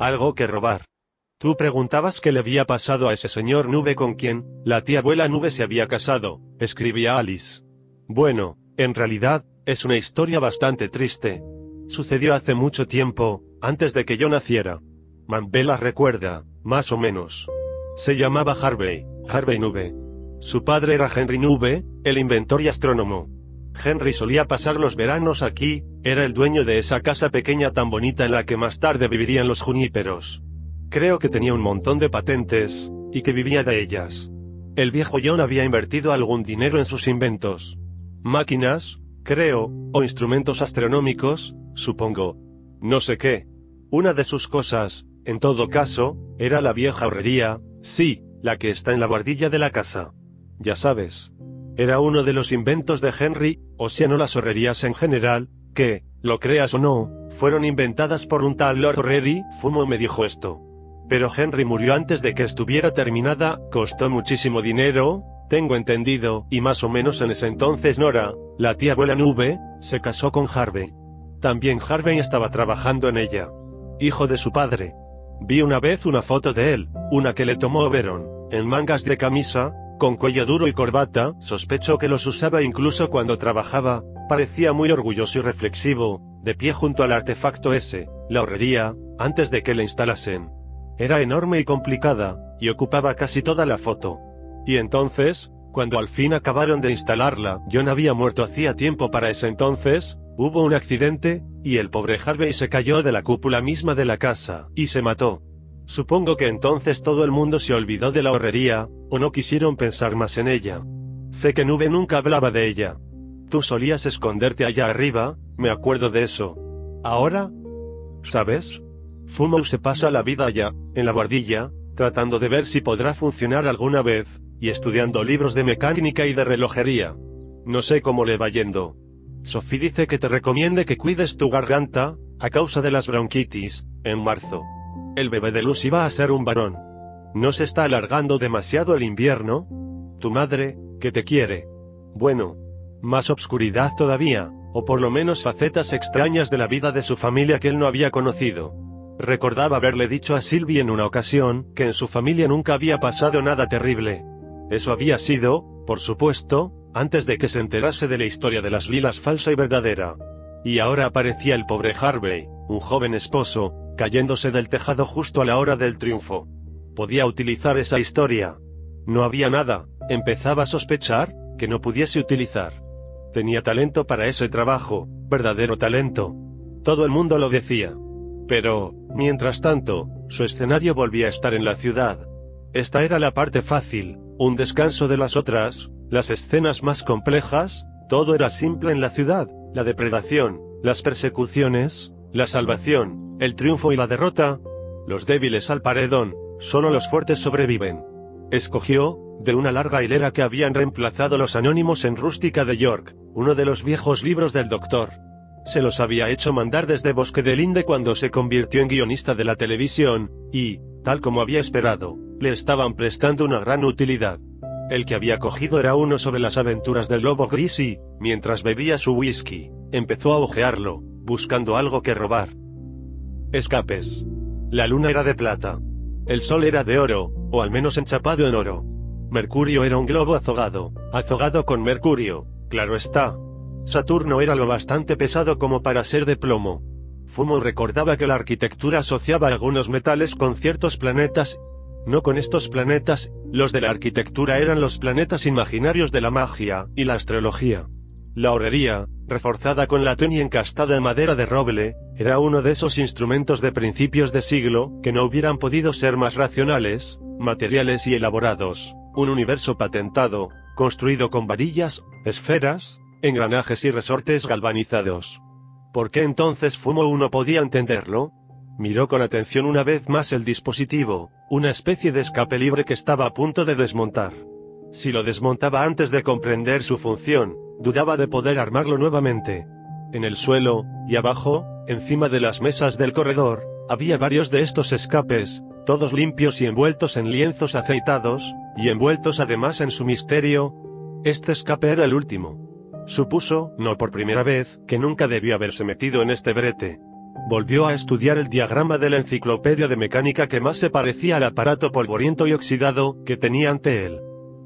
algo que robar. Tú preguntabas qué le había pasado a ese señor Nube con quien la tía abuela Nube se había casado, escribía Alice. Bueno, en realidad, es una historia bastante triste. Sucedió hace mucho tiempo, antes de que yo naciera. Mambela recuerda, más o menos. Se llamaba Harvey, Harvey Nube. Su padre era Henry Nube, el inventor y astrónomo. Henry solía pasar los veranos aquí, era el dueño de esa casa pequeña tan bonita en la que más tarde vivirían los juníperos. Creo que tenía un montón de patentes, y que vivía de ellas. El viejo John había invertido algún dinero en sus inventos. Máquinas, creo, o instrumentos astronómicos, supongo. No sé qué. Una de sus cosas, en todo caso, era la vieja horrería, sí, la que está en la guardilla de la casa. Ya sabes. Era uno de los inventos de Henry, o sea no las horrerías en general, que, lo creas o no, fueron inventadas por un tal Lord Horrery, Fumo me dijo esto. Pero Henry murió antes de que estuviera terminada, costó muchísimo dinero, tengo entendido, y más o menos en ese entonces Nora, la tía abuela Nube, se casó con Harvey. También Harvey estaba trabajando en ella. Hijo de su padre. Vi una vez una foto de él, una que le tomó Oberon, en mangas de camisa, con cuello duro y corbata, sospecho que los usaba incluso cuando trabajaba, parecía muy orgulloso y reflexivo, de pie junto al artefacto ese, la horrería, antes de que le instalasen. Era enorme y complicada, y ocupaba casi toda la foto. Y entonces, cuando al fin acabaron de instalarla, John había muerto hacía tiempo para ese entonces, hubo un accidente, y el pobre Harvey se cayó de la cúpula misma de la casa, y se mató. Supongo que entonces todo el mundo se olvidó de la horrería, o no quisieron pensar más en ella. Sé que Nube nunca hablaba de ella. Tú solías esconderte allá arriba, me acuerdo de eso. Ahora, ¿sabes? Fumo se pasa la vida allá, en la guardilla, tratando de ver si podrá funcionar alguna vez, y estudiando libros de mecánica y de relojería. No sé cómo le va yendo. Sophie dice que te recomiende que cuides tu garganta, a causa de las bronquitis, en marzo. El bebé de Lucy va a ser un varón. ¿No se está alargando demasiado el invierno? Tu madre, que te quiere. Bueno. Más obscuridad todavía, o por lo menos facetas extrañas de la vida de su familia que él no había conocido. Recordaba haberle dicho a Sylvie en una ocasión, que en su familia nunca había pasado nada terrible. Eso había sido, por supuesto, antes de que se enterase de la historia de las lilas falsa y verdadera. Y ahora aparecía el pobre Harvey, un joven esposo, cayéndose del tejado justo a la hora del triunfo. Podía utilizar esa historia. No había nada, empezaba a sospechar, que no pudiese utilizar. Tenía talento para ese trabajo, verdadero talento. Todo el mundo lo decía. Pero, mientras tanto, su escenario volvía a estar en la ciudad. Esta era la parte fácil, un descanso de las otras, las escenas más complejas, todo era simple en la ciudad, la depredación, las persecuciones, la salvación, el triunfo y la derrota, los débiles al paredón, solo los fuertes sobreviven. Escogió, de una larga hilera que habían reemplazado los anónimos en Rústica de York, uno de los viejos libros del doctor. Se los había hecho mandar desde Bosque de Linde cuando se convirtió en guionista de la televisión, y, tal como había esperado, le estaban prestando una gran utilidad. El que había cogido era uno sobre las aventuras del lobo gris y, mientras bebía su whisky, empezó a ojearlo, buscando algo que robar. Escapes. La luna era de plata. El sol era de oro, o al menos enchapado en oro. Mercurio era un globo azogado, azogado con mercurio, claro está. Saturno era lo bastante pesado como para ser de plomo. Fumo recordaba que la arquitectura asociaba algunos metales con ciertos planetas, no con estos planetas, los de la arquitectura eran los planetas imaginarios de la magia y la astrología. La horrería, reforzada con latón y encastada en madera de roble, era uno de esos instrumentos de principios de siglo que no hubieran podido ser más racionales, materiales y elaborados. Un universo patentado, construido con varillas, esferas, engranajes y resortes galvanizados. ¿Por qué entonces Fumo uno podía entenderlo? Miró con atención una vez más el dispositivo, una especie de escape libre que estaba a punto de desmontar. Si lo desmontaba antes de comprender su función, dudaba de poder armarlo nuevamente. En el suelo, y abajo, encima de las mesas del corredor, había varios de estos escapes, todos limpios y envueltos en lienzos aceitados, y envueltos además en su misterio. Este escape era el último. Supuso, no por primera vez, que nunca debió haberse metido en este brete. volvió a estudiar el diagrama de la enciclopedia de mecánica que más se parecía al aparato polvoriento y oxidado que tenía ante él.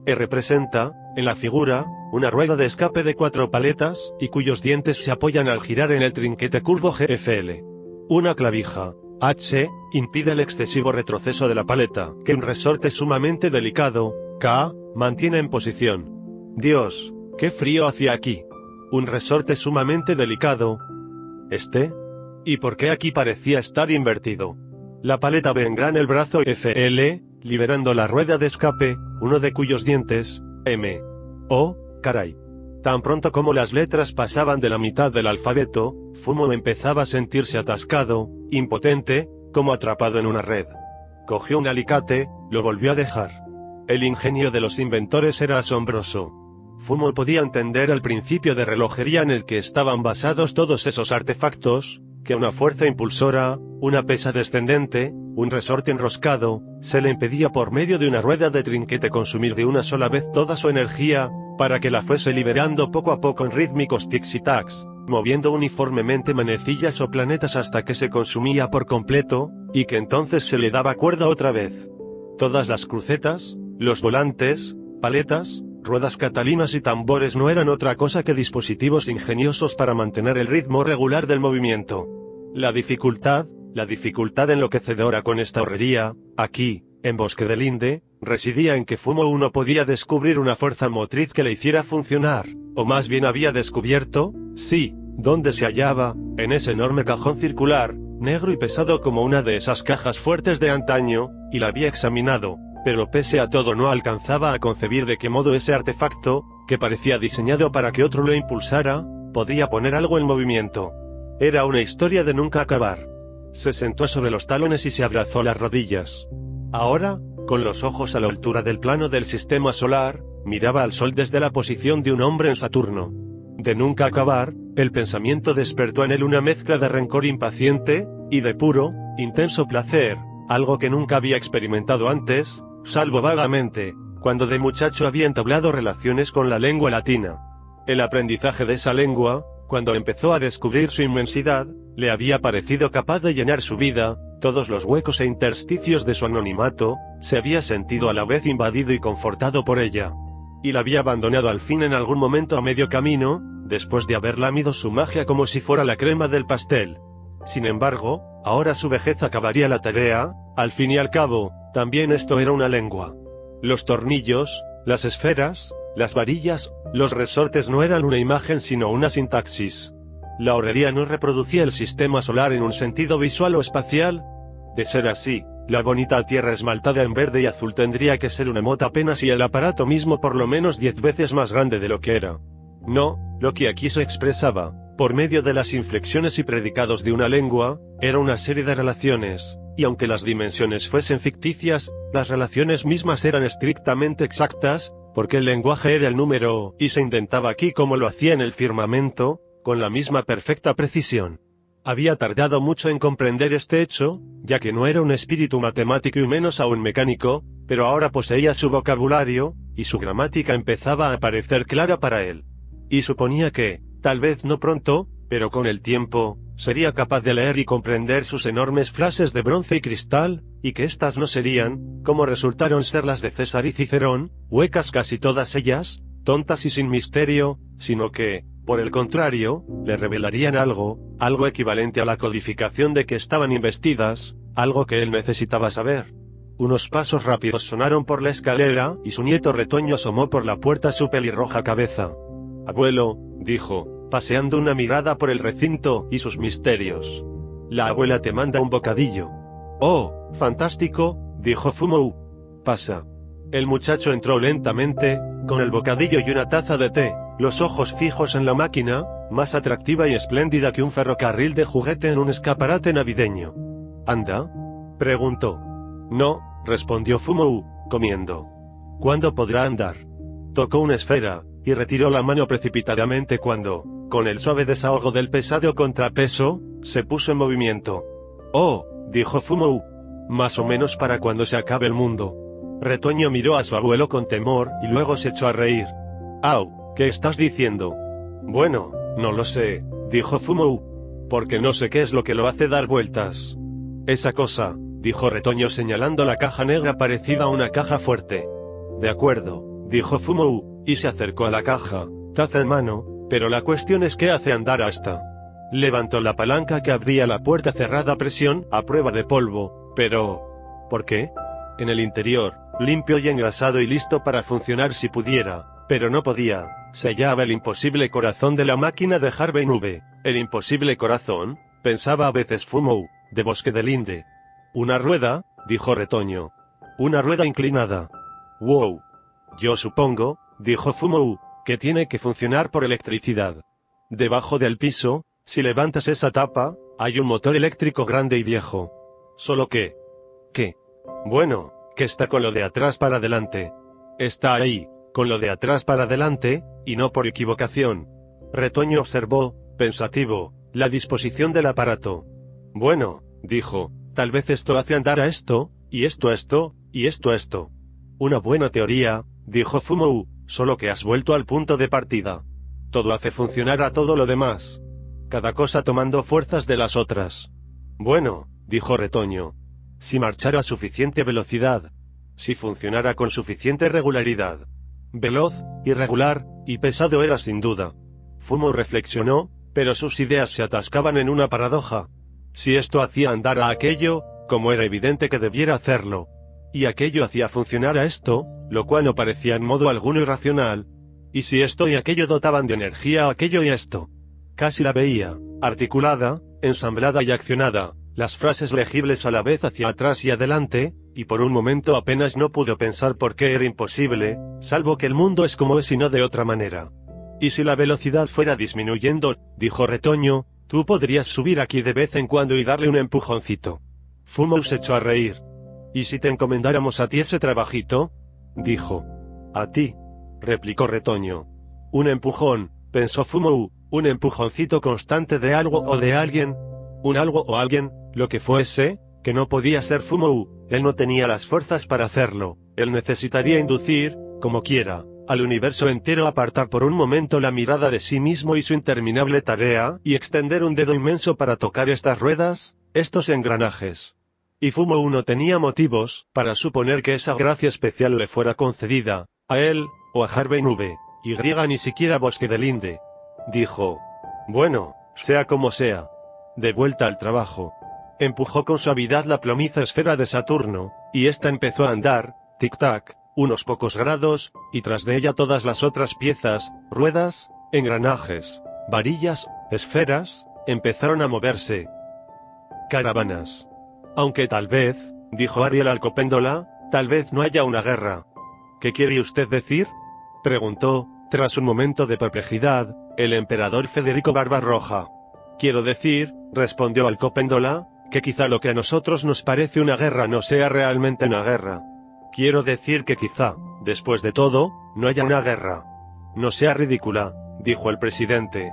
E representa, en la figura, una rueda de escape de cuatro paletas, y cuyos dientes se apoyan al girar en el trinquete curvo GFL. Una clavija, H, impide el excesivo retroceso de la paleta, que un resorte sumamente delicado, K, mantiene en posición. Dios, qué frío hacia aquí. Un resorte sumamente delicado. ¿Este? ¿Y por qué aquí parecía estar invertido? La paleta ve en gran el brazo FL, liberando la rueda de escape, uno de cuyos dientes, M. Oh, caray. Tan pronto como las letras pasaban de la mitad del alfabeto, Fumo empezaba a sentirse atascado, impotente, como atrapado en una red. Cogió un alicate, lo volvió a dejar. El ingenio de los inventores era asombroso. Fumo podía entender el principio de relojería en el que estaban basados todos esos artefactos, que una fuerza impulsora, una pesa descendente, un resorte enroscado, se le impedía por medio de una rueda de trinquete consumir de una sola vez toda su energía, para que la fuese liberando poco a poco en rítmicos tics y tacs, moviendo uniformemente manecillas o planetas hasta que se consumía por completo, y que entonces se le daba cuerda otra vez. Todas las crucetas, los volantes, paletas, ruedas catalinas y tambores no eran otra cosa que dispositivos ingeniosos para mantener el ritmo regular del movimiento. La dificultad, la dificultad enloquecedora con esta horrería, aquí, en Bosque del Linde, residía en que Fumo uno podía descubrir una fuerza motriz que le hiciera funcionar, o más bien había descubierto, sí, dónde se hallaba, en ese enorme cajón circular, negro y pesado como una de esas cajas fuertes de antaño, y la había examinado, pero pese a todo no alcanzaba a concebir de qué modo ese artefacto, que parecía diseñado para que otro lo impulsara, podría poner algo en movimiento. Era una historia de nunca acabar. Se sentó sobre los talones y se abrazó las rodillas. Ahora, con los ojos a la altura del plano del sistema solar, miraba al sol desde la posición de un hombre en Saturno. De nunca acabar, el pensamiento despertó en él una mezcla de rencor impaciente, y de puro, intenso placer, algo que nunca había experimentado antes, salvo vagamente, cuando de muchacho había entablado relaciones con la lengua latina. El aprendizaje de esa lengua, cuando empezó a descubrir su inmensidad, le había parecido capaz de llenar su vida, todos los huecos e intersticios de su anonimato, se había sentido a la vez invadido y confortado por ella. Y la había abandonado al fin en algún momento a medio camino, después de haber lamido su magia como si fuera la crema del pastel. Sin embargo, ahora su vejez acabaría la tarea, al fin y al cabo, también esto era una lengua. Los tornillos, las esferas, las varillas, los resortes no eran una imagen sino una sintaxis. La horrería no reproducía el sistema solar en un sentido visual o espacial, de ser así, la bonita tierra esmaltada en verde y azul tendría que ser una mota apenas y el aparato mismo por lo menos diez veces más grande de lo que era. No, lo que aquí se expresaba, por medio de las inflexiones y predicados de una lengua, era una serie de relaciones, y aunque las dimensiones fuesen ficticias, las relaciones mismas eran estrictamente exactas, porque el lenguaje era el número, y se intentaba aquí como lo hacía en el firmamento, con la misma perfecta precisión. Había tardado mucho en comprender este hecho, ya que no era un espíritu matemático y menos aún mecánico, pero ahora poseía su vocabulario, y su gramática empezaba a parecer clara para él. Y suponía que, tal vez no pronto, pero con el tiempo, sería capaz de leer y comprender sus enormes frases de bronce y cristal, y que éstas no serían, como resultaron ser las de César y Cicerón, huecas casi todas ellas, tontas y sin misterio, sino que, por el contrario, le revelarían algo, algo equivalente a la codificación de que estaban investidas, algo que él necesitaba saber. Unos pasos rápidos sonaron por la escalera, y su nieto retoño asomó por la puerta su pelirroja cabeza. Abuelo, dijo, paseando una mirada por el recinto y sus misterios. La abuela te manda un bocadillo. Oh, fantástico, dijo Fumou. Pasa. El muchacho entró lentamente, con el bocadillo y una taza de té los ojos fijos en la máquina, más atractiva y espléndida que un ferrocarril de juguete en un escaparate navideño. ¿Anda? preguntó. No, respondió Fumou, comiendo. ¿Cuándo podrá andar? Tocó una esfera, y retiró la mano precipitadamente cuando, con el suave desahogo del pesado contrapeso, se puso en movimiento. Oh, dijo Fumou. Más o menos para cuando se acabe el mundo. Retoño miró a su abuelo con temor y luego se echó a reír. ¡Au! ¿Qué estás diciendo? Bueno, no lo sé, dijo Fumou. porque no sé qué es lo que lo hace dar vueltas. Esa cosa, dijo Retoño señalando la caja negra parecida a una caja fuerte. De acuerdo, dijo Fumou, y se acercó a la caja, taza en mano, pero la cuestión es qué hace andar hasta. Levantó la palanca que abría la puerta cerrada a presión, a prueba de polvo, pero... ¿Por qué? En el interior, limpio y engrasado y listo para funcionar si pudiera, pero no podía. Se hallaba el imposible corazón de la máquina de Harvey Nube. El imposible corazón, pensaba a veces Fumou, de Bosque de Linde. Una rueda, dijo Retoño. Una rueda inclinada. Wow. Yo supongo, dijo Fumou, que tiene que funcionar por electricidad. Debajo del piso, si levantas esa tapa, hay un motor eléctrico grande y viejo. Solo que... ¿Qué? Bueno, que está con lo de atrás para adelante. Está ahí, con lo de atrás para adelante, y no por equivocación. Retoño observó, pensativo, la disposición del aparato. Bueno, dijo, tal vez esto hace andar a esto, y esto a esto, y esto a esto. Una buena teoría, dijo Fumou, solo que has vuelto al punto de partida. Todo hace funcionar a todo lo demás. Cada cosa tomando fuerzas de las otras. Bueno, dijo Retoño. Si marchara a suficiente velocidad. Si funcionara con suficiente regularidad. Veloz, irregular, y pesado era sin duda. Fumo reflexionó, pero sus ideas se atascaban en una paradoja. Si esto hacía andar a aquello, como era evidente que debiera hacerlo, y aquello hacía funcionar a esto, lo cual no parecía en modo alguno irracional, y si esto y aquello dotaban de energía a aquello y esto. Casi la veía, articulada, ensamblada y accionada, las frases legibles a la vez hacia atrás y adelante, y por un momento apenas no pudo pensar por qué era imposible, salvo que el mundo es como es y no de otra manera. Y si la velocidad fuera disminuyendo, dijo Retoño, tú podrías subir aquí de vez en cuando y darle un empujoncito. Fumo se echó a reír. ¿Y si te encomendáramos a ti ese trabajito? dijo. A ti, replicó Retoño. Un empujón, pensó Fumou, un empujoncito constante de algo o de alguien, un algo o alguien, lo que fuese, que no podía ser Fumou, él no tenía las fuerzas para hacerlo, él necesitaría inducir, como quiera, al universo entero apartar por un momento la mirada de sí mismo y su interminable tarea, y extender un dedo inmenso para tocar estas ruedas, estos engranajes. Y Fumou no tenía motivos, para suponer que esa gracia especial le fuera concedida, a él, o a Harvey Nube, y ni siquiera Bosque de Linde. Dijo. Bueno, sea como sea, de vuelta al trabajo. Empujó con suavidad la plomiza esfera de Saturno, y ésta empezó a andar, tic-tac, unos pocos grados, y tras de ella todas las otras piezas, ruedas, engranajes, varillas, esferas, empezaron a moverse. Caravanas. Aunque tal vez, dijo Ariel al copéndola, tal vez no haya una guerra. ¿Qué quiere usted decir? preguntó, tras un momento de perplejidad, el emperador Federico Barbarroja. Quiero decir, respondió Alcopéndola, que quizá lo que a nosotros nos parece una guerra no sea realmente una guerra. Quiero decir que quizá, después de todo, no haya una guerra. No sea ridícula, dijo el presidente.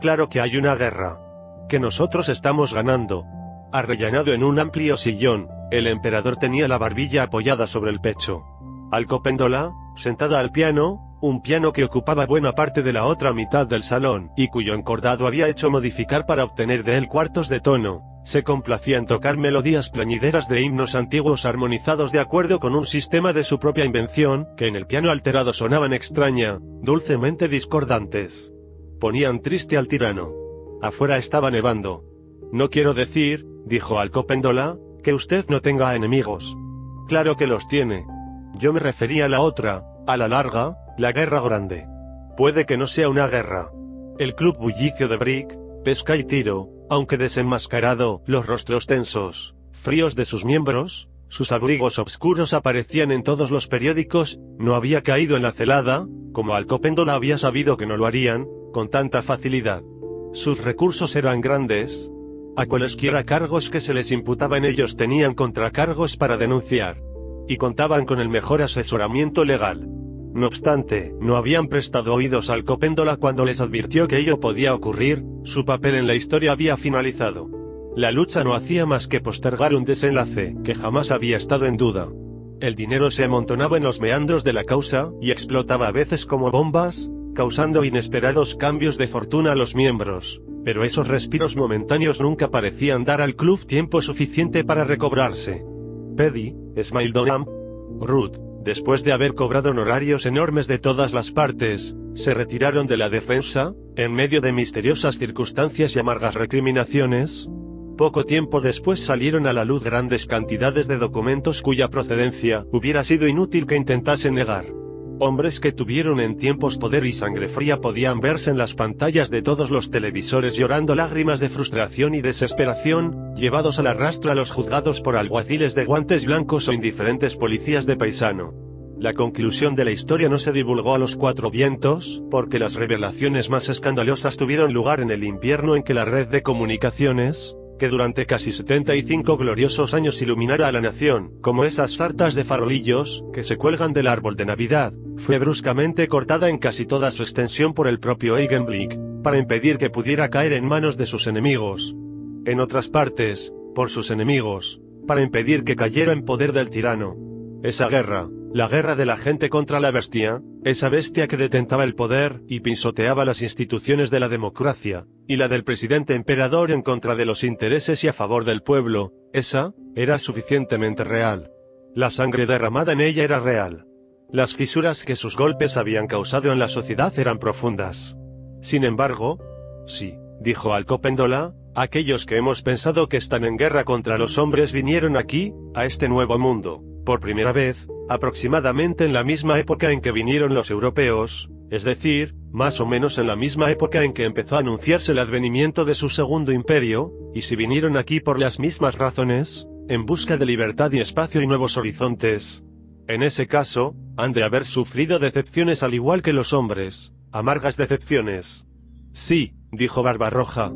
Claro que hay una guerra. Que nosotros estamos ganando. Arrellanado en un amplio sillón, el emperador tenía la barbilla apoyada sobre el pecho. Alcopéndola, sentada al piano, un piano que ocupaba buena parte de la otra mitad del salón, y cuyo encordado había hecho modificar para obtener de él cuartos de tono, se complacía en tocar melodías plañideras de himnos antiguos armonizados de acuerdo con un sistema de su propia invención, que en el piano alterado sonaban extraña, dulcemente discordantes. Ponían triste al tirano. Afuera estaba nevando. No quiero decir, dijo Alcopéndola, que usted no tenga enemigos. Claro que los tiene. Yo me refería a la otra, a la larga, la guerra grande. Puede que no sea una guerra. El club bullicio de Brick, pesca y tiro, aunque desenmascarado, los rostros tensos, fríos de sus miembros, sus abrigos obscuros aparecían en todos los periódicos, no había caído en la celada, como Alcopéndola había sabido que no lo harían, con tanta facilidad. Sus recursos eran grandes. A cualesquiera cargos que se les imputaba en ellos tenían contracargos para denunciar. Y contaban con el mejor asesoramiento legal. No obstante, no habían prestado oídos al copéndola cuando les advirtió que ello podía ocurrir, su papel en la historia había finalizado. La lucha no hacía más que postergar un desenlace, que jamás había estado en duda. El dinero se amontonaba en los meandros de la causa, y explotaba a veces como bombas, causando inesperados cambios de fortuna a los miembros. Pero esos respiros momentáneos nunca parecían dar al club tiempo suficiente para recobrarse. Paddy, Smile Doram, Ruth, después de haber cobrado honorarios enormes de todas las partes, se retiraron de la defensa, en medio de misteriosas circunstancias y amargas recriminaciones. Poco tiempo después salieron a la luz grandes cantidades de documentos cuya procedencia hubiera sido inútil que intentasen negar. Hombres que tuvieron en tiempos poder y sangre fría podían verse en las pantallas de todos los televisores llorando lágrimas de frustración y desesperación, llevados al arrastro a los juzgados por alguaciles de guantes blancos o indiferentes policías de paisano. La conclusión de la historia no se divulgó a los cuatro vientos, porque las revelaciones más escandalosas tuvieron lugar en el invierno en que la red de comunicaciones, que durante casi 75 gloriosos años iluminara a la nación, como esas sartas de farolillos, que se cuelgan del árbol de Navidad, fue bruscamente cortada en casi toda su extensión por el propio Eigenblick, para impedir que pudiera caer en manos de sus enemigos. En otras partes, por sus enemigos, para impedir que cayera en poder del tirano. Esa guerra, la guerra de la gente contra la bestia, esa bestia que detentaba el poder y pisoteaba las instituciones de la democracia, y la del presidente emperador en contra de los intereses y a favor del pueblo, esa, era suficientemente real. La sangre derramada en ella era real. Las fisuras que sus golpes habían causado en la sociedad eran profundas. Sin embargo, sí, dijo Alcopéndola, aquellos que hemos pensado que están en guerra contra los hombres vinieron aquí, a este nuevo mundo, por primera vez, aproximadamente en la misma época en que vinieron los europeos, es decir, más o menos en la misma época en que empezó a anunciarse el advenimiento de su segundo imperio, y si vinieron aquí por las mismas razones, en busca de libertad y espacio y nuevos horizontes. En ese caso, han de haber sufrido decepciones al igual que los hombres, amargas decepciones. Sí, dijo Barbarroja.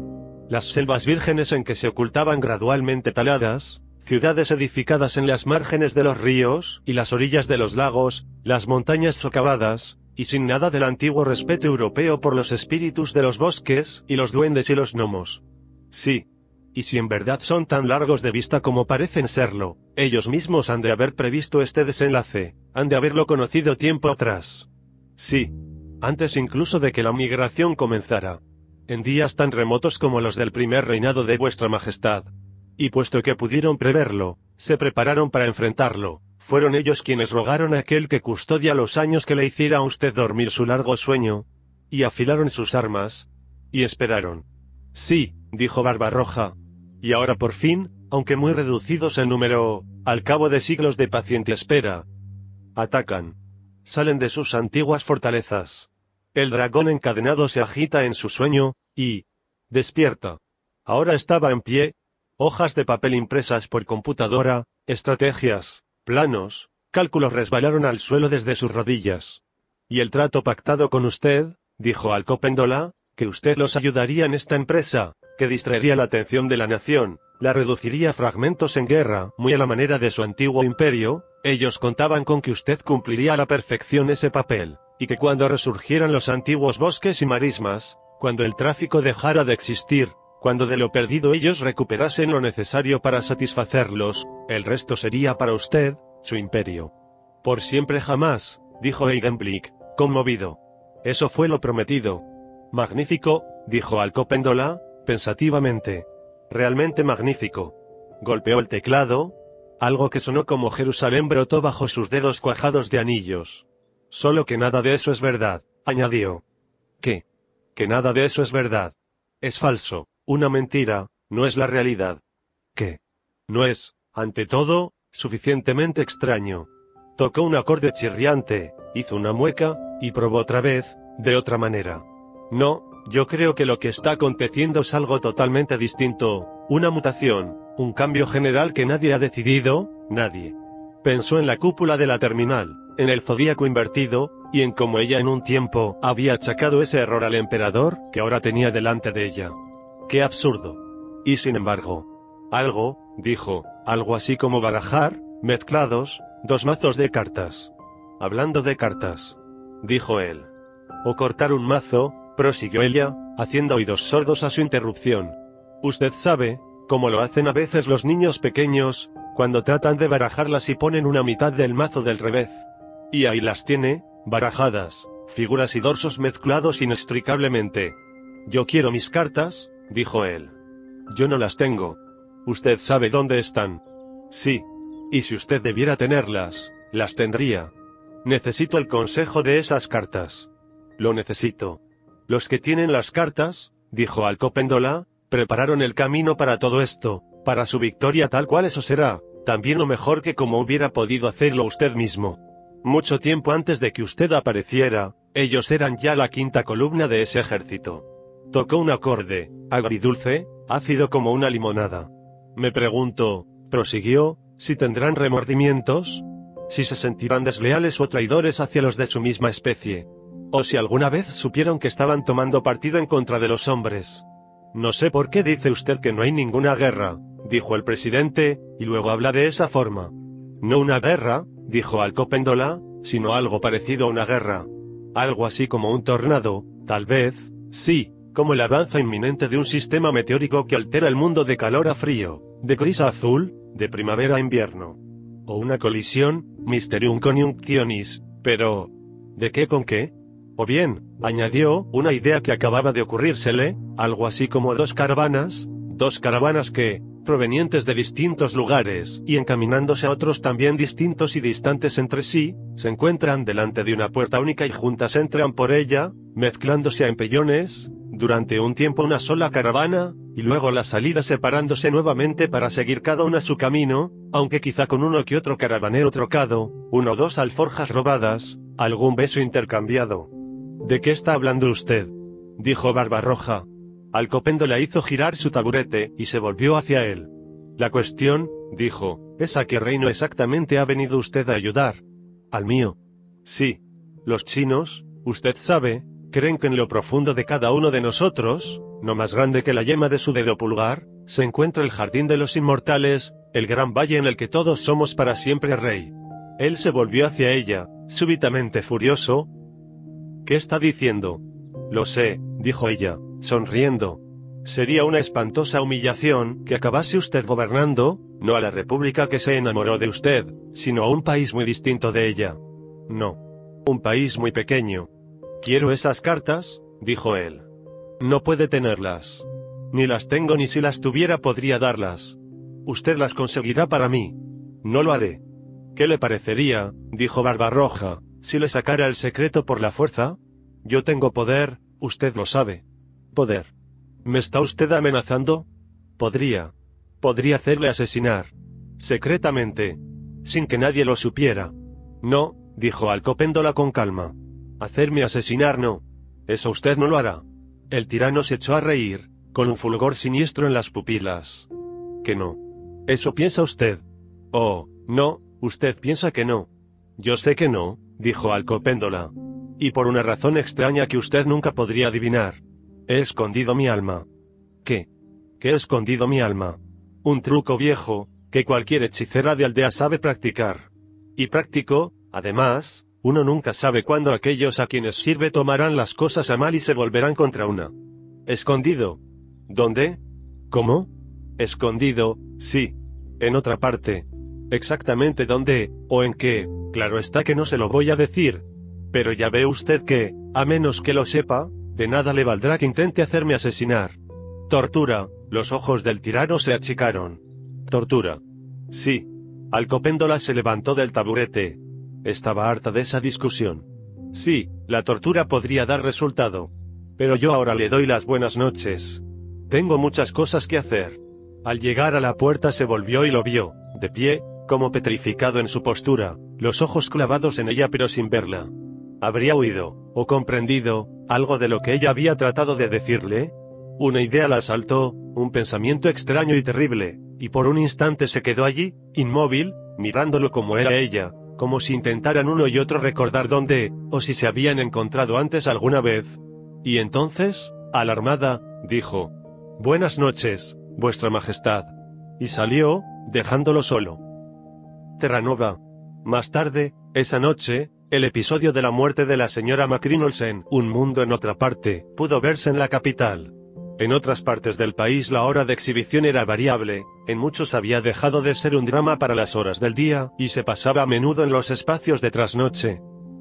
Las selvas vírgenes en que se ocultaban gradualmente taladas, ciudades edificadas en las márgenes de los ríos y las orillas de los lagos, las montañas socavadas, y sin nada del antiguo respeto europeo por los espíritus de los bosques, y los duendes y los gnomos. Sí. Y si en verdad son tan largos de vista como parecen serlo, ellos mismos han de haber previsto este desenlace, han de haberlo conocido tiempo atrás. Sí. Antes incluso de que la migración comenzara. En días tan remotos como los del primer reinado de vuestra majestad, y puesto que pudieron preverlo, se prepararon para enfrentarlo, fueron ellos quienes rogaron a aquel que custodia los años que le hiciera a usted dormir su largo sueño, y afilaron sus armas, y esperaron. Sí, dijo Barbarroja. Y ahora por fin, aunque muy reducidos en número, al cabo de siglos de paciente espera, atacan. Salen de sus antiguas fortalezas. El dragón encadenado se agita en su sueño, y... despierta. Ahora estaba en pie, hojas de papel impresas por computadora, estrategias, planos, cálculos resbalaron al suelo desde sus rodillas. Y el trato pactado con usted, dijo Alcopéndola, que usted los ayudaría en esta empresa, que distraería la atención de la nación, la reduciría a fragmentos en guerra, muy a la manera de su antiguo imperio, ellos contaban con que usted cumpliría a la perfección ese papel, y que cuando resurgieran los antiguos bosques y marismas, cuando el tráfico dejara de existir, cuando de lo perdido ellos recuperasen lo necesario para satisfacerlos, el resto sería para usted, su imperio. Por siempre jamás, dijo Eigenblick, conmovido. Eso fue lo prometido. Magnífico, dijo Alcopéndola, pensativamente. Realmente magnífico. Golpeó el teclado. Algo que sonó como Jerusalén brotó bajo sus dedos cuajados de anillos. Solo que nada de eso es verdad, añadió. ¿Qué? Que nada de eso es verdad. Es falso. Una mentira, no es la realidad. ¿Qué? No es, ante todo, suficientemente extraño. Tocó un acorde chirriante, hizo una mueca, y probó otra vez, de otra manera. No, yo creo que lo que está aconteciendo es algo totalmente distinto, una mutación, un cambio general que nadie ha decidido, nadie. Pensó en la cúpula de la terminal, en el zodíaco invertido, y en cómo ella en un tiempo había achacado ese error al emperador que ahora tenía delante de ella. Qué absurdo. Y sin embargo, algo, dijo, algo así como barajar, mezclados, dos mazos de cartas. Hablando de cartas, dijo él. O cortar un mazo, prosiguió ella, haciendo oídos sordos a su interrupción. Usted sabe, como lo hacen a veces los niños pequeños, cuando tratan de barajarlas y ponen una mitad del mazo del revés. Y ahí las tiene, barajadas, figuras y dorsos mezclados inextricablemente. Yo quiero mis cartas, dijo él. Yo no las tengo. Usted sabe dónde están. Sí. Y si usted debiera tenerlas, las tendría. Necesito el consejo de esas cartas. Lo necesito. Los que tienen las cartas, dijo Alcopéndola, prepararon el camino para todo esto, para su victoria tal cual eso será, también lo mejor que como hubiera podido hacerlo usted mismo. Mucho tiempo antes de que usted apareciera, ellos eran ya la quinta columna de ese ejército. Tocó un acorde, agridulce, ácido como una limonada. Me pregunto, prosiguió, si tendrán remordimientos, si se sentirán desleales o traidores hacia los de su misma especie, o si alguna vez supieron que estaban tomando partido en contra de los hombres. No sé por qué dice usted que no hay ninguna guerra, dijo el presidente, y luego habla de esa forma. No una guerra, dijo Alcopéndola, sino algo parecido a una guerra. Algo así como un tornado, tal vez, sí, como el avance inminente de un sistema meteórico que altera el mundo de calor a frío, de gris a azul, de primavera a invierno. O una colisión, Mysterium Conjunctionis, pero... ¿De qué con qué? O bien, añadió, una idea que acababa de ocurrírsele, algo así como dos caravanas, dos caravanas que, provenientes de distintos lugares, y encaminándose a otros también distintos y distantes entre sí, se encuentran delante de una puerta única y juntas entran por ella, mezclándose a empellones, durante un tiempo una sola caravana, y luego la salida separándose nuevamente para seguir cada una su camino, aunque quizá con uno que otro caravanero trocado, uno o dos alforjas robadas, algún beso intercambiado. ¿De qué está hablando usted? dijo Barbarroja. Alcopendo le hizo girar su taburete, y se volvió hacia él. La cuestión, dijo, es a qué reino exactamente ha venido usted a ayudar. Al mío. Sí. Los chinos, usted sabe, creen que en lo profundo de cada uno de nosotros, no más grande que la yema de su dedo pulgar, se encuentra el jardín de los inmortales, el gran valle en el que todos somos para siempre rey. Él se volvió hacia ella, súbitamente furioso. ¿Qué está diciendo? Lo sé, dijo ella, sonriendo. Sería una espantosa humillación que acabase usted gobernando, no a la república que se enamoró de usted, sino a un país muy distinto de ella. No. Un país muy pequeño. Quiero esas cartas, dijo él. No puede tenerlas. Ni las tengo ni si las tuviera podría darlas. Usted las conseguirá para mí. No lo haré. ¿Qué le parecería, dijo Barbarroja, si le sacara el secreto por la fuerza? Yo tengo poder, usted lo sabe. Poder. ¿Me está usted amenazando? Podría. Podría hacerle asesinar. Secretamente. Sin que nadie lo supiera. No, dijo Alcopéndola con calma. Hacerme asesinar no. Eso usted no lo hará. El tirano se echó a reír, con un fulgor siniestro en las pupilas. Que no. Eso piensa usted. Oh, no, usted piensa que no. Yo sé que no, dijo Alcopéndola. Y por una razón extraña que usted nunca podría adivinar. He escondido mi alma. ¿Qué? ¿Qué he escondido mi alma? Un truco viejo, que cualquier hechicera de aldea sabe practicar. Y práctico, además, uno nunca sabe cuándo aquellos a quienes sirve tomarán las cosas a mal y se volverán contra una. Escondido. ¿Dónde? ¿Cómo? Escondido, sí. En otra parte. Exactamente dónde, o en qué, claro está que no se lo voy a decir. Pero ya ve usted que, a menos que lo sepa, de nada le valdrá que intente hacerme asesinar. Tortura. Los ojos del tirano se achicaron. Tortura. Sí. Alcopéndola se levantó del taburete. Estaba harta de esa discusión. Sí, la tortura podría dar resultado. Pero yo ahora le doy las buenas noches. Tengo muchas cosas que hacer. Al llegar a la puerta se volvió y lo vio, de pie, como petrificado en su postura, los ojos clavados en ella pero sin verla. Habría oído, o comprendido, algo de lo que ella había tratado de decirle. Una idea la asaltó, un pensamiento extraño y terrible, y por un instante se quedó allí, inmóvil, mirándolo como era ella, como si intentaran uno y otro recordar dónde, o si se habían encontrado antes alguna vez. Y entonces, alarmada, dijo, Buenas noches, vuestra majestad. Y salió, dejándolo solo. Terranova. Más tarde, esa noche, el episodio de la muerte de la señora Macrinolsen, Un mundo en otra parte, pudo verse en la capital. En otras partes del país la hora de exhibición era variable, en muchos había dejado de ser un drama para las horas del día, y se pasaba a menudo en los espacios de trasnoche.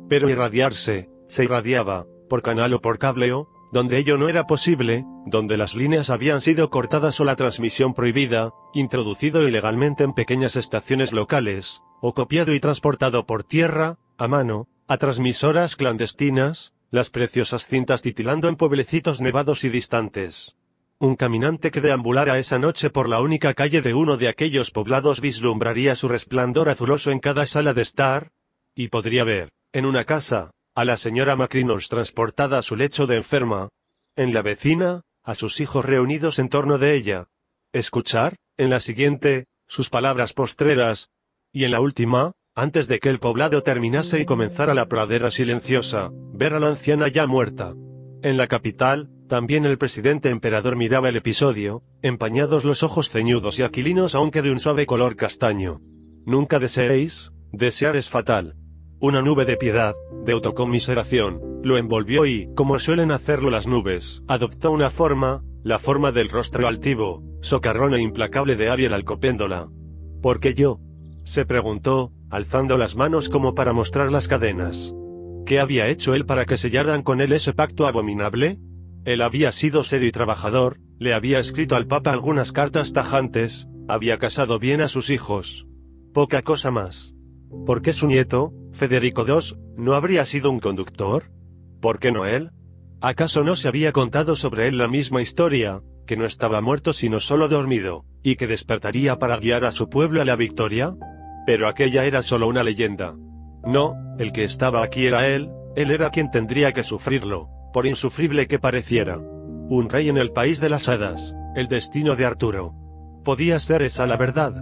Pero irradiarse, se irradiaba, por canal o por cableo, donde ello no era posible, donde las líneas habían sido cortadas o la transmisión prohibida, introducido ilegalmente en pequeñas estaciones locales, o copiado y transportado por tierra, a mano, a transmisoras clandestinas, las preciosas cintas titilando en pueblecitos nevados y distantes. Un caminante que deambulara esa noche por la única calle de uno de aquellos poblados vislumbraría su resplandor azuloso en cada sala de estar, y podría ver, en una casa, a la señora McReynolds transportada a su lecho de enferma, en la vecina, a sus hijos reunidos en torno de ella, escuchar, en la siguiente, sus palabras postreras, y en la última, antes de que el poblado terminase y comenzara la pradera silenciosa, ver a la anciana ya muerta. En la capital, también el presidente emperador miraba el episodio, empañados los ojos ceñudos y aquilinos aunque de un suave color castaño. Nunca deseéis, desear es fatal. Una nube de piedad, de autocomiseración, lo envolvió y, como suelen hacerlo las nubes, adoptó una forma, la forma del rostro altivo, socarrón e implacable de Ariel Alcopéndola. ¿Por qué yo? se preguntó, alzando las manos como para mostrar las cadenas. ¿Qué había hecho él para que sellaran con él ese pacto abominable? Él había sido serio y trabajador, le había escrito al Papa algunas cartas tajantes, había casado bien a sus hijos. Poca cosa más. ¿Por qué su nieto, Federico II, no habría sido un conductor? ¿Por qué no él? ¿Acaso no se había contado sobre él la misma historia, que no estaba muerto sino solo dormido, y que despertaría para guiar a su pueblo a la victoria? Pero aquella era solo una leyenda. No, el que estaba aquí era él, él era quien tendría que sufrirlo, por insufrible que pareciera. Un rey en el país de las hadas, el destino de Arturo. ¿Podía ser esa la verdad?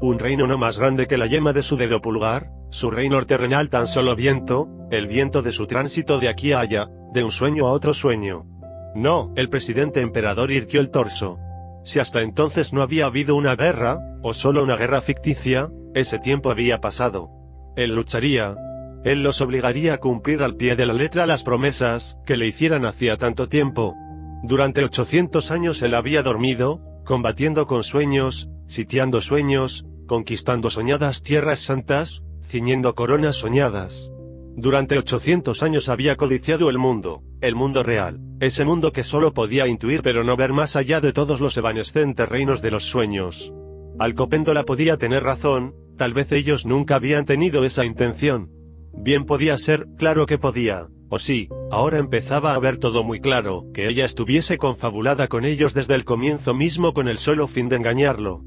¿Un reino no más grande que la yema de su dedo pulgar? Su reino terrenal tan solo viento, el viento de su tránsito de aquí a allá, de un sueño a otro sueño. No, el presidente emperador irguió el torso. Si hasta entonces no había habido una guerra, o solo una guerra ficticia, ese tiempo había pasado. Él lucharía. Él los obligaría a cumplir al pie de la letra las promesas que le hicieran hacía tanto tiempo. Durante 800 años él había dormido, combatiendo con sueños, sitiando sueños, conquistando soñadas tierras santas, ciñendo coronas soñadas. Durante 800 años había codiciado el mundo, el mundo real, ese mundo que solo podía intuir pero no ver más allá de todos los evanescentes reinos de los sueños. Alcopéndola podía tener razón, tal vez ellos nunca habían tenido esa intención. Bien podía ser, claro que podía, o sí, ahora empezaba a ver todo muy claro, que ella estuviese confabulada con ellos desde el comienzo mismo con el solo fin de engañarlo.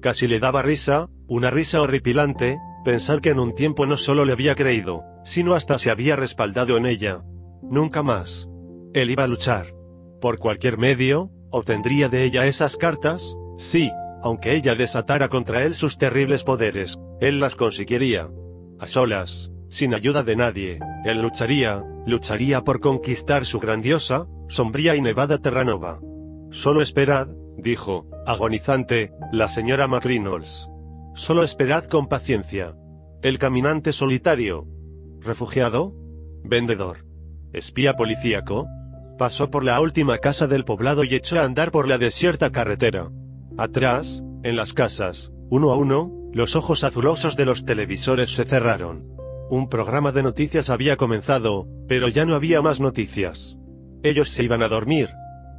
Casi le daba risa, una risa horripilante, Pensar que en un tiempo no solo le había creído, sino hasta se había respaldado en ella. Nunca más. Él iba a luchar. Por cualquier medio, obtendría de ella esas cartas, sí, aunque ella desatara contra él sus terribles poderes, él las conseguiría. A solas, sin ayuda de nadie, él lucharía, lucharía por conquistar su grandiosa, sombría y nevada Terranova. Solo esperad, dijo, agonizante, la señora McReynolds. Solo esperad con paciencia. El caminante solitario. Refugiado. Vendedor. Espía policíaco. Pasó por la última casa del poblado y echó a andar por la desierta carretera. Atrás, en las casas, uno a uno, los ojos azulosos de los televisores se cerraron. Un programa de noticias había comenzado, pero ya no había más noticias. Ellos se iban a dormir.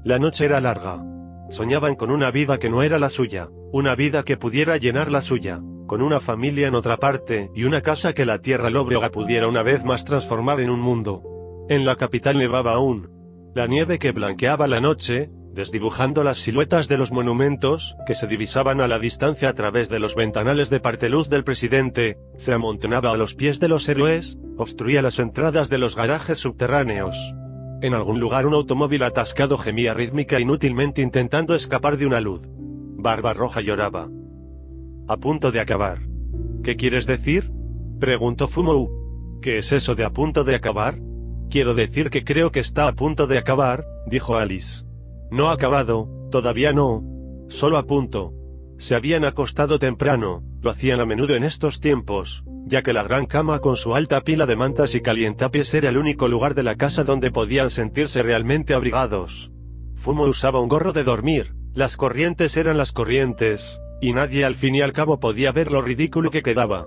La noche era larga. Soñaban con una vida que no era la suya, una vida que pudiera llenar la suya, con una familia en otra parte y una casa que la tierra lóbrega pudiera una vez más transformar en un mundo. En la capital nevaba aún. La nieve que blanqueaba la noche, desdibujando las siluetas de los monumentos, que se divisaban a la distancia a través de los ventanales de parteluz del presidente, se amontonaba a los pies de los héroes, obstruía las entradas de los garajes subterráneos. En algún lugar un automóvil atascado gemía rítmica inútilmente intentando escapar de una luz. Barba Roja lloraba. A punto de acabar. ¿Qué quieres decir? preguntó Fumou. ¿Qué es eso de a punto de acabar? Quiero decir que creo que está a punto de acabar, dijo Alice. No acabado, todavía no. Solo a punto. Se habían acostado temprano, lo hacían a menudo en estos tiempos, ya que la gran cama con su alta pila de mantas y calientapiés era el único lugar de la casa donde podían sentirse realmente abrigados. Fumo usaba un gorro de dormir, las corrientes eran las corrientes, y nadie al fin y al cabo podía ver lo ridículo que quedaba.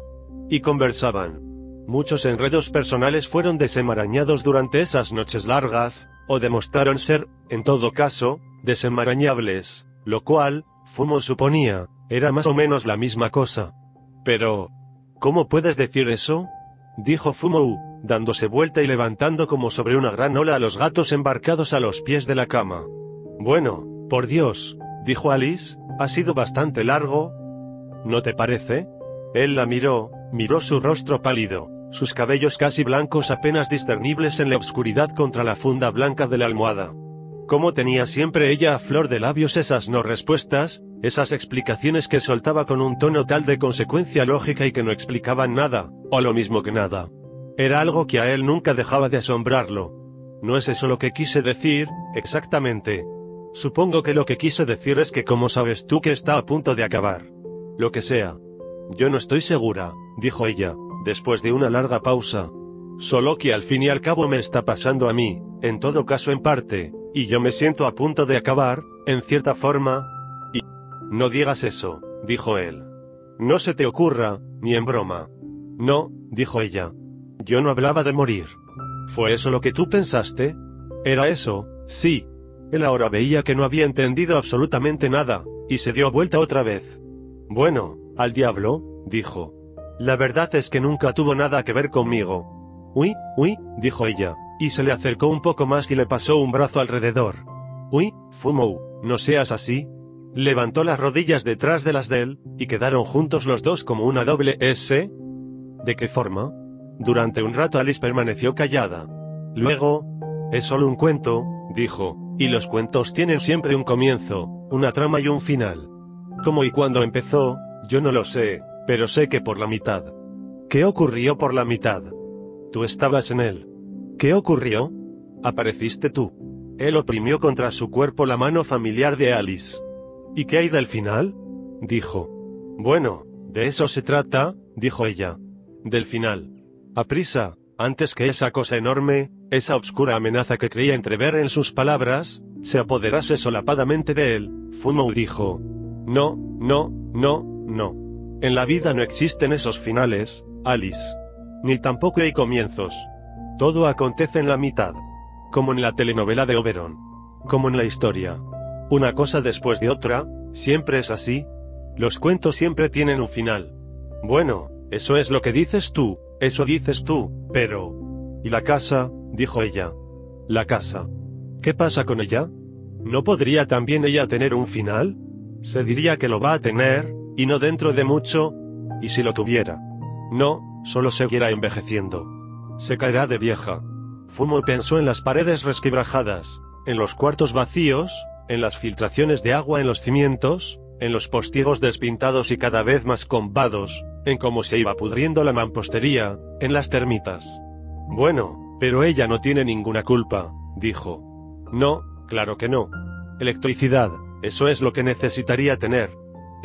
Y conversaban. Muchos enredos personales fueron desenmarañados durante esas noches largas, o demostraron ser, en todo caso, desenmarañables, lo cual, Fumo suponía, era más o menos la misma cosa. Pero, ¿cómo puedes decir eso? dijo Fumo, dándose vuelta y levantando como sobre una gran ola a los gatos embarcados a los pies de la cama. Bueno, por Dios, dijo Alice, ha sido bastante largo. ¿No te parece? Él la miró, miró su rostro pálido, sus cabellos casi blancos apenas discernibles en la oscuridad contra la funda blanca de la almohada. ¿Cómo tenía siempre ella a flor de labios esas no respuestas, esas explicaciones que soltaba con un tono tal de consecuencia lógica y que no explicaban nada, o lo mismo que nada? Era algo que a él nunca dejaba de asombrarlo. No es eso lo que quise decir, exactamente. Supongo que lo que quise decir es que como sabes tú que está a punto de acabar. Lo que sea. Yo no estoy segura, dijo ella, después de una larga pausa. Solo que al fin y al cabo me está pasando a mí, en todo caso en parte, y yo me siento a punto de acabar, en cierta forma. Y... No digas eso, dijo él. No se te ocurra, ni en broma. No, dijo ella. Yo no hablaba de morir. ¿Fue eso lo que tú pensaste? ¿Era eso? Sí. Él ahora veía que no había entendido absolutamente nada, y se dio vuelta otra vez. Bueno, al diablo, dijo. La verdad es que nunca tuvo nada que ver conmigo. Uy, uy, dijo ella, y se le acercó un poco más y le pasó un brazo alrededor. Uy, Fumo, no seas así. Levantó las rodillas detrás de las de él, y quedaron juntos los dos como una doble S. ¿De qué forma? Durante un rato Alice permaneció callada. Luego, es solo un cuento, dijo, y los cuentos tienen siempre un comienzo, una trama y un final. ¿Cómo y cuándo empezó? Yo no lo sé, pero sé que por la mitad. ¿Qué ocurrió por la mitad? Tú estabas en él. ¿Qué ocurrió? Apareciste tú. Él oprimió contra su cuerpo la mano familiar de Alice. ¿Y qué hay del final? Dijo. Bueno, de eso se trata, dijo ella. Del final. Aprisa, antes que esa cosa enorme, esa obscura amenaza que creía entrever en sus palabras, se apoderase solapadamente de él, Fumo dijo. No, no, no, no. En la vida no existen esos finales, Alice. Ni tampoco hay comienzos. Todo acontece en la mitad. Como en la telenovela de Oberon. Como en la historia. Una cosa después de otra, siempre es así. Los cuentos siempre tienen un final. Bueno, eso es lo que dices tú, eso dices tú, pero... ¿Y la casa? dijo ella. La casa. ¿Qué pasa con ella? ¿No podría también ella tener un final? Se diría que lo va a tener, y no dentro de mucho, y si lo tuviera. No, solo seguirá envejeciendo. Se caerá de vieja. Fumo pensó en las paredes resquibrajadas, en los cuartos vacíos, en las filtraciones de agua en los cimientos, en los postigos despintados y cada vez más combados, en cómo se iba pudriendo la mampostería, en las termitas. Bueno, pero ella no tiene ninguna culpa, dijo. No, claro que no. Electricidad, eso es lo que necesitaría tener.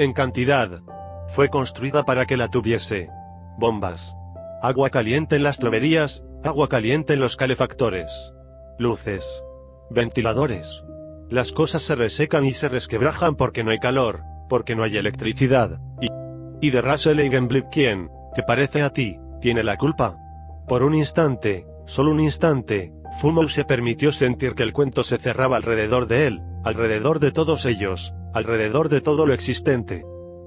En cantidad. Fue construida para que la tuviese. Bombas. Agua caliente en las tuberías, agua caliente en los calefactores. Luces. Ventiladores. Las cosas se resecan y se resquebrajan porque no hay calor, porque no hay electricidad. Y, y de Russell Eigenblick ¿quién, que parece a ti, tiene la culpa? Por un instante, solo un instante, Fumo se permitió sentir que el cuento se cerraba alrededor de él, alrededor de todos ellos, alrededor de todo lo existente.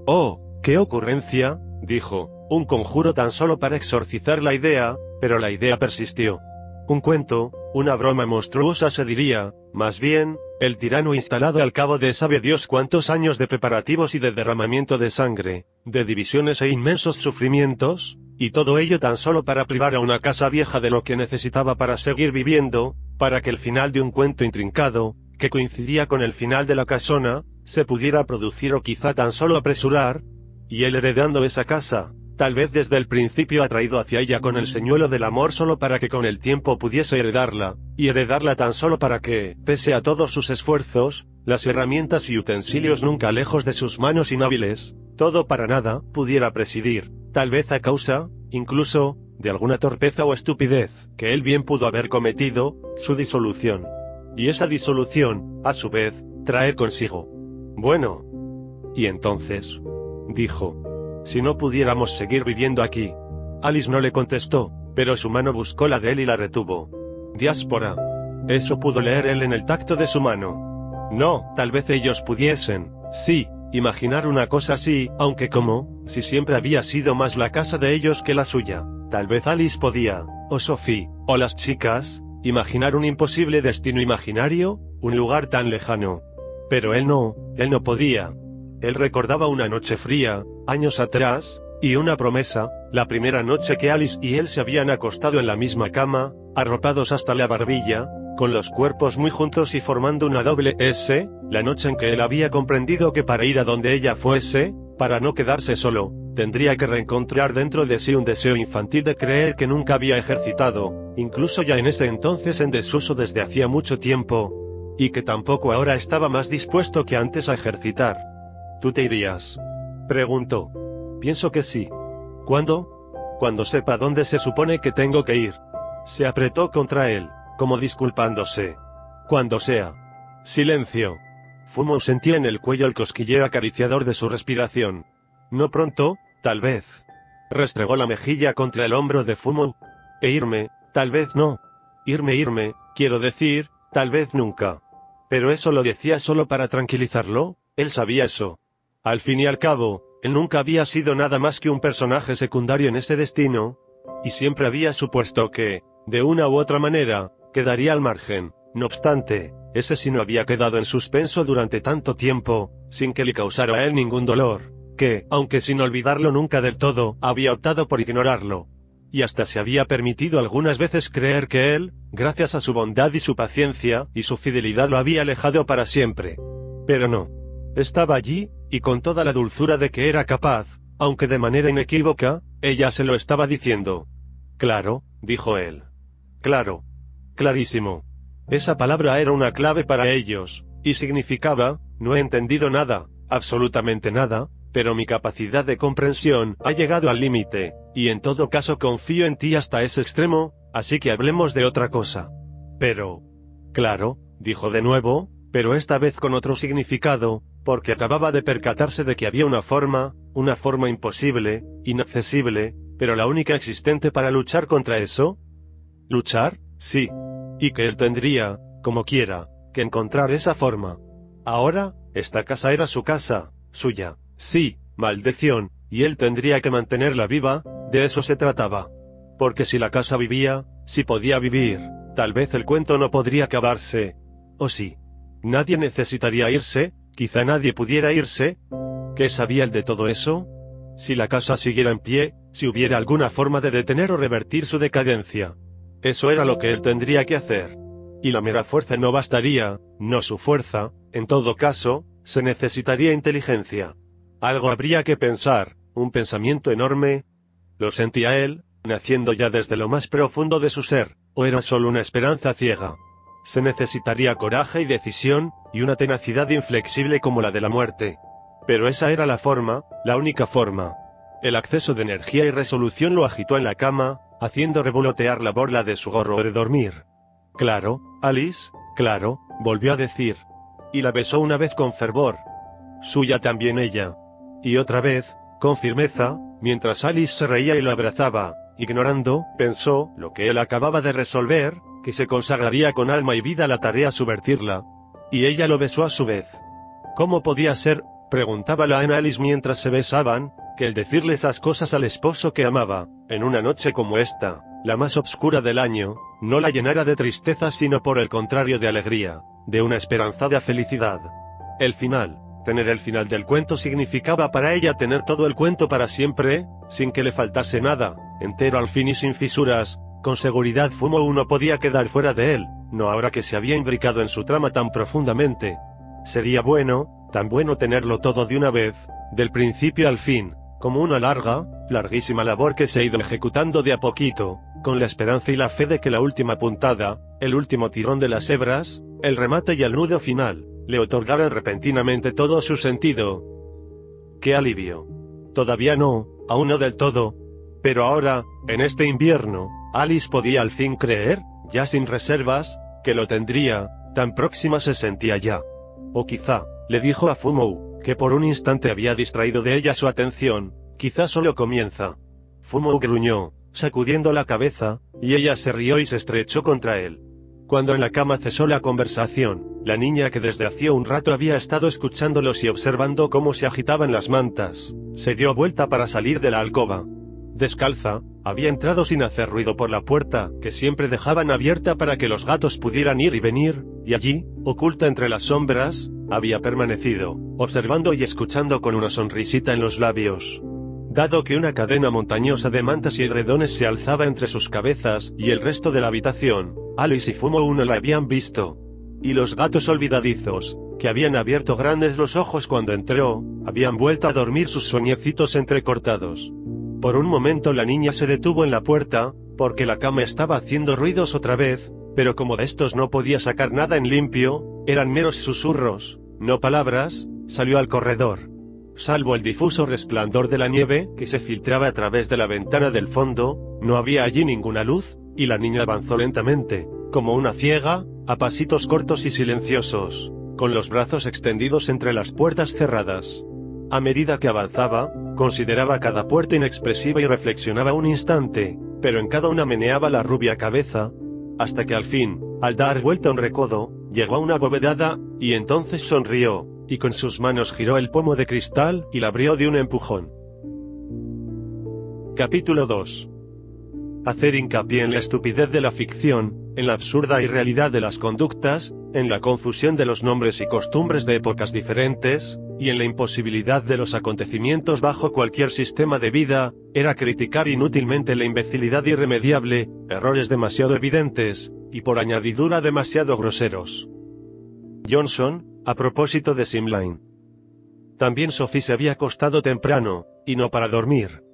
Oh, qué ocurrencia, dijo, un conjuro tan solo para exorcizar la idea, pero la idea persistió. Un cuento, una broma monstruosa se diría, más bien, el tirano instalado al cabo de sabe Dios cuántos años de preparativos y de derramamiento de sangre, de divisiones e inmensos sufrimientos, y todo ello tan solo para privar a una casa vieja de lo que necesitaba para seguir viviendo, para que el final de un cuento intrincado, que coincidía con el final de la casona, se pudiera producir o quizá tan solo apresurar, y él heredando esa casa, tal vez desde el principio atraído hacia ella con el señuelo del amor solo para que con el tiempo pudiese heredarla, y heredarla tan solo para que, pese a todos sus esfuerzos, las herramientas y utensilios nunca lejos de sus manos inhábiles, todo para nada, pudiera presidir, tal vez a causa, incluso, de alguna torpeza o estupidez, que él bien pudo haber cometido, su disolución. Y esa disolución, a su vez, traer consigo. Bueno. Y entonces, dijo, si no pudiéramos seguir viviendo aquí. Alice no le contestó, pero su mano buscó la de él y la retuvo. Diáspora. Eso pudo leer él en el tacto de su mano. No, tal vez ellos pudiesen, sí, imaginar una cosa así, aunque como, si siempre había sido más la casa de ellos que la suya. Tal vez Alice podía, o Sophie, o las chicas, imaginar un imposible destino imaginario, un lugar tan lejano. Pero él no, él no podía. Él recordaba una noche fría, años atrás, y una promesa, la primera noche que Alice y él se habían acostado en la misma cama, arropados hasta la barbilla, con los cuerpos muy juntos y formando una doble S, la noche en que él había comprendido que para ir a donde ella fuese, para no quedarse solo, tendría que reencontrar dentro de sí un deseo infantil de creer que nunca había ejercitado, incluso ya en ese entonces en desuso desde hacía mucho tiempo, y que tampoco ahora estaba más dispuesto que antes a ejercitar. ¿Tú te irías? Preguntó. Pienso que sí. ¿Cuándo? Cuando sepa dónde se supone que tengo que ir. Se apretó contra él, como disculpándose. Cuando sea. Silencio. Fumo sentía en el cuello el cosquilleo acariciador de su respiración. No pronto, tal vez. Restregó la mejilla contra el hombro de Fumo. E irme, tal vez no. Irme, irme, quiero decir, tal vez nunca. Pero eso lo decía solo para tranquilizarlo, él sabía eso. Al fin y al cabo, él nunca había sido nada más que un personaje secundario en ese destino, y siempre había supuesto que, de una u otra manera, quedaría al margen. No obstante, ese sí no había quedado en suspenso durante tanto tiempo, sin que le causara a él ningún dolor, que, aunque sin olvidarlo nunca del todo, había optado por ignorarlo. Y hasta se había permitido algunas veces creer que él, gracias a su bondad y su paciencia, y su fidelidad lo había alejado para siempre. Pero no. Estaba allí, y con toda la dulzura de que era capaz, aunque de manera inequívoca, ella se lo estaba diciendo. Claro, dijo él. Claro. Clarísimo. Esa palabra era una clave para ellos, y significaba, no he entendido nada, absolutamente nada, pero mi capacidad de comprensión ha llegado al límite, y en todo caso confío en ti hasta ese extremo, así que hablemos de otra cosa. Pero... Claro, dijo de nuevo, pero esta vez con otro significado, porque acababa de percatarse de que había una forma, una forma imposible, inaccesible, pero la única existente para luchar contra eso. ¿Luchar? Sí, y que él tendría, como quiera, que encontrar esa forma. Ahora, esta casa era su casa, suya. Sí, maldición, y él tendría que mantenerla viva, de eso se trataba. Porque si la casa vivía, si podía vivir, tal vez el cuento no podría acabarse. ¿O sí? Nadie necesitaría irse, quizá nadie pudiera irse. ¿Qué sabía él de todo eso? Si la casa siguiera en pie, si hubiera alguna forma de detener o revertir su decadencia. Eso era lo que él tendría que hacer. Y la mera fuerza no bastaría, no su fuerza, en todo caso, se necesitaría inteligencia. Algo habría que pensar, un pensamiento enorme. Lo sentía él, naciendo ya desde lo más profundo de su ser, o era solo una esperanza ciega. Se necesitaría coraje y decisión, y una tenacidad inflexible como la de la muerte. Pero esa era la forma, la única forma. El acceso de energía y resolución lo agitó en la cama, haciendo revolotear la borla de su gorro de dormir. Claro, Alice, claro, volvió a decir. Y la besó una vez con fervor. Suya también ella. Y otra vez, con firmeza, mientras Alice se reía y lo abrazaba, ignorando, pensó, lo que él acababa de resolver, que se consagraría con alma y vida a la tarea subvertirla. Y ella lo besó a su vez. ¿Cómo podía ser? preguntaba la Alice mientras se besaban, que el decirle esas cosas al esposo que amaba, en una noche como esta, la más obscura del año, no la llenara de tristeza sino por el contrario de alegría, de una esperanzada felicidad. El final, tener el final del cuento significaba para ella tener todo el cuento para siempre, sin que le faltase nada, entero al fin y sin fisuras, con seguridad Fumo uno podía quedar fuera de él, no ahora que se había imbricado en su trama tan profundamente. Sería bueno, tan bueno tenerlo todo de una vez, del principio al fin, como una larga, larguísima labor que se ha ido ejecutando de a poquito, con la esperanza y la fe de que la última puntada, el último tirón de las hebras, el remate y el nudo final, le otorgaran repentinamente todo su sentido. ¡Qué alivio! Todavía no, aún no del todo. Pero ahora, en este invierno, Alice podía al fin creer, ya sin reservas, que lo tendría, tan próxima se sentía ya. O quizá, le dijo a Fumou, que por un instante había distraído de ella su atención, quizá solo comienza. Fumo gruñó, sacudiendo la cabeza, y ella se rió y se estrechó contra él. Cuando en la cama cesó la conversación, la niña que desde hacía un rato había estado escuchándolos y observando cómo se agitaban las mantas, se dio vuelta para salir de la alcoba. Descalza, había entrado sin hacer ruido por la puerta, que siempre dejaban abierta para que los gatos pudieran ir y venir, y allí, oculta entre las sombras, había permanecido, observando y escuchando con una sonrisita en los labios. Dado que una cadena montañosa de mantas y edredones se alzaba entre sus cabezas y el resto de la habitación, Alice y Fumo uno la habían visto. Y los gatos olvidadizos, que habían abierto grandes los ojos cuando entró, habían vuelto a dormir sus sueñecitos entrecortados. Por un momento la niña se detuvo en la puerta, porque la cama estaba haciendo ruidos otra vez, pero como de estos no podía sacar nada en limpio, eran meros susurros, no palabras, salió al corredor. Salvo el difuso resplandor de la nieve que se filtraba a través de la ventana del fondo, no había allí ninguna luz, y la niña avanzó lentamente, como una ciega, a pasitos cortos y silenciosos, con los brazos extendidos entre las puertas cerradas. A medida que avanzaba, consideraba cada puerta inexpresiva y reflexionaba un instante, pero en cada una meneaba la rubia cabeza, hasta que al fin, al dar vuelta un recodo, llegó a una bovedada, y entonces sonrió, y con sus manos giró el pomo de cristal y la abrió de un empujón. Capítulo 2 Hacer hincapié en la estupidez de la ficción, en la absurda irrealidad de las conductas, en la confusión de los nombres y costumbres de épocas diferentes, y en la imposibilidad de los acontecimientos bajo cualquier sistema de vida, era criticar inútilmente la imbecilidad irremediable, errores demasiado evidentes, y por añadidura demasiado groseros. Johnson, a propósito de Simline. También Sophie se había acostado temprano, y no para dormir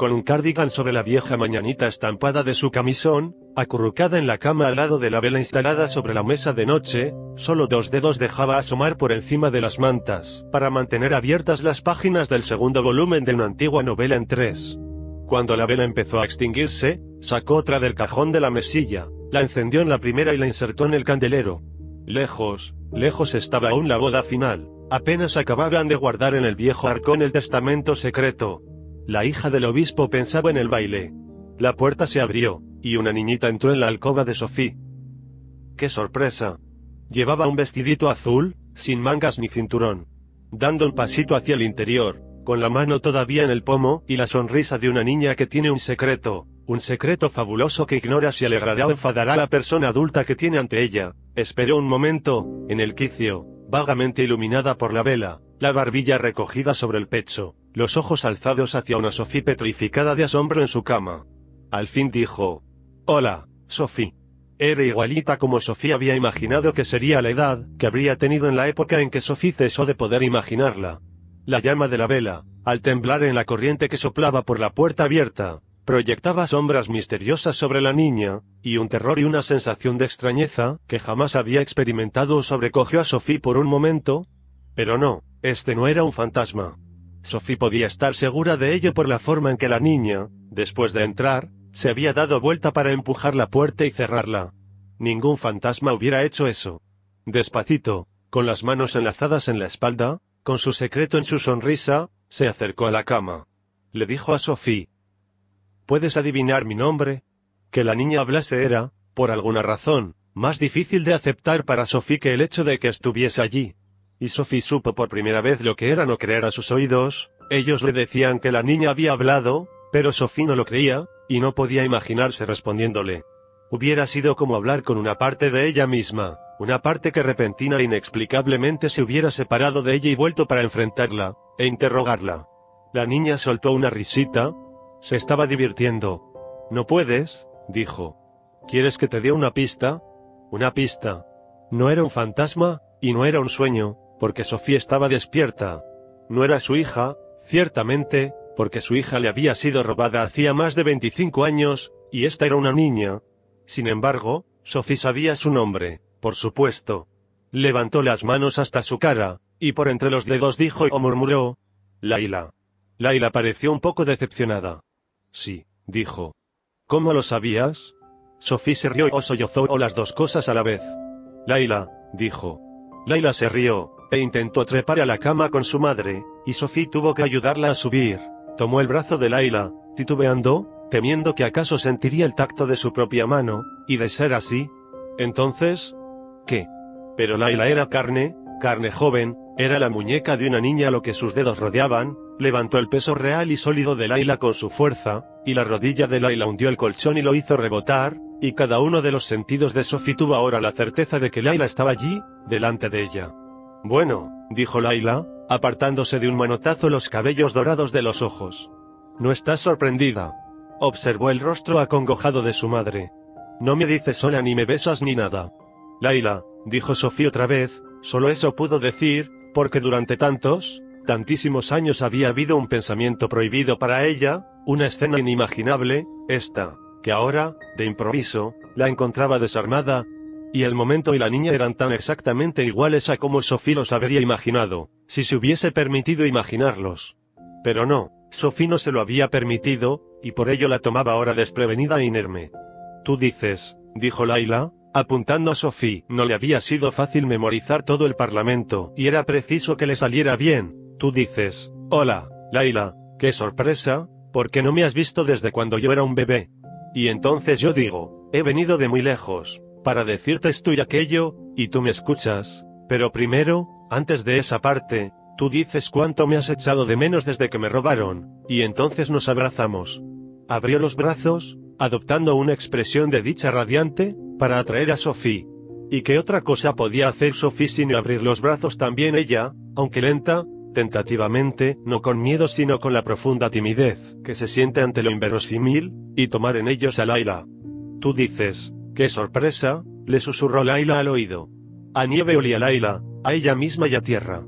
con un cardigan sobre la vieja mañanita estampada de su camisón, acurrucada en la cama al lado de la vela instalada sobre la mesa de noche, solo dos dedos dejaba asomar por encima de las mantas, para mantener abiertas las páginas del segundo volumen de una antigua novela en tres. Cuando la vela empezó a extinguirse, sacó otra del cajón de la mesilla, la encendió en la primera y la insertó en el candelero. Lejos, lejos estaba aún la boda final. Apenas acababan de guardar en el viejo arcón el testamento secreto, la hija del obispo pensaba en el baile. La puerta se abrió, y una niñita entró en la alcoba de Sophie. ¡Qué sorpresa! Llevaba un vestidito azul, sin mangas ni cinturón. Dando un pasito hacia el interior, con la mano todavía en el pomo y la sonrisa de una niña que tiene un secreto, un secreto fabuloso que ignora si alegrará o enfadará a la persona adulta que tiene ante ella. Esperó un momento, en el quicio, vagamente iluminada por la vela, la barbilla recogida sobre el pecho, los ojos alzados hacia una Sofía petrificada de asombro en su cama. Al fin dijo, Hola, Sofía. Era igualita como Sofía había imaginado que sería la edad que habría tenido en la época en que Sofía cesó de poder imaginarla. La llama de la vela, al temblar en la corriente que soplaba por la puerta abierta, proyectaba sombras misteriosas sobre la niña, y un terror y una sensación de extrañeza que jamás había experimentado sobrecogió a Sofía por un momento. Pero no, este no era un fantasma. Sophie podía estar segura de ello por la forma en que la niña, después de entrar, se había dado vuelta para empujar la puerta y cerrarla. Ningún fantasma hubiera hecho eso. Despacito, con las manos enlazadas en la espalda, con su secreto en su sonrisa, se acercó a la cama. Le dijo a Sophie. ¿Puedes adivinar mi nombre? Que la niña hablase era, por alguna razón, más difícil de aceptar para Sophie que el hecho de que estuviese allí y Sophie supo por primera vez lo que era no creer a sus oídos, ellos le decían que la niña había hablado, pero Sophie no lo creía, y no podía imaginarse respondiéndole. Hubiera sido como hablar con una parte de ella misma, una parte que repentina e inexplicablemente se hubiera separado de ella y vuelto para enfrentarla, e interrogarla. La niña soltó una risita, se estaba divirtiendo. No puedes, dijo. ¿Quieres que te dé una pista? Una pista. No era un fantasma, y no era un sueño, porque Sofía estaba despierta. No era su hija, ciertamente, porque su hija le había sido robada hacía más de 25 años, y esta era una niña. Sin embargo, Sofía sabía su nombre, por supuesto. Levantó las manos hasta su cara, y por entre los dedos dijo o murmuró, Laila. Laila pareció un poco decepcionada. Sí, dijo. ¿Cómo lo sabías? Sofía se rió o sollozó o las dos cosas a la vez. Laila, dijo. Laila se rió, e intentó trepar a la cama con su madre, y Sophie tuvo que ayudarla a subir. Tomó el brazo de Laila, titubeando, temiendo que acaso sentiría el tacto de su propia mano, y de ser así, entonces, ¿qué? Pero Laila era carne, carne joven, era la muñeca de una niña lo que sus dedos rodeaban, levantó el peso real y sólido de Laila con su fuerza, y la rodilla de Laila hundió el colchón y lo hizo rebotar, y cada uno de los sentidos de Sophie tuvo ahora la certeza de que Laila estaba allí, delante de ella. Bueno, dijo Laila, apartándose de un manotazo los cabellos dorados de los ojos. ¿No estás sorprendida? Observó el rostro acongojado de su madre. No me dices hola ni me besas ni nada. Laila, dijo Sofía otra vez, solo eso pudo decir, porque durante tantos, tantísimos años había habido un pensamiento prohibido para ella, una escena inimaginable, esta, que ahora, de improviso, la encontraba desarmada, y el momento y la niña eran tan exactamente iguales a como Sofía los habría imaginado, si se hubiese permitido imaginarlos. Pero no, Sofía no se lo había permitido, y por ello la tomaba ahora desprevenida e inerme. Tú dices, dijo Laila, apuntando a Sofía, no le había sido fácil memorizar todo el parlamento, y era preciso que le saliera bien, tú dices, hola, Laila, qué sorpresa, porque no me has visto desde cuando yo era un bebé. Y entonces yo digo, he venido de muy lejos, para decirte esto y aquello, y tú me escuchas, pero primero, antes de esa parte, tú dices cuánto me has echado de menos desde que me robaron, y entonces nos abrazamos. Abrió los brazos, adoptando una expresión de dicha radiante, para atraer a Sophie. ¿Y qué otra cosa podía hacer Sophie sino abrir los brazos también ella, aunque lenta, tentativamente, no con miedo sino con la profunda timidez que se siente ante lo inverosímil, y tomar en ellos a Laila. Tú dices, qué sorpresa, le susurró Laila al oído. A nieve olía Laila, a ella misma y a tierra.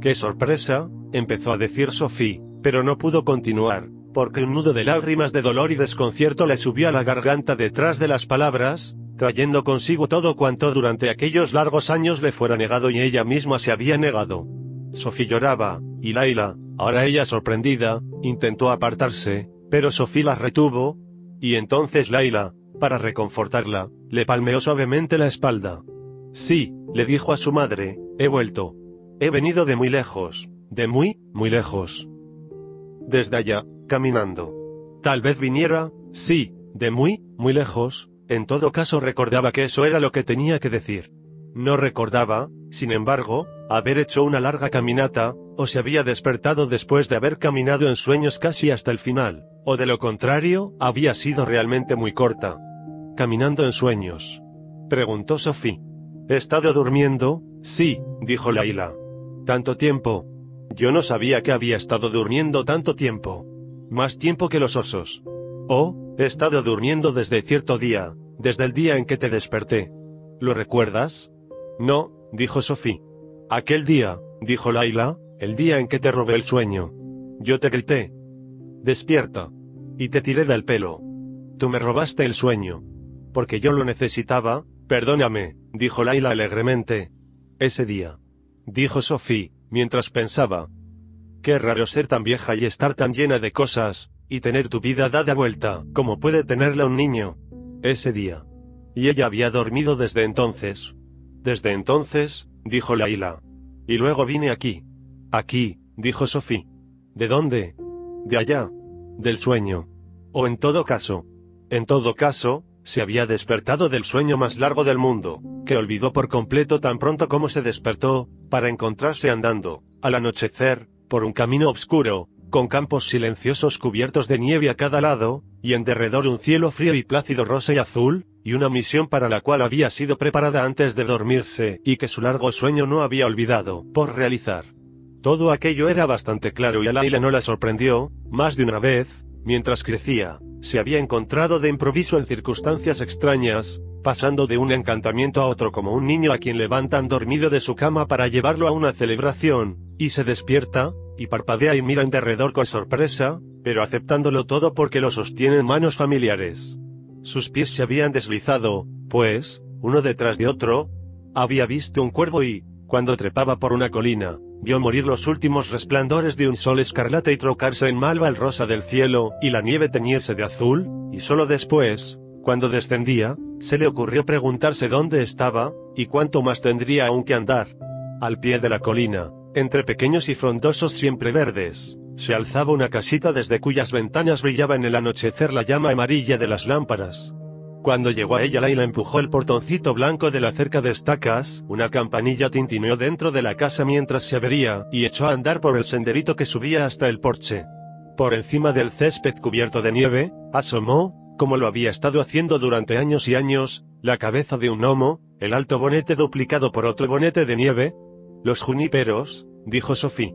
Qué sorpresa, empezó a decir Sofía, pero no pudo continuar, porque un nudo de lágrimas de dolor y desconcierto le subió a la garganta detrás de las palabras, trayendo consigo todo cuanto durante aquellos largos años le fuera negado y ella misma se había negado. Sofía lloraba, y Laila, ahora ella sorprendida, intentó apartarse, pero Sofía la retuvo, y entonces Laila, para reconfortarla, le palmeó suavemente la espalda. Sí, le dijo a su madre, he vuelto. He venido de muy lejos, de muy, muy lejos. Desde allá, caminando. Tal vez viniera, sí, de muy, muy lejos, en todo caso recordaba que eso era lo que tenía que decir. No recordaba, sin embargo, haber hecho una larga caminata, o se había despertado después de haber caminado en sueños casi hasta el final, o de lo contrario, había sido realmente muy corta. Caminando en sueños. Preguntó Sophie. ¿He estado durmiendo? Sí, dijo Laila. ¿Tanto tiempo? Yo no sabía que había estado durmiendo tanto tiempo. Más tiempo que los osos. Oh, he estado durmiendo desde cierto día, desde el día en que te desperté. ¿Lo recuerdas? No, dijo Sophie. Aquel día, dijo Laila, el día en que te robé el sueño. Yo te grité. Despierta. Y te tiré del pelo. Tú me robaste el sueño. Porque yo lo necesitaba, perdóname, dijo Laila alegremente. Ese día. Dijo Sophie, mientras pensaba. Qué raro ser tan vieja y estar tan llena de cosas, y tener tu vida dada vuelta, como puede tenerla un niño. Ese día. Y ella había dormido desde entonces. Desde entonces, dijo Laila. Y luego vine aquí. Aquí, dijo Sophie. ¿De dónde? De allá. Del sueño. O en todo caso. En todo caso, se había despertado del sueño más largo del mundo, que olvidó por completo tan pronto como se despertó, para encontrarse andando, al anochecer, por un camino oscuro, con campos silenciosos cubiertos de nieve a cada lado, y en derredor un cielo frío y plácido rosa y azul, y una misión para la cual había sido preparada antes de dormirse, y que su largo sueño no había olvidado, por realizar. Todo aquello era bastante claro y a Laila no la sorprendió, más de una vez, mientras crecía, se había encontrado de improviso en circunstancias extrañas, pasando de un encantamiento a otro como un niño a quien levantan dormido de su cama para llevarlo a una celebración, y se despierta, y parpadea y mira en derredor con sorpresa, pero aceptándolo todo porque lo sostienen manos familiares. Sus pies se habían deslizado, pues, uno detrás de otro, había visto un cuervo y, cuando trepaba por una colina, vio morir los últimos resplandores de un sol escarlata y trocarse en malva el rosa del cielo, y la nieve teñirse de azul, y solo después, cuando descendía, se le ocurrió preguntarse dónde estaba, y cuánto más tendría aún que andar. Al pie de la colina, entre pequeños y frondosos siempre verdes, se alzaba una casita desde cuyas ventanas brillaba en el anochecer la llama amarilla de las lámparas. Cuando llegó a ella Laila empujó el portoncito blanco de la cerca de estacas, una campanilla tintineó dentro de la casa mientras se abría, y echó a andar por el senderito que subía hasta el porche. Por encima del césped cubierto de nieve, asomó, como lo había estado haciendo durante años y años, la cabeza de un gnomo, el alto bonete duplicado por otro bonete de nieve. Los juníperos, dijo Sofí.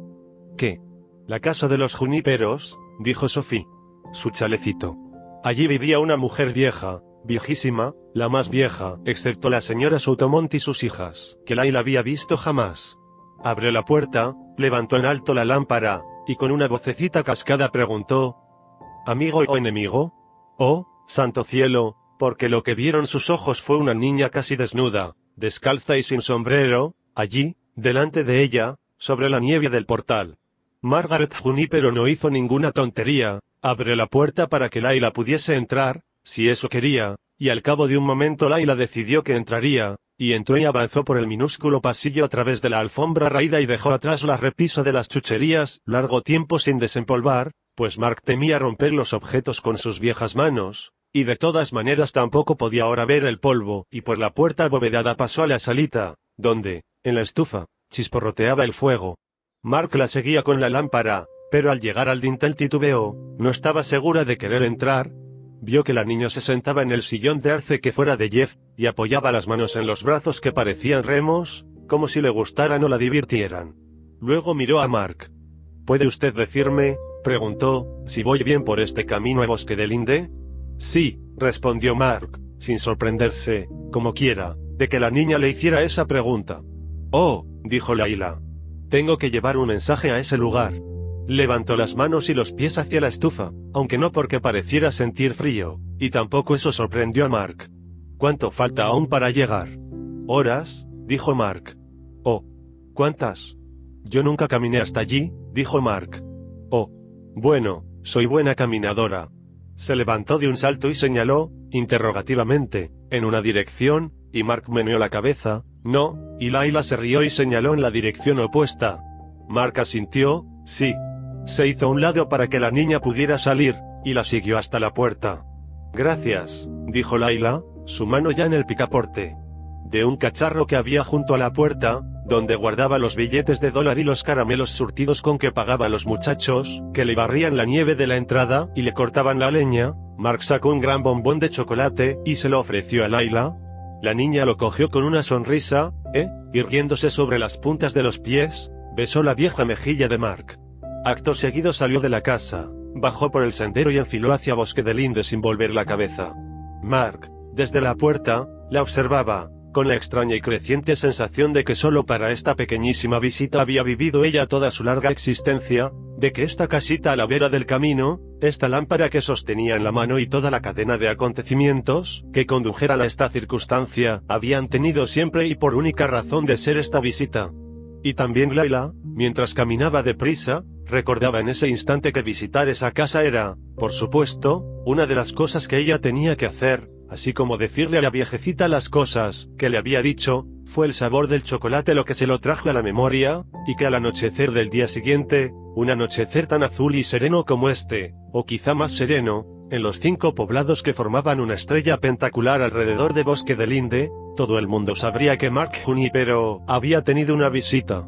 ¿Qué? La casa de los juníperos, dijo Sofí. Su chalecito. Allí vivía una mujer vieja, viejísima, la más vieja, excepto la señora Soutomont y sus hijas, que Laila había visto jamás. Abrió la puerta, levantó en alto la lámpara, y con una vocecita cascada preguntó, ¿Amigo o enemigo? Oh, santo cielo, porque lo que vieron sus ojos fue una niña casi desnuda, descalza y sin sombrero, allí, delante de ella, sobre la nieve del portal. Margaret Junipero no hizo ninguna tontería, abrió la puerta para que Laila pudiese entrar, si eso quería, y al cabo de un momento Laila decidió que entraría, y entró y avanzó por el minúsculo pasillo a través de la alfombra raída y dejó atrás la repisa de las chucherías, largo tiempo sin desempolvar, pues Mark temía romper los objetos con sus viejas manos, y de todas maneras tampoco podía ahora ver el polvo, y por la puerta abovedada pasó a la salita, donde, en la estufa, chisporroteaba el fuego. Mark la seguía con la lámpara, pero al llegar al dintel titubeó, no estaba segura de querer entrar, Vio que la niña se sentaba en el sillón de arce que fuera de Jeff, y apoyaba las manos en los brazos que parecían remos, como si le gustaran o la divirtieran. Luego miró a Mark. ¿Puede usted decirme, preguntó, si voy bien por este camino a Bosque del Inde? Sí, respondió Mark, sin sorprenderse, como quiera, de que la niña le hiciera esa pregunta. Oh, dijo Laila. Tengo que llevar un mensaje a ese lugar. Levantó las manos y los pies hacia la estufa, aunque no porque pareciera sentir frío, y tampoco eso sorprendió a Mark. ¿Cuánto falta aún para llegar? Horas, dijo Mark. Oh. ¿Cuántas? Yo nunca caminé hasta allí, dijo Mark. Oh. Bueno, soy buena caminadora. Se levantó de un salto y señaló, interrogativamente, en una dirección, y Mark meneó la cabeza, no, y Laila se rió y señaló en la dirección opuesta. Mark asintió, sí, se hizo a un lado para que la niña pudiera salir, y la siguió hasta la puerta. Gracias, dijo Laila, su mano ya en el picaporte. De un cacharro que había junto a la puerta, donde guardaba los billetes de dólar y los caramelos surtidos con que pagaban los muchachos, que le barrían la nieve de la entrada y le cortaban la leña, Mark sacó un gran bombón de chocolate y se lo ofreció a Laila. La niña lo cogió con una sonrisa, ¿eh? irguiéndose sobre las puntas de los pies, besó la vieja mejilla de Mark. Acto seguido salió de la casa, bajó por el sendero y enfiló hacia Bosque de Linde sin volver la cabeza. Mark, desde la puerta, la observaba, con la extraña y creciente sensación de que solo para esta pequeñísima visita había vivido ella toda su larga existencia, de que esta casita a la vera del camino, esta lámpara que sostenía en la mano y toda la cadena de acontecimientos, que condujeran a esta circunstancia, habían tenido siempre y por única razón de ser esta visita. Y también Laila, mientras caminaba deprisa, Recordaba en ese instante que visitar esa casa era, por supuesto, una de las cosas que ella tenía que hacer, así como decirle a la viejecita las cosas que le había dicho, fue el sabor del chocolate lo que se lo trajo a la memoria, y que al anochecer del día siguiente, un anochecer tan azul y sereno como este, o quizá más sereno, en los cinco poblados que formaban una estrella pentacular alrededor de Bosque del Linde, todo el mundo sabría que Mark Junipero había tenido una visita.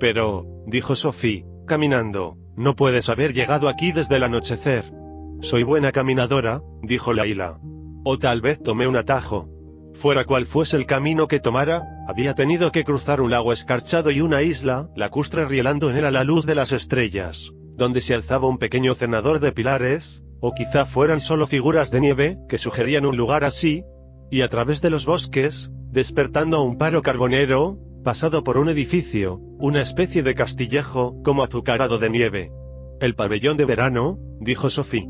Pero, dijo Sophie, caminando. No puedes haber llegado aquí desde el anochecer. Soy buena caminadora, dijo Laila. O tal vez tomé un atajo. Fuera cual fuese el camino que tomara, había tenido que cruzar un lago escarchado y una isla, lacustre rielando en él a la luz de las estrellas, donde se alzaba un pequeño cenador de pilares, o quizá fueran solo figuras de nieve, que sugerían un lugar así, y a través de los bosques, despertando a un paro carbonero, pasado por un edificio, una especie de castillejo, como azucarado de nieve. El pabellón de verano, dijo Sophie.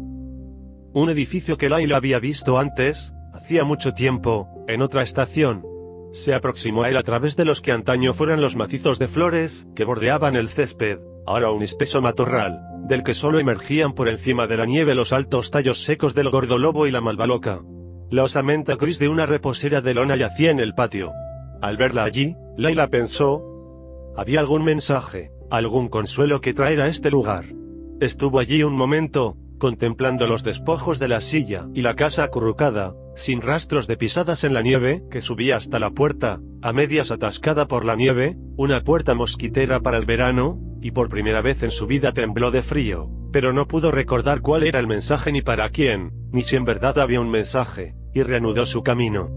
Un edificio que Laila había visto antes, hacía mucho tiempo, en otra estación. Se aproximó a él a través de los que antaño fueran los macizos de flores, que bordeaban el césped, ahora un espeso matorral, del que solo emergían por encima de la nieve los altos tallos secos del gordolobo y la malvaloca. La osamenta gris de una reposera de lona yacía en el patio. Al verla allí, Laila pensó, había algún mensaje, algún consuelo que traer a este lugar. Estuvo allí un momento, contemplando los despojos de la silla y la casa acurrucada, sin rastros de pisadas en la nieve, que subía hasta la puerta, a medias atascada por la nieve, una puerta mosquitera para el verano, y por primera vez en su vida tembló de frío, pero no pudo recordar cuál era el mensaje ni para quién, ni si en verdad había un mensaje, y reanudó su camino.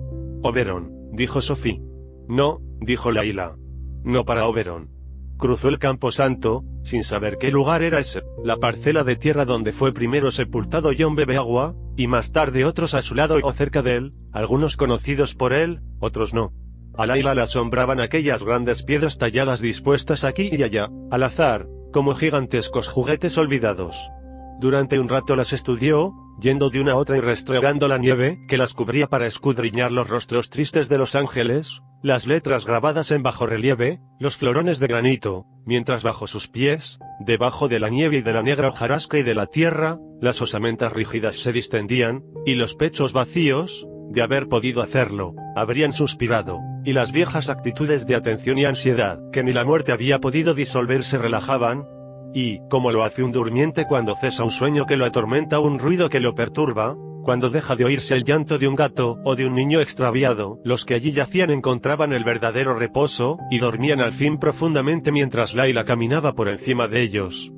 Oberon, dijo Sophie. No, dijo Laila. No para Oberon. Cruzó el campo santo, sin saber qué lugar era ese, la parcela de tierra donde fue primero sepultado John Agua, y más tarde otros a su lado o cerca de él, algunos conocidos por él, otros no. A Laila le asombraban aquellas grandes piedras talladas dispuestas aquí y allá, al azar, como gigantescos juguetes olvidados. Durante un rato las estudió, yendo de una a otra y restregando la nieve que las cubría para escudriñar los rostros tristes de los ángeles, las letras grabadas en bajo relieve, los florones de granito, mientras bajo sus pies, debajo de la nieve y de la negra hojarasca y de la tierra, las osamentas rígidas se distendían, y los pechos vacíos, de haber podido hacerlo, habrían suspirado, y las viejas actitudes de atención y ansiedad, que ni la muerte había podido disolver se relajaban, y, como lo hace un durmiente cuando cesa un sueño que lo atormenta o un ruido que lo perturba, cuando deja de oírse el llanto de un gato o de un niño extraviado, los que allí yacían encontraban el verdadero reposo, y dormían al fin profundamente mientras Laila caminaba por encima de ellos.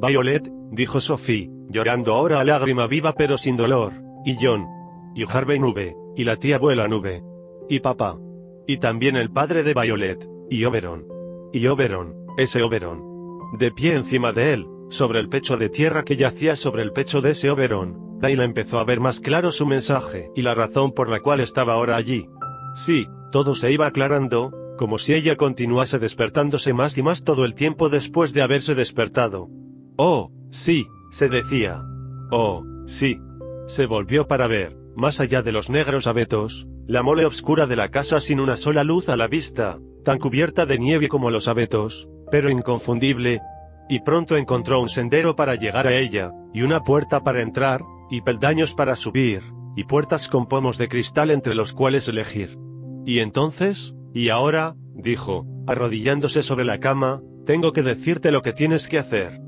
Violet, dijo Sophie, llorando ahora a lágrima viva pero sin dolor, y John, y Harvey Nube, y la tía abuela Nube, y papá, y también el padre de Violet, y Oberon, y Oberon, ese Oberon, de pie encima de él, sobre el pecho de tierra que yacía sobre el pecho de ese Oberon, Laila empezó a ver más claro su mensaje y la razón por la cual estaba ahora allí. Sí, todo se iba aclarando, como si ella continuase despertándose más y más todo el tiempo después de haberse despertado. Oh, sí, se decía. Oh, sí. Se volvió para ver, más allá de los negros abetos, la mole oscura de la casa sin una sola luz a la vista, tan cubierta de nieve como los abetos, pero inconfundible, y pronto encontró un sendero para llegar a ella, y una puerta para entrar, y peldaños para subir, y puertas con pomos de cristal entre los cuales elegir. Y entonces, y ahora, dijo, arrodillándose sobre la cama, tengo que decirte lo que tienes que hacer.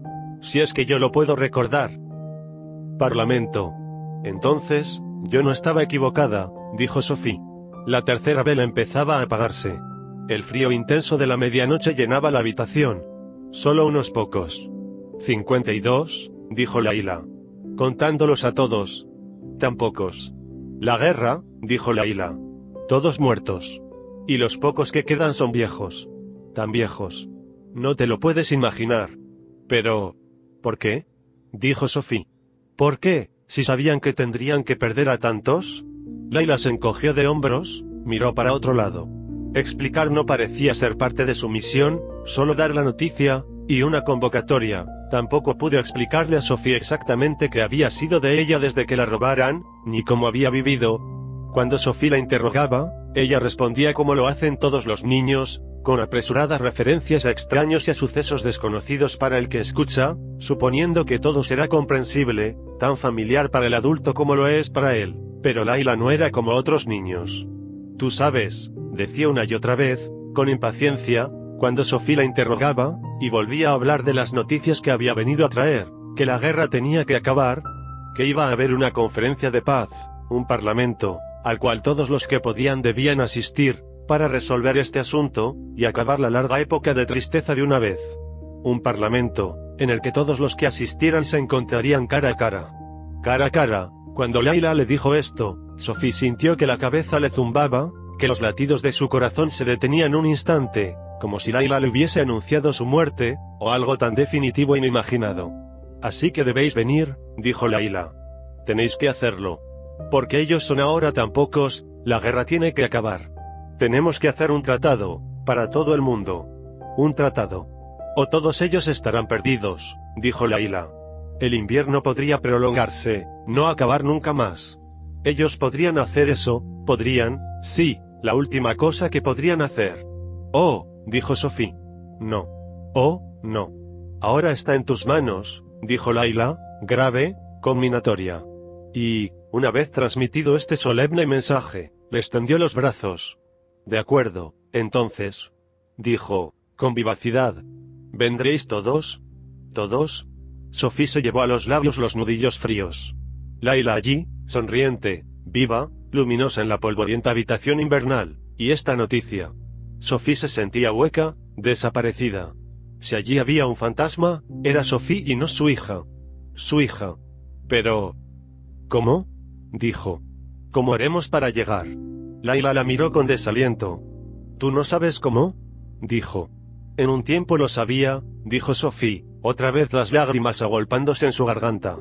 Si es que yo lo puedo recordar. Parlamento. Entonces, yo no estaba equivocada, dijo Sophie. La tercera vela empezaba a apagarse. El frío intenso de la medianoche llenaba la habitación. Solo unos pocos. 52, dijo Laila contándolos a todos. Tan pocos. La guerra, dijo Laila. Todos muertos. Y los pocos que quedan son viejos. Tan viejos. No te lo puedes imaginar. Pero... ¿Por qué? dijo Sophie. ¿Por qué, si sabían que tendrían que perder a tantos? Laila se encogió de hombros, miró para otro lado. Explicar no parecía ser parte de su misión, solo dar la noticia, y una convocatoria, Tampoco pude explicarle a Sofía exactamente qué había sido de ella desde que la robaran, ni cómo había vivido. Cuando Sofía la interrogaba, ella respondía como lo hacen todos los niños, con apresuradas referencias a extraños y a sucesos desconocidos para el que escucha, suponiendo que todo será comprensible, tan familiar para el adulto como lo es para él. Pero Laila no era como otros niños. Tú sabes, decía una y otra vez, con impaciencia, cuando Sofía la interrogaba, y volvía a hablar de las noticias que había venido a traer, que la guerra tenía que acabar, que iba a haber una conferencia de paz, un parlamento, al cual todos los que podían debían asistir, para resolver este asunto, y acabar la larga época de tristeza de una vez. Un parlamento, en el que todos los que asistieran se encontrarían cara a cara. Cara a cara, cuando Laila le dijo esto, Sophie sintió que la cabeza le zumbaba, que los latidos de su corazón se detenían un instante, como si Laila le hubiese anunciado su muerte, o algo tan definitivo e inimaginado. Así que debéis venir, dijo Laila. Tenéis que hacerlo. Porque ellos son ahora tan pocos, la guerra tiene que acabar. Tenemos que hacer un tratado, para todo el mundo. Un tratado. O todos ellos estarán perdidos, dijo Laila. El invierno podría prolongarse, no acabar nunca más. Ellos podrían hacer eso, podrían, sí, la última cosa que podrían hacer. Oh, dijo Sophie. No. Oh, no. Ahora está en tus manos, dijo Laila, grave, combinatoria. Y, una vez transmitido este solemne mensaje, le extendió los brazos. De acuerdo, entonces, dijo, con vivacidad. ¿Vendréis todos? ¿Todos? Sophie se llevó a los labios los nudillos fríos. Laila allí, sonriente, viva, luminosa en la polvorienta habitación invernal, y esta noticia. Sophie se sentía hueca, desaparecida. Si allí había un fantasma, era Sophie y no su hija. Su hija. Pero... ¿Cómo? dijo. ¿Cómo haremos para llegar? Laila la miró con desaliento. ¿Tú no sabes cómo? dijo. En un tiempo lo sabía, dijo Sophie, otra vez las lágrimas agolpándose en su garganta.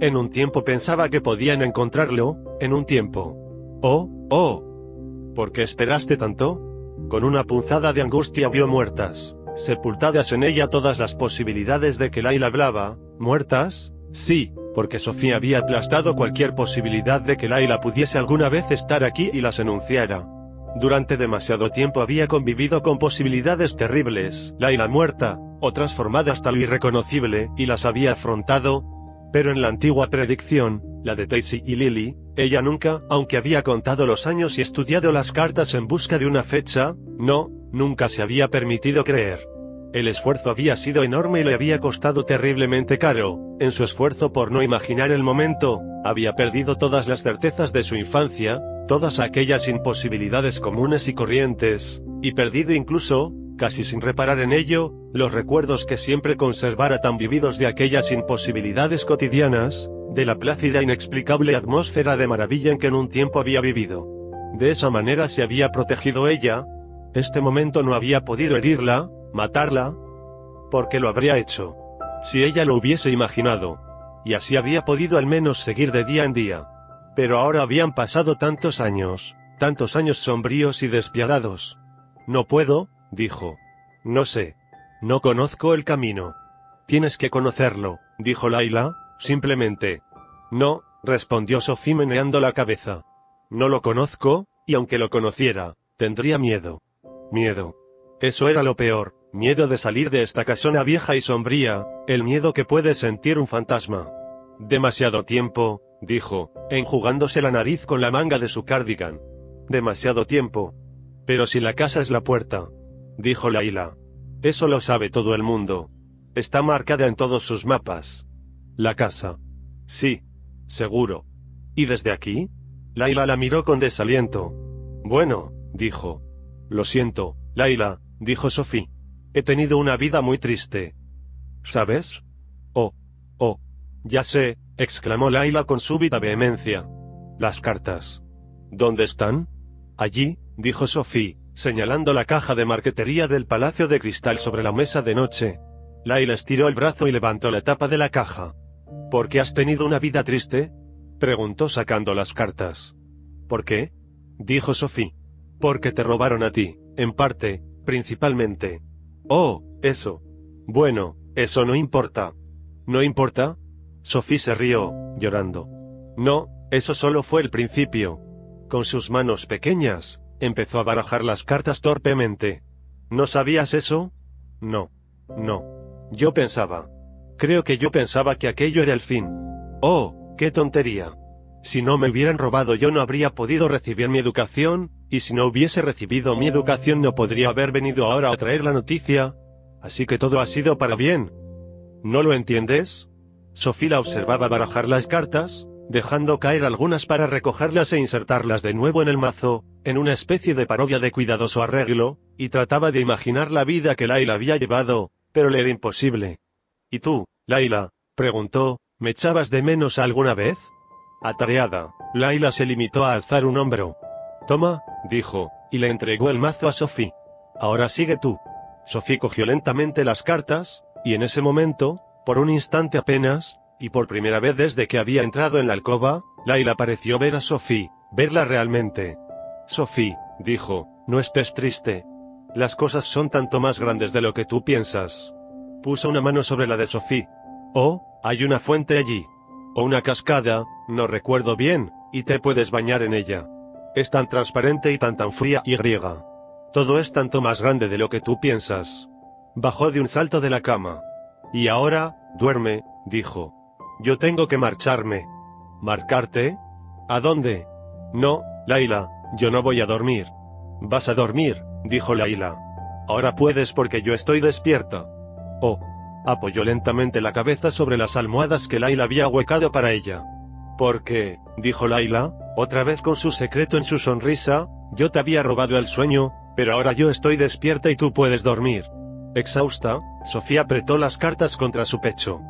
En un tiempo pensaba que podían encontrarlo, en un tiempo. Oh, oh. ¿Por qué esperaste tanto? Con una punzada de angustia vio muertas, sepultadas en ella todas las posibilidades de que Laila hablaba, muertas, sí, porque Sofía había aplastado cualquier posibilidad de que Laila pudiese alguna vez estar aquí y las enunciara. Durante demasiado tiempo había convivido con posibilidades terribles, Laila muerta, o transformada hasta lo irreconocible, y las había afrontado. Pero en la antigua predicción, la de Daisy y Lily, ella nunca, aunque había contado los años y estudiado las cartas en busca de una fecha, no, nunca se había permitido creer. El esfuerzo había sido enorme y le había costado terriblemente caro, en su esfuerzo por no imaginar el momento, había perdido todas las certezas de su infancia, todas aquellas imposibilidades comunes y corrientes, y perdido incluso, casi sin reparar en ello, los recuerdos que siempre conservara tan vividos de aquellas imposibilidades cotidianas, de la plácida e inexplicable atmósfera de maravilla en que en un tiempo había vivido. De esa manera se había protegido ella, este momento no había podido herirla, matarla, porque lo habría hecho. Si ella lo hubiese imaginado. Y así había podido al menos seguir de día en día. Pero ahora habían pasado tantos años, tantos años sombríos y despiadados. No puedo, dijo. No sé. No conozco el camino. Tienes que conocerlo, dijo Laila, simplemente. No, respondió Sofía meneando la cabeza. No lo conozco, y aunque lo conociera, tendría miedo. Miedo. Eso era lo peor, miedo de salir de esta casona vieja y sombría, el miedo que puede sentir un fantasma. Demasiado tiempo, dijo, enjugándose la nariz con la manga de su cardigan. Demasiado tiempo. Pero si la casa es la puerta, dijo Laila. Eso lo sabe todo el mundo. Está marcada en todos sus mapas. La casa. Sí. Seguro. ¿Y desde aquí? Laila la miró con desaliento. Bueno, dijo. Lo siento, Laila, dijo Sophie. He tenido una vida muy triste. ¿Sabes? Oh. Oh. Ya sé, exclamó Laila con súbita vehemencia. Las cartas. ¿Dónde están? Allí, dijo Sophie, señalando la caja de marquetería del Palacio de Cristal sobre la mesa de noche. Laila estiró el brazo y levantó la tapa de la caja. ¿Por qué has tenido una vida triste? preguntó sacando las cartas. ¿Por qué? dijo Sophie. Porque te robaron a ti, en parte, principalmente. Oh, eso. Bueno, eso no importa. ¿No importa? Sophie se rió, llorando. No, eso solo fue el principio. Con sus manos pequeñas, empezó a barajar las cartas torpemente. ¿No sabías eso? No. No. Yo pensaba. Creo que yo pensaba que aquello era el fin. Oh, qué tontería. Si no me hubieran robado yo no habría podido recibir mi educación, y si no hubiese recibido mi educación no podría haber venido ahora a traer la noticia. Así que todo ha sido para bien. ¿No lo entiendes? Sofía observaba barajar las cartas, dejando caer algunas para recogerlas e insertarlas de nuevo en el mazo, en una especie de parodia de cuidadoso arreglo, y trataba de imaginar la vida que Laila había llevado, pero le era imposible. ¿Y tú, Laila? preguntó, ¿me echabas de menos alguna vez? Atareada, Laila se limitó a alzar un hombro. Toma, dijo, y le entregó el mazo a Sofía. Ahora sigue tú. Sofía cogió lentamente las cartas, y en ese momento, por un instante apenas, y por primera vez desde que había entrado en la alcoba, Laila pareció ver a Sophie, verla realmente. Sophie, dijo, no estés triste. Las cosas son tanto más grandes de lo que tú piensas. Puso una mano sobre la de Sophie. Oh, hay una fuente allí. O una cascada, no recuerdo bien, y te puedes bañar en ella. Es tan transparente y tan tan fría y griega. Todo es tanto más grande de lo que tú piensas. Bajó de un salto de la cama. Y ahora, duerme, dijo. Yo tengo que marcharme. ¿Marcarte? ¿A dónde? No, Laila, yo no voy a dormir. Vas a dormir, dijo Laila. Ahora puedes porque yo estoy despierta. Oh, apoyó lentamente la cabeza sobre las almohadas que Laila había huecado para ella. Porque, dijo Laila, otra vez con su secreto en su sonrisa, yo te había robado el sueño, pero ahora yo estoy despierta y tú puedes dormir. Exhausta, Sofía apretó las cartas contra su pecho.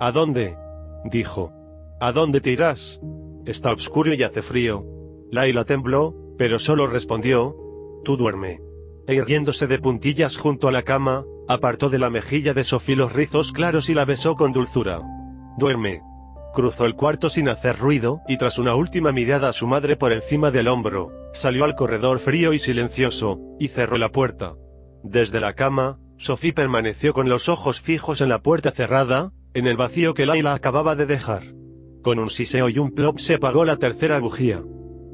¿A dónde? dijo. ¿A dónde te irás? Está oscuro y hace frío. Laila tembló, pero solo respondió, Tú duerme. E irguiéndose de puntillas junto a la cama, apartó de la mejilla de Sofía los rizos claros y la besó con dulzura. Duerme. Cruzó el cuarto sin hacer ruido, y tras una última mirada a su madre por encima del hombro, salió al corredor frío y silencioso, y cerró la puerta. Desde la cama, Sofía permaneció con los ojos fijos en la puerta cerrada, en el vacío que Laila acababa de dejar. Con un siseo y un plop se apagó la tercera bujía.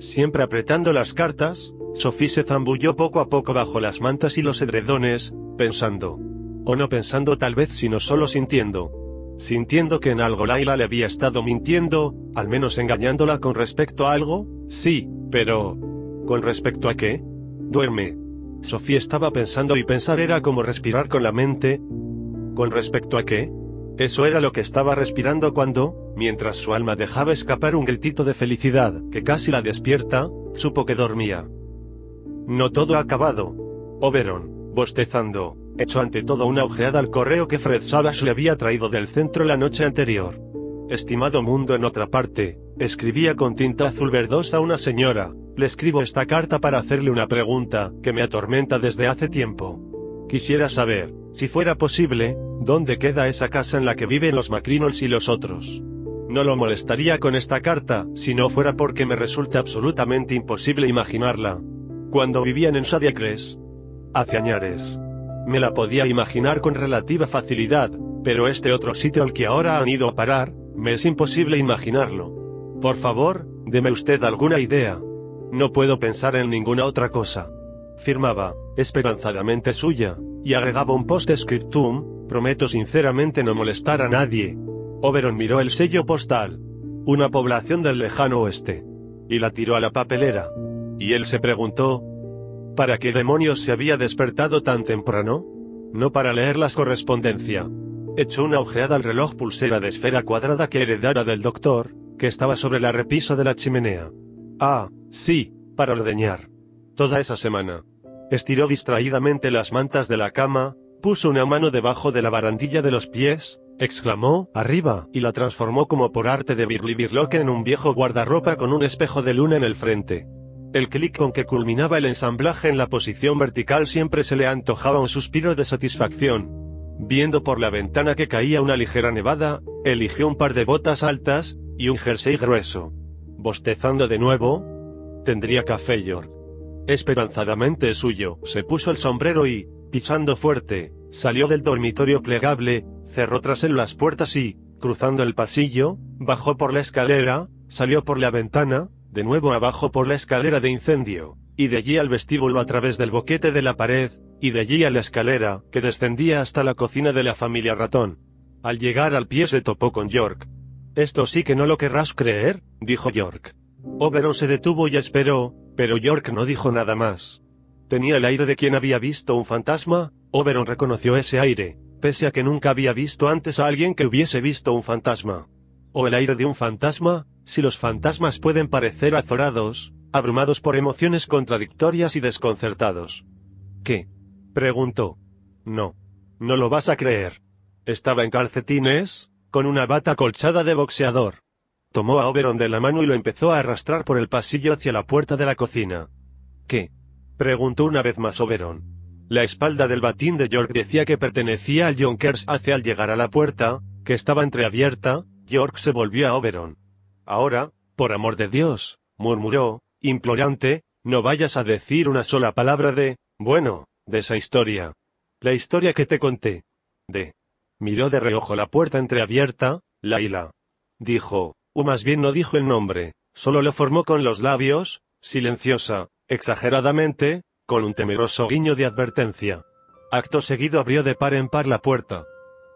Siempre apretando las cartas, Sophie se zambulló poco a poco bajo las mantas y los edredones, pensando. O no pensando tal vez sino solo sintiendo. Sintiendo que en algo Laila le había estado mintiendo, al menos engañándola con respecto a algo, sí, pero... ¿Con respecto a qué? Duerme. Sofía estaba pensando y pensar era como respirar con la mente. ¿Con respecto a qué? Eso era lo que estaba respirando cuando, mientras su alma dejaba escapar un gritito de felicidad que casi la despierta, supo que dormía. No todo ha acabado. Oberon, bostezando, echó ante todo una ojeada al correo que Fred Savage le había traído del centro la noche anterior. Estimado mundo en otra parte, escribía con tinta azul verdosa a una señora, le escribo esta carta para hacerle una pregunta que me atormenta desde hace tiempo. Quisiera saber, si fuera posible, ¿Dónde queda esa casa en la que viven los Macrinols y los otros? No lo molestaría con esta carta, si no fuera porque me resulta absolutamente imposible imaginarla. Cuando vivían en Sadiacres. Hace añares. Me la podía imaginar con relativa facilidad, pero este otro sitio al que ahora han ido a parar, me es imposible imaginarlo. Por favor, deme usted alguna idea. No puedo pensar en ninguna otra cosa. Firmaba, esperanzadamente suya, y agregaba un post-scriptum, Prometo sinceramente no molestar a nadie. Oberon miró el sello postal. Una población del lejano oeste. Y la tiró a la papelera. Y él se preguntó, ¿para qué demonios se había despertado tan temprano? No para leer las correspondencia. Echó una ojeada al reloj pulsera de esfera cuadrada que heredara del doctor, que estaba sobre la repisa de la chimenea. Ah, sí, para ordeñar. Toda esa semana. Estiró distraídamente las mantas de la cama, puso una mano debajo de la barandilla de los pies, exclamó, arriba, y la transformó como por arte de Birli en un viejo guardarropa con un espejo de luna en el frente. El clic con que culminaba el ensamblaje en la posición vertical siempre se le antojaba un suspiro de satisfacción. Viendo por la ventana que caía una ligera nevada, eligió un par de botas altas, y un jersey grueso. Bostezando de nuevo, tendría café York. Esperanzadamente suyo, se puso el sombrero y, pisando fuerte, salió del dormitorio plegable, cerró tras él las puertas y, cruzando el pasillo, bajó por la escalera, salió por la ventana, de nuevo abajo por la escalera de incendio, y de allí al vestíbulo a través del boquete de la pared, y de allí a la escalera, que descendía hasta la cocina de la familia ratón. Al llegar al pie se topó con York. Esto sí que no lo querrás creer, dijo York. Oberon se detuvo y esperó, pero York no dijo nada más. Tenía el aire de quien había visto un fantasma, Oberon reconoció ese aire, pese a que nunca había visto antes a alguien que hubiese visto un fantasma. O el aire de un fantasma, si los fantasmas pueden parecer azorados, abrumados por emociones contradictorias y desconcertados. ¿Qué? preguntó. No. No lo vas a creer. Estaba en calcetines, con una bata colchada de boxeador. Tomó a Oberon de la mano y lo empezó a arrastrar por el pasillo hacia la puerta de la cocina. ¿Qué? Preguntó una vez más Oberon. La espalda del batín de York decía que pertenecía al Jonkers hace al llegar a la puerta, que estaba entreabierta, York se volvió a Oberon. Ahora, por amor de Dios, murmuró, implorante, no vayas a decir una sola palabra de, bueno, de esa historia. La historia que te conté. De. Miró de reojo la puerta entreabierta, Laila. Dijo, o más bien no dijo el nombre, solo lo formó con los labios, silenciosa, exageradamente, con un temeroso guiño de advertencia. Acto seguido abrió de par en par la puerta.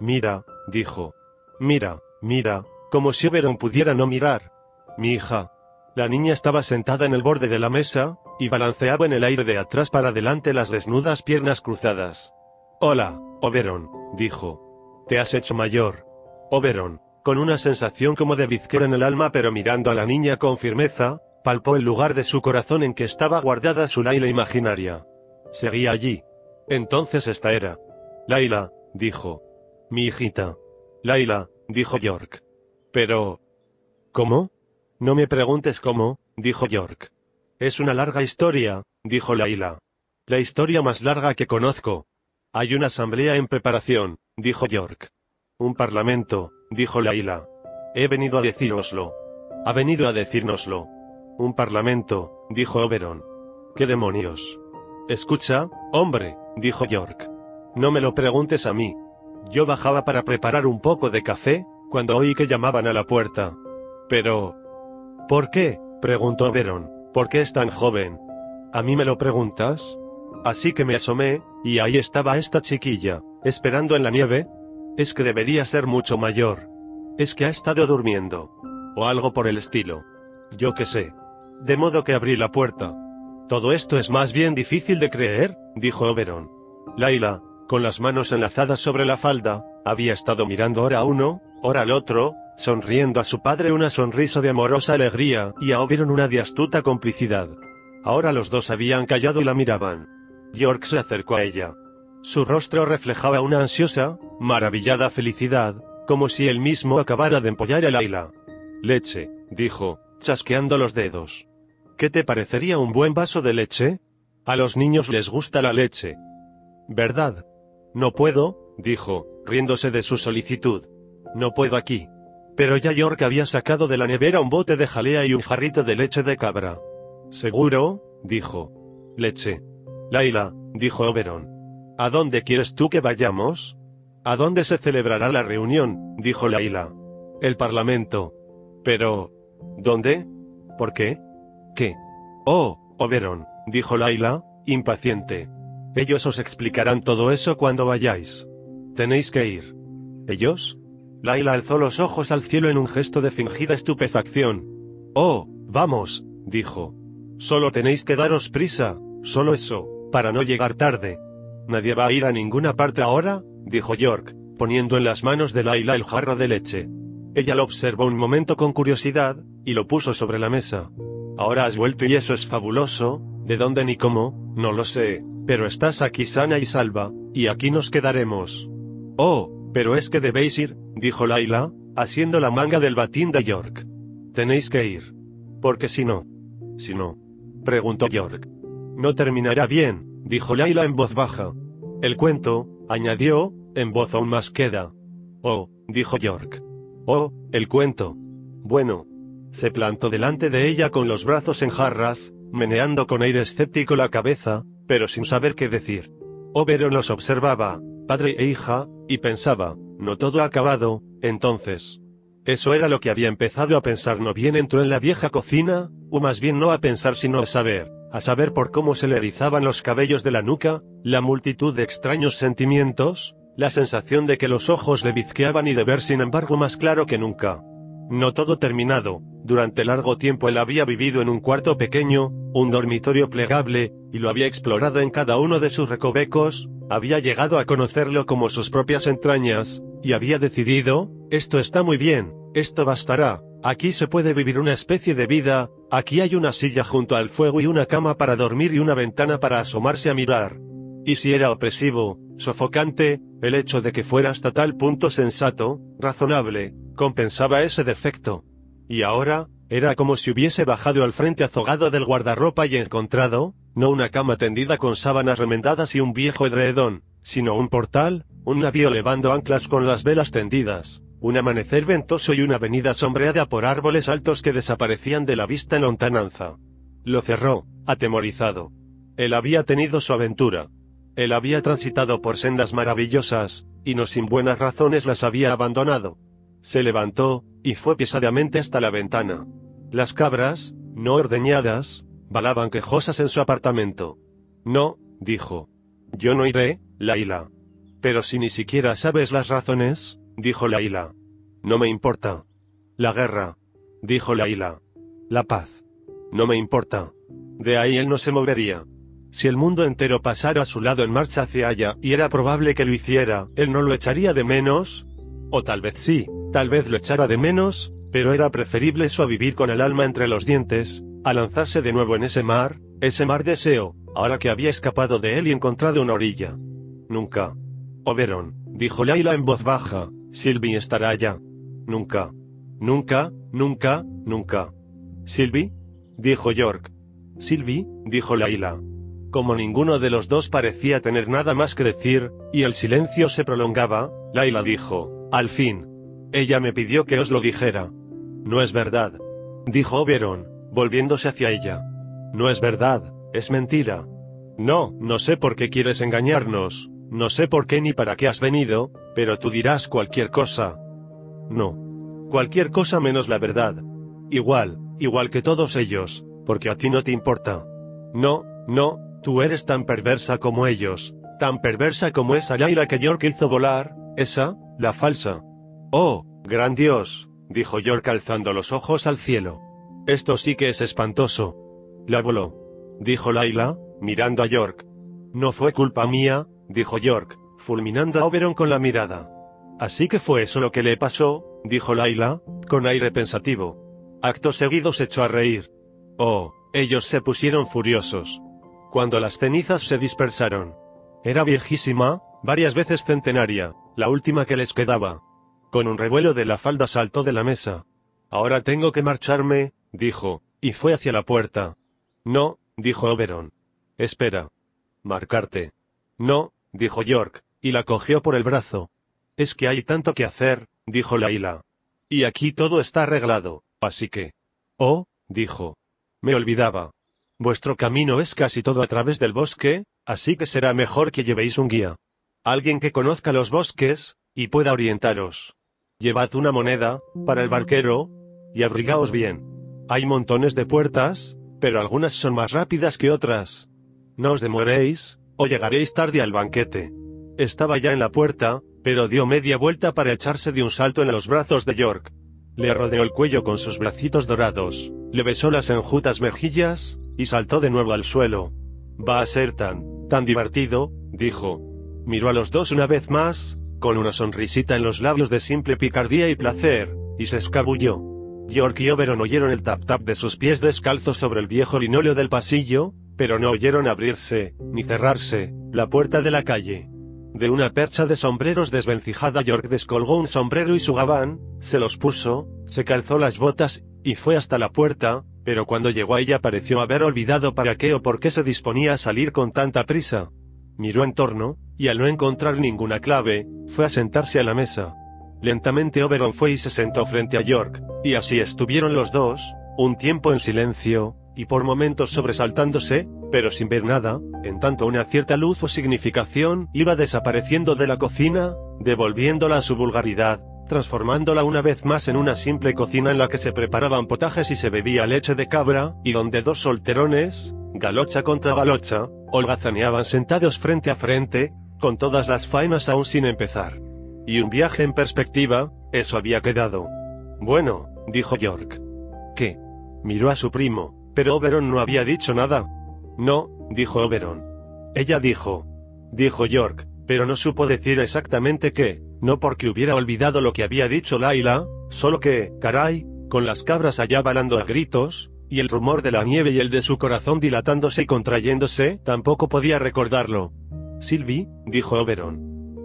Mira, dijo. Mira, mira, como si Oberon pudiera no mirar. Mi hija. La niña estaba sentada en el borde de la mesa, y balanceaba en el aire de atrás para adelante las desnudas piernas cruzadas. Hola, Oberon, dijo. Te has hecho mayor. Oberon, con una sensación como de bizquera en el alma pero mirando a la niña con firmeza, palpó el lugar de su corazón en que estaba guardada su Laila imaginaria. Seguía allí. Entonces esta era. Laila, dijo. Mi hijita. Laila, dijo York. Pero... ¿Cómo? No me preguntes cómo, dijo York. Es una larga historia, dijo Laila. La historia más larga que conozco. Hay una asamblea en preparación, dijo York. Un parlamento, dijo Laila. He venido a decíroslo. Ha venido a decírnoslo. Un parlamento, dijo Oberon. ¿Qué demonios? Escucha, hombre, dijo York. No me lo preguntes a mí. Yo bajaba para preparar un poco de café, cuando oí que llamaban a la puerta. Pero... ¿Por qué? preguntó Oberon. ¿Por qué es tan joven? ¿A mí me lo preguntas? Así que me asomé, y ahí estaba esta chiquilla, esperando en la nieve. Es que debería ser mucho mayor. Es que ha estado durmiendo. O algo por el estilo. Yo qué sé. De modo que abrí la puerta. Todo esto es más bien difícil de creer, dijo Oberon. Laila, con las manos enlazadas sobre la falda, había estado mirando ahora a uno, ahora al otro, sonriendo a su padre una sonrisa de amorosa alegría, y a Oberon una de astuta complicidad. Ahora los dos habían callado y la miraban. York se acercó a ella. Su rostro reflejaba una ansiosa, maravillada felicidad, como si él mismo acabara de empollar a Laila. Leche, dijo, chasqueando los dedos. ¿Qué te parecería un buen vaso de leche? A los niños les gusta la leche. ¿Verdad? No puedo, dijo, riéndose de su solicitud. No puedo aquí. Pero ya York había sacado de la nevera un bote de jalea y un jarrito de leche de cabra. ¿Seguro? dijo. Leche. Laila, dijo Oberon. ¿A dónde quieres tú que vayamos? ¿A dónde se celebrará la reunión? dijo Laila. El Parlamento. Pero... ¿Dónde? ¿Por qué? Oh, Oberon, dijo Laila, impaciente. Ellos os explicarán todo eso cuando vayáis. Tenéis que ir. ¿Ellos? Laila alzó los ojos al cielo en un gesto de fingida estupefacción. Oh, vamos, dijo. Solo tenéis que daros prisa, solo eso, para no llegar tarde. ¿Nadie va a ir a ninguna parte ahora? dijo York, poniendo en las manos de Laila el jarro de leche. Ella lo observó un momento con curiosidad, y lo puso sobre la mesa. Ahora has vuelto y eso es fabuloso, ¿de dónde ni cómo? No lo sé, pero estás aquí sana y salva, y aquí nos quedaremos. Oh, pero es que debéis ir, dijo Laila, haciendo la manga del batín de York. Tenéis que ir. Porque si no. Si no. Preguntó York. No terminará bien, dijo Laila en voz baja. El cuento, añadió, en voz aún más queda. Oh, dijo York. Oh, el cuento. Bueno. Se plantó delante de ella con los brazos en jarras, meneando con aire escéptico la cabeza, pero sin saber qué decir. Oberon los observaba, padre e hija, y pensaba, no todo ha acabado, entonces. Eso era lo que había empezado a pensar no bien entró en la vieja cocina, o más bien no a pensar sino a saber, a saber por cómo se le erizaban los cabellos de la nuca, la multitud de extraños sentimientos, la sensación de que los ojos le bizqueaban y de ver sin embargo más claro que nunca. No todo terminado, durante largo tiempo él había vivido en un cuarto pequeño, un dormitorio plegable, y lo había explorado en cada uno de sus recovecos, había llegado a conocerlo como sus propias entrañas, y había decidido, esto está muy bien, esto bastará, aquí se puede vivir una especie de vida, aquí hay una silla junto al fuego y una cama para dormir y una ventana para asomarse a mirar. Y si era opresivo, sofocante, el hecho de que fuera hasta tal punto sensato, razonable, compensaba ese defecto. Y ahora, era como si hubiese bajado al frente azogado del guardarropa y encontrado, no una cama tendida con sábanas remendadas y un viejo edredón, sino un portal, un navío levando anclas con las velas tendidas, un amanecer ventoso y una avenida sombreada por árboles altos que desaparecían de la vista en lontananza. Lo cerró, atemorizado. Él había tenido su aventura. Él había transitado por sendas maravillosas, y no sin buenas razones las había abandonado. Se levantó, y fue pesadamente hasta la ventana. Las cabras, no ordeñadas, balaban quejosas en su apartamento. No, dijo. Yo no iré, Laila. Pero si ni siquiera sabes las razones, dijo Laila. No me importa. La guerra, dijo Laila. La paz. No me importa. De ahí él no se movería. Si el mundo entero pasara a su lado en marcha hacia allá, y era probable que lo hiciera, ¿él no lo echaría de menos? O tal vez sí, tal vez lo echara de menos, pero era preferible eso a vivir con el alma entre los dientes, a lanzarse de nuevo en ese mar, ese mar deseo, ahora que había escapado de él y encontrado una orilla. Nunca. Oberon, dijo Laila en voz baja, Sylvie estará allá. Nunca. Nunca, nunca, nunca. ¿Sylvie? dijo York. Sylvie, dijo Laila. Como ninguno de los dos parecía tener nada más que decir, y el silencio se prolongaba, Laila dijo, al fin. Ella me pidió que os lo dijera. No es verdad. Dijo Oberon, volviéndose hacia ella. No es verdad, es mentira. No, no sé por qué quieres engañarnos, no sé por qué ni para qué has venido, pero tú dirás cualquier cosa. No. Cualquier cosa menos la verdad. Igual, igual que todos ellos, porque a ti no te importa. No, no, tú eres tan perversa como ellos, tan perversa como esa Laila que York hizo volar, esa, la falsa. Oh, gran Dios, dijo York alzando los ojos al cielo. Esto sí que es espantoso. La voló. Dijo Laila, mirando a York. No fue culpa mía, dijo York, fulminando a Oberon con la mirada. Así que fue eso lo que le pasó, dijo Laila, con aire pensativo. Acto seguido se echó a reír. Oh, ellos se pusieron furiosos. Cuando las cenizas se dispersaron. Era viejísima, varias veces centenaria, la última que les quedaba. Con un revuelo de la falda saltó de la mesa. Ahora tengo que marcharme, dijo, y fue hacia la puerta. No, dijo Oberon. Espera. Marcarte. No, dijo York, y la cogió por el brazo. Es que hay tanto que hacer, dijo Laila. Y aquí todo está arreglado, así que. Oh, dijo. Me olvidaba. Vuestro camino es casi todo a través del bosque, así que será mejor que llevéis un guía. Alguien que conozca los bosques, y pueda orientaros. Llevad una moneda, para el barquero, y abrigaos bien. Hay montones de puertas, pero algunas son más rápidas que otras. No os demoréis, o llegaréis tarde al banquete. Estaba ya en la puerta, pero dio media vuelta para echarse de un salto en los brazos de York. Le rodeó el cuello con sus bracitos dorados, le besó las enjutas mejillas, y saltó de nuevo al suelo. Va a ser tan, tan divertido, dijo. Miró a los dos una vez más, con una sonrisita en los labios de simple picardía y placer, y se escabulló. York y Oberon oyeron el tap-tap de sus pies descalzos sobre el viejo linóleo del pasillo, pero no oyeron abrirse, ni cerrarse, la puerta de la calle. De una percha de sombreros desvencijada York descolgó un sombrero y su gabán, se los puso, se calzó las botas, y fue hasta la puerta, pero cuando llegó a ella pareció haber olvidado para qué o por qué se disponía a salir con tanta prisa. Miró en torno, y al no encontrar ninguna clave, fue a sentarse a la mesa. Lentamente Oberon fue y se sentó frente a York, y así estuvieron los dos, un tiempo en silencio, y por momentos sobresaltándose, pero sin ver nada, en tanto una cierta luz o significación iba desapareciendo de la cocina, devolviéndola a su vulgaridad, transformándola una vez más en una simple cocina en la que se preparaban potajes y se bebía leche de cabra, y donde dos solterones, galocha contra galocha, holgazaneaban sentados frente a frente, con todas las faenas aún sin empezar. Y un viaje en perspectiva, eso había quedado. Bueno, dijo York. ¿Qué? Miró a su primo, pero Oberon no había dicho nada. No, dijo Oberon. Ella dijo. Dijo York, pero no supo decir exactamente qué, no porque hubiera olvidado lo que había dicho Laila, solo que, caray, con las cabras allá balando a gritos, y el rumor de la nieve y el de su corazón dilatándose y contrayéndose, tampoco podía recordarlo. Sylvie, dijo Oberon.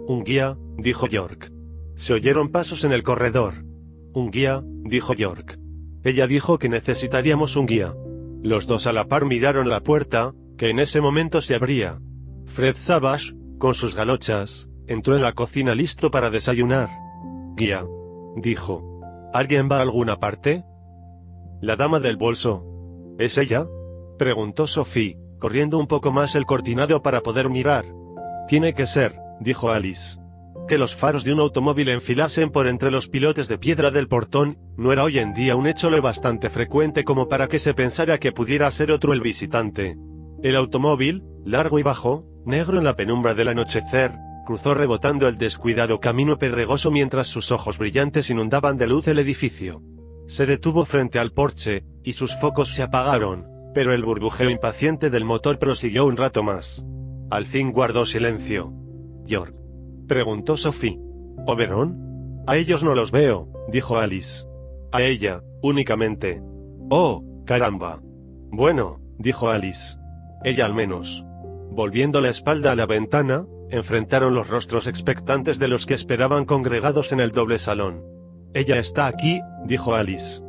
Un guía, dijo York. Se oyeron pasos en el corredor. Un guía, dijo York. Ella dijo que necesitaríamos un guía. Los dos a la par miraron la puerta, que en ese momento se abría. Fred Savage, con sus galochas, entró en la cocina listo para desayunar. Guía. Dijo. ¿Alguien va a alguna parte? La dama del bolso. ¿Es ella? Preguntó Sophie, corriendo un poco más el cortinado para poder mirar. Tiene que ser, dijo Alice. Que los faros de un automóvil enfilasen por entre los pilotes de piedra del portón, no era hoy en día un hecho lo bastante frecuente como para que se pensara que pudiera ser otro el visitante. El automóvil, largo y bajo, negro en la penumbra del anochecer, cruzó rebotando el descuidado camino pedregoso mientras sus ojos brillantes inundaban de luz el edificio. Se detuvo frente al porche, y sus focos se apagaron, pero el burbujeo impaciente del motor prosiguió un rato más. Al fin guardó silencio. York. Preguntó Sophie. ¿Oberon? A ellos no los veo, dijo Alice. A ella, únicamente. Oh, caramba. Bueno, dijo Alice. Ella al menos. Volviendo la espalda a la ventana, enfrentaron los rostros expectantes de los que esperaban congregados en el doble salón. Ella está aquí, dijo Alice.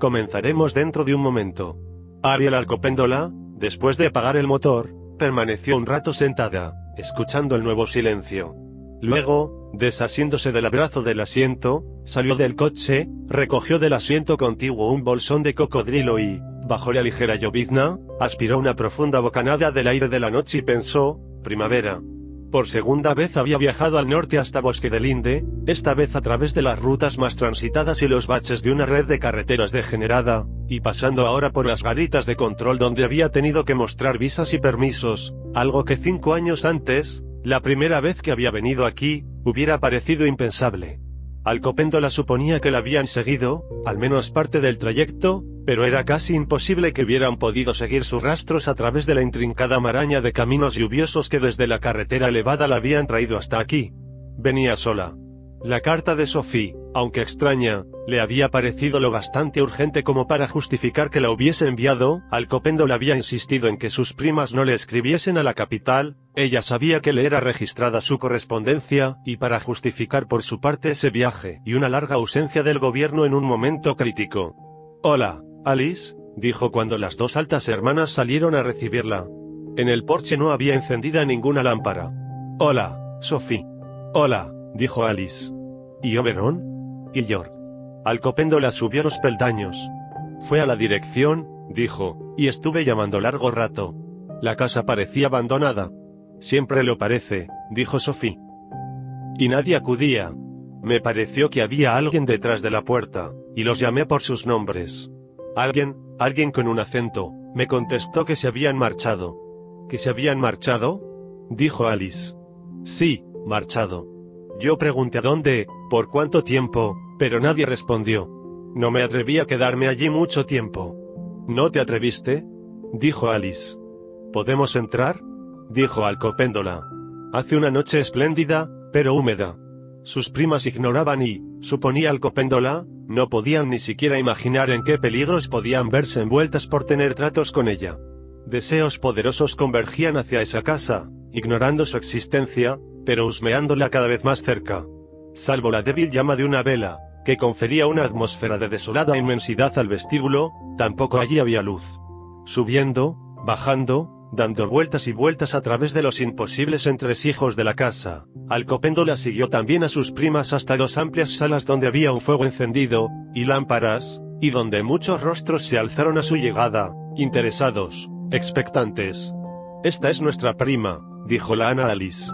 Comenzaremos dentro de un momento. Ariel Alcopéndola, después de apagar el motor, permaneció un rato sentada, escuchando el nuevo silencio. Luego, desasiéndose del abrazo del asiento, salió del coche, recogió del asiento contiguo un bolsón de cocodrilo y, bajo la ligera llovizna, aspiró una profunda bocanada del aire de la noche y pensó, primavera. Por segunda vez había viajado al norte hasta Bosque del Linde, esta vez a través de las rutas más transitadas y los baches de una red de carreteras degenerada, y pasando ahora por las garitas de control donde había tenido que mostrar visas y permisos, algo que cinco años antes, la primera vez que había venido aquí, hubiera parecido impensable. Alcopéndola suponía que la habían seguido, al menos parte del trayecto, pero era casi imposible que hubieran podido seguir sus rastros a través de la intrincada maraña de caminos lluviosos que desde la carretera elevada la habían traído hasta aquí. Venía sola. La carta de Sophie, aunque extraña, le había parecido lo bastante urgente como para justificar que la hubiese enviado, Alcopendo le había insistido en que sus primas no le escribiesen a la capital, ella sabía que le era registrada su correspondencia, y para justificar por su parte ese viaje, y una larga ausencia del gobierno en un momento crítico. Hola, Alice, dijo cuando las dos altas hermanas salieron a recibirla. En el porche no había encendida ninguna lámpara. Hola, Sophie. Hola, dijo Alice. ¿Y Oberon? Y York. Alcopéndola subió los peldaños. Fue a la dirección, dijo, y estuve llamando largo rato. La casa parecía abandonada. Siempre lo parece, dijo Sophie. Y nadie acudía. Me pareció que había alguien detrás de la puerta, y los llamé por sus nombres. Alguien, alguien con un acento, me contestó que se habían marchado. ¿Que se habían marchado? Dijo Alice. Sí, marchado. Yo pregunté a dónde, por cuánto tiempo, pero nadie respondió. No me atreví a quedarme allí mucho tiempo. ¿No te atreviste? Dijo Alice. ¿Podemos entrar? Dijo Alcopéndola. Hace una noche espléndida, pero húmeda. Sus primas ignoraban y, suponía Alcopéndola, no podían ni siquiera imaginar en qué peligros podían verse envueltas por tener tratos con ella. Deseos poderosos convergían hacia esa casa, ignorando su existencia, pero husmeándola cada vez más cerca. Salvo la débil llama de una vela, que confería una atmósfera de desolada inmensidad al vestíbulo, tampoco allí había luz. Subiendo, bajando, dando vueltas y vueltas a través de los imposibles entresijos de la casa, Alcopéndola siguió también a sus primas hasta dos amplias salas donde había un fuego encendido, y lámparas, y donde muchos rostros se alzaron a su llegada, interesados, expectantes. Esta es nuestra prima, dijo la Ana Alice.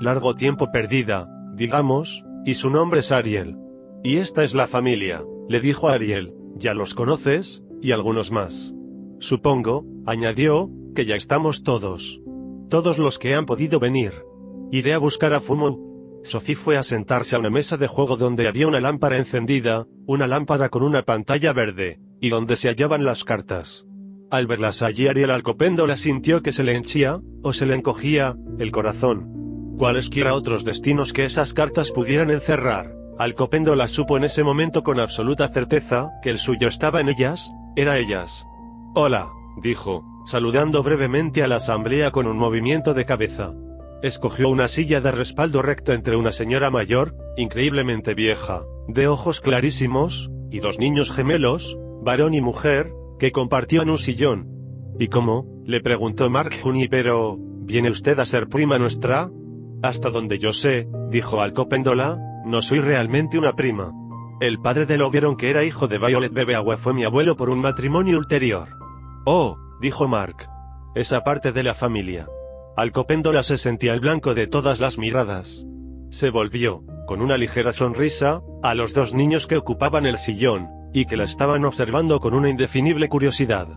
Largo tiempo perdida, digamos, y su nombre es Ariel. Y esta es la familia, le dijo Ariel, ya los conoces, y algunos más. Supongo, añadió, que ya estamos todos. Todos los que han podido venir. Iré a buscar a Fumo. Sophie fue a sentarse a una mesa de juego donde había una lámpara encendida, una lámpara con una pantalla verde, y donde se hallaban las cartas. Al verlas allí Ariel Alcopéndola sintió que se le henchía, o se le encogía, el corazón. Cualesquiera otros destinos que esas cartas pudieran encerrar, Alcopéndola supo en ese momento con absoluta certeza, que el suyo estaba en ellas, era ellas. Hola, dijo, saludando brevemente a la asamblea con un movimiento de cabeza. Escogió una silla de respaldo recto entre una señora mayor, increíblemente vieja, de ojos clarísimos, y dos niños gemelos, varón y mujer, que compartían un sillón. ¿Y cómo? le preguntó Mark pero, ¿viene usted a ser prima nuestra? Hasta donde yo sé, dijo Alcopéndola, no soy realmente una prima. El padre de lo vieron que era hijo de Violet Bebeagua fue mi abuelo por un matrimonio ulterior. Oh, dijo Mark. Esa parte de la familia. Alcopéndola se sentía el blanco de todas las miradas. Se volvió, con una ligera sonrisa, a los dos niños que ocupaban el sillón, y que la estaban observando con una indefinible curiosidad.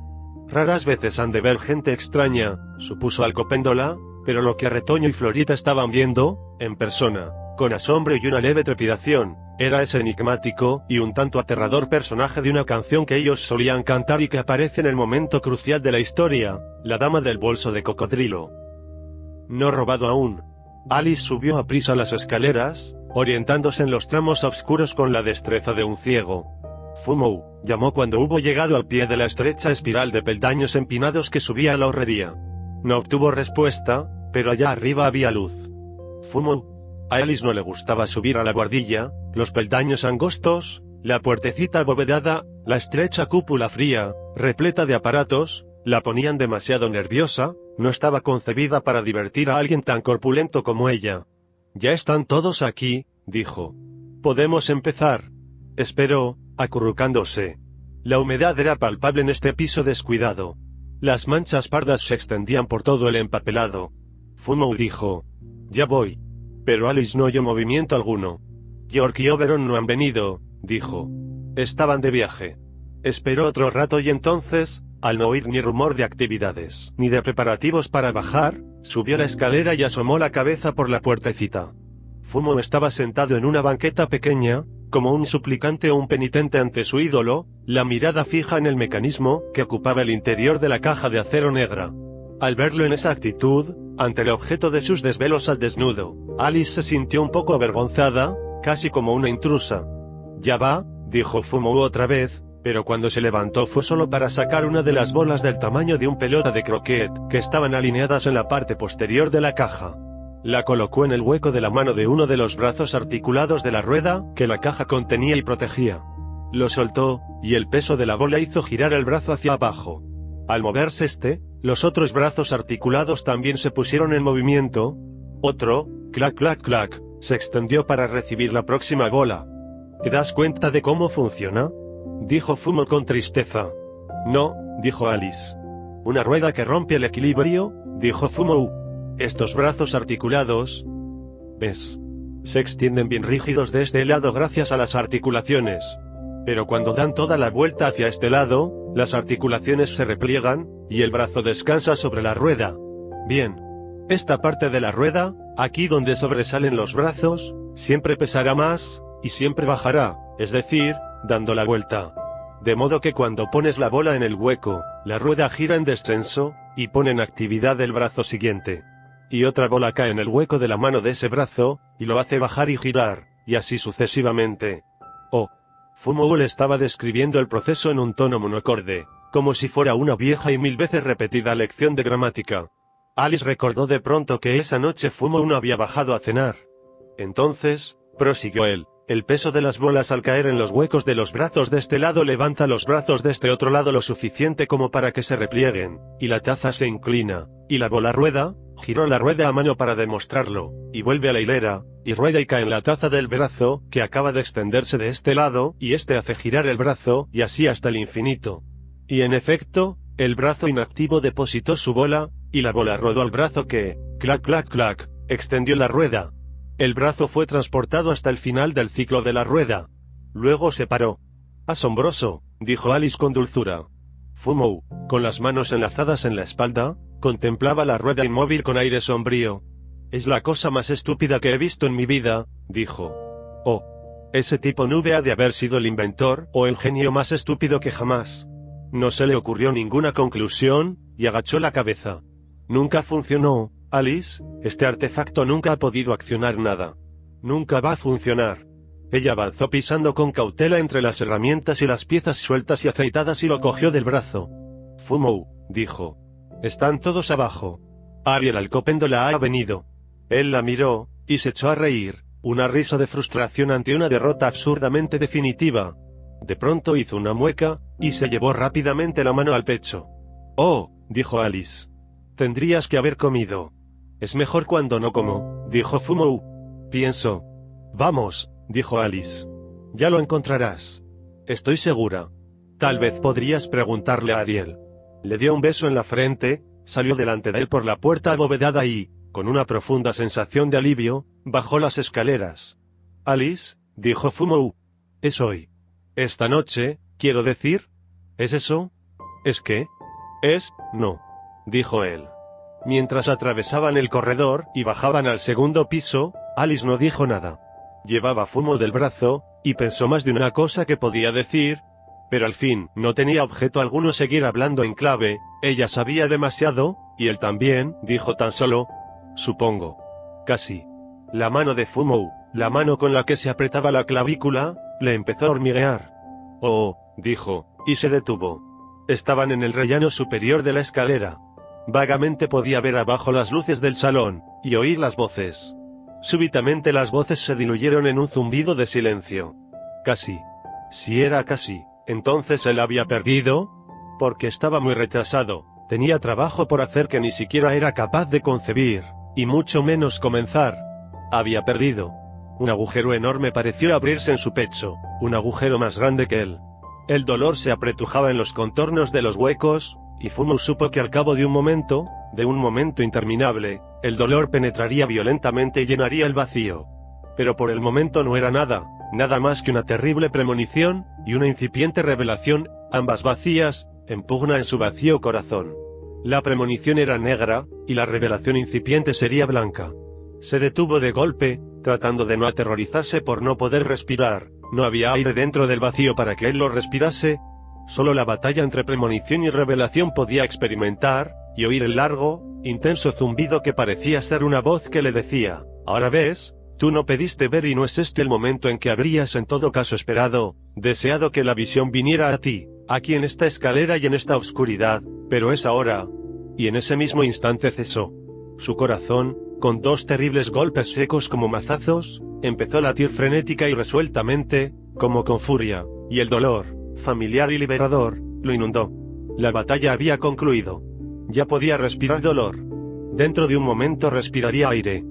Raras veces han de ver gente extraña, supuso Alcopéndola, pero lo que Retoño y Florita estaban viendo, en persona, con asombro y una leve trepidación, Era ese enigmático y un tanto aterrador personaje de una canción que ellos solían cantar y que aparece en el momento crucial de la historia, la dama del bolso de cocodrilo. No robado aún. Alice subió a prisa las escaleras, orientándose en los tramos oscuros con la destreza de un ciego. Fumou, llamó cuando hubo llegado al pie de la estrecha espiral de peldaños empinados que subía a la horrería. No obtuvo respuesta, pero allá arriba había luz. Fumou. A Alice no le gustaba subir a la guardilla, los peldaños angostos, la puertecita abovedada, la estrecha cúpula fría, repleta de aparatos, la ponían demasiado nerviosa, no estaba concebida para divertir a alguien tan corpulento como ella. Ya están todos aquí, dijo. Podemos empezar. Esperó, acurrucándose. La humedad era palpable en este piso descuidado. Las manchas pardas se extendían por todo el empapelado. Fumo dijo. Ya voy. Pero Alice no oyó movimiento alguno. York y Oberon no han venido, dijo. Estaban de viaje. Esperó otro rato y entonces, al no oír ni rumor de actividades, ni de preparativos para bajar, subió la escalera y asomó la cabeza por la puertecita. Fumo estaba sentado en una banqueta pequeña, como un suplicante o un penitente ante su ídolo, la mirada fija en el mecanismo que ocupaba el interior de la caja de acero negra. Al verlo en esa actitud, ante el objeto de sus desvelos al desnudo, Alice se sintió un poco avergonzada, casi como una intrusa. Ya va, dijo Fumo otra vez, pero cuando se levantó fue solo para sacar una de las bolas del tamaño de un pelota de croquet, que estaban alineadas en la parte posterior de la caja. La colocó en el hueco de la mano de uno de los brazos articulados de la rueda, que la caja contenía y protegía. Lo soltó, y el peso de la bola hizo girar el brazo hacia abajo. Al moverse este, los otros brazos articulados también se pusieron en movimiento. Otro, clac clac clac, se extendió para recibir la próxima bola. ¿Te das cuenta de cómo funciona? Dijo Fumo con tristeza. No, dijo Alice. Una rueda que rompe el equilibrio, dijo Fumo. Estos brazos articulados, ¿ves? Se extienden bien rígidos de este lado gracias a las articulaciones. Pero cuando dan toda la vuelta hacia este lado, las articulaciones se repliegan, y el brazo descansa sobre la rueda. Bien. Esta parte de la rueda, aquí donde sobresalen los brazos, siempre pesará más, y siempre bajará, es decir, dando la vuelta. De modo que cuando pones la bola en el hueco, la rueda gira en descenso, y pone en actividad el brazo siguiente y otra bola cae en el hueco de la mano de ese brazo, y lo hace bajar y girar, y así sucesivamente. Oh. Fumo le estaba describiendo el proceso en un tono monocorde, como si fuera una vieja y mil veces repetida lección de gramática. Alice recordó de pronto que esa noche Fumo no había bajado a cenar. Entonces, prosiguió él, el peso de las bolas al caer en los huecos de los brazos de este lado levanta los brazos de este otro lado lo suficiente como para que se replieguen, y la taza se inclina, y la bola rueda, giró la rueda a mano para demostrarlo, y vuelve a la hilera, y rueda y cae en la taza del brazo, que acaba de extenderse de este lado, y este hace girar el brazo, y así hasta el infinito. Y en efecto, el brazo inactivo depositó su bola, y la bola rodó al brazo que, clac clac clac, extendió la rueda. El brazo fue transportado hasta el final del ciclo de la rueda. Luego se paró. Asombroso, dijo Alice con dulzura. Fumou, con las manos enlazadas en la espalda, Contemplaba la rueda inmóvil con aire sombrío. Es la cosa más estúpida que he visto en mi vida, dijo. Oh. Ese tipo nube ha de haber sido el inventor o el genio más estúpido que jamás. No se le ocurrió ninguna conclusión, y agachó la cabeza. Nunca funcionó, Alice, este artefacto nunca ha podido accionar nada. Nunca va a funcionar. Ella avanzó pisando con cautela entre las herramientas y las piezas sueltas y aceitadas y lo cogió del brazo. Fumou, dijo. Están todos abajo. Ariel Alcopéndola ha venido. Él la miró, y se echó a reír, una risa de frustración ante una derrota absurdamente definitiva. De pronto hizo una mueca, y se llevó rápidamente la mano al pecho. Oh, dijo Alice. Tendrías que haber comido. Es mejor cuando no como, dijo Fumou. Pienso. Vamos, dijo Alice. Ya lo encontrarás. Estoy segura. Tal vez podrías preguntarle a Ariel. Le dio un beso en la frente, salió delante de él por la puerta abovedada y, con una profunda sensación de alivio, bajó las escaleras. Alice, dijo Fumou. Es hoy. Esta noche, quiero decir. ¿Es eso? ¿Es qué? Es, no. Dijo él. Mientras atravesaban el corredor y bajaban al segundo piso, Alice no dijo nada. llevaba fumo del brazo, y pensó más de una cosa que podía decir, pero al fin, no tenía objeto alguno seguir hablando en clave, ella sabía demasiado, y él también, dijo tan solo, supongo. Casi. La mano de Fumo, la mano con la que se apretaba la clavícula, le empezó a hormiguear. Oh, dijo, y se detuvo. Estaban en el rellano superior de la escalera. Vagamente podía ver abajo las luces del salón, y oír las voces. Súbitamente las voces se diluyeron en un zumbido de silencio. Casi. Si era casi, entonces él había perdido, porque estaba muy retrasado, tenía trabajo por hacer que ni siquiera era capaz de concebir, y mucho menos comenzar. Había perdido. Un agujero enorme pareció abrirse en su pecho, un agujero más grande que él. El dolor se apretujaba en los contornos de los huecos, y Fumo supo que al cabo de un momento, de un momento interminable, el dolor penetraría violentamente y llenaría el vacío. Pero por el momento no era nada, nada más que una terrible premonición, y una incipiente revelación, ambas vacías, en pugna en su vacío corazón. La premonición era negra, y la revelación incipiente sería blanca. Se detuvo de golpe, tratando de no aterrorizarse por no poder respirar, no había aire dentro del vacío para que él lo respirase, solo la batalla entre premonición y revelación podía experimentar, y oír el largo, intenso zumbido que parecía ser una voz que le decía, ahora ves, tú no pediste ver y no es este el momento en que habrías en todo caso esperado, deseado que la visión viniera a ti, aquí en esta escalera y en esta oscuridad, pero es ahora. Y en ese mismo instante cesó. Su corazón, con dos terribles golpes secos como mazazos, empezó a latir frenética y resueltamente, como con furia, y el dolor, familiar y liberador, lo inundó. La batalla había concluido. Ya podía respirar dolor. Dentro de un momento respiraría aire.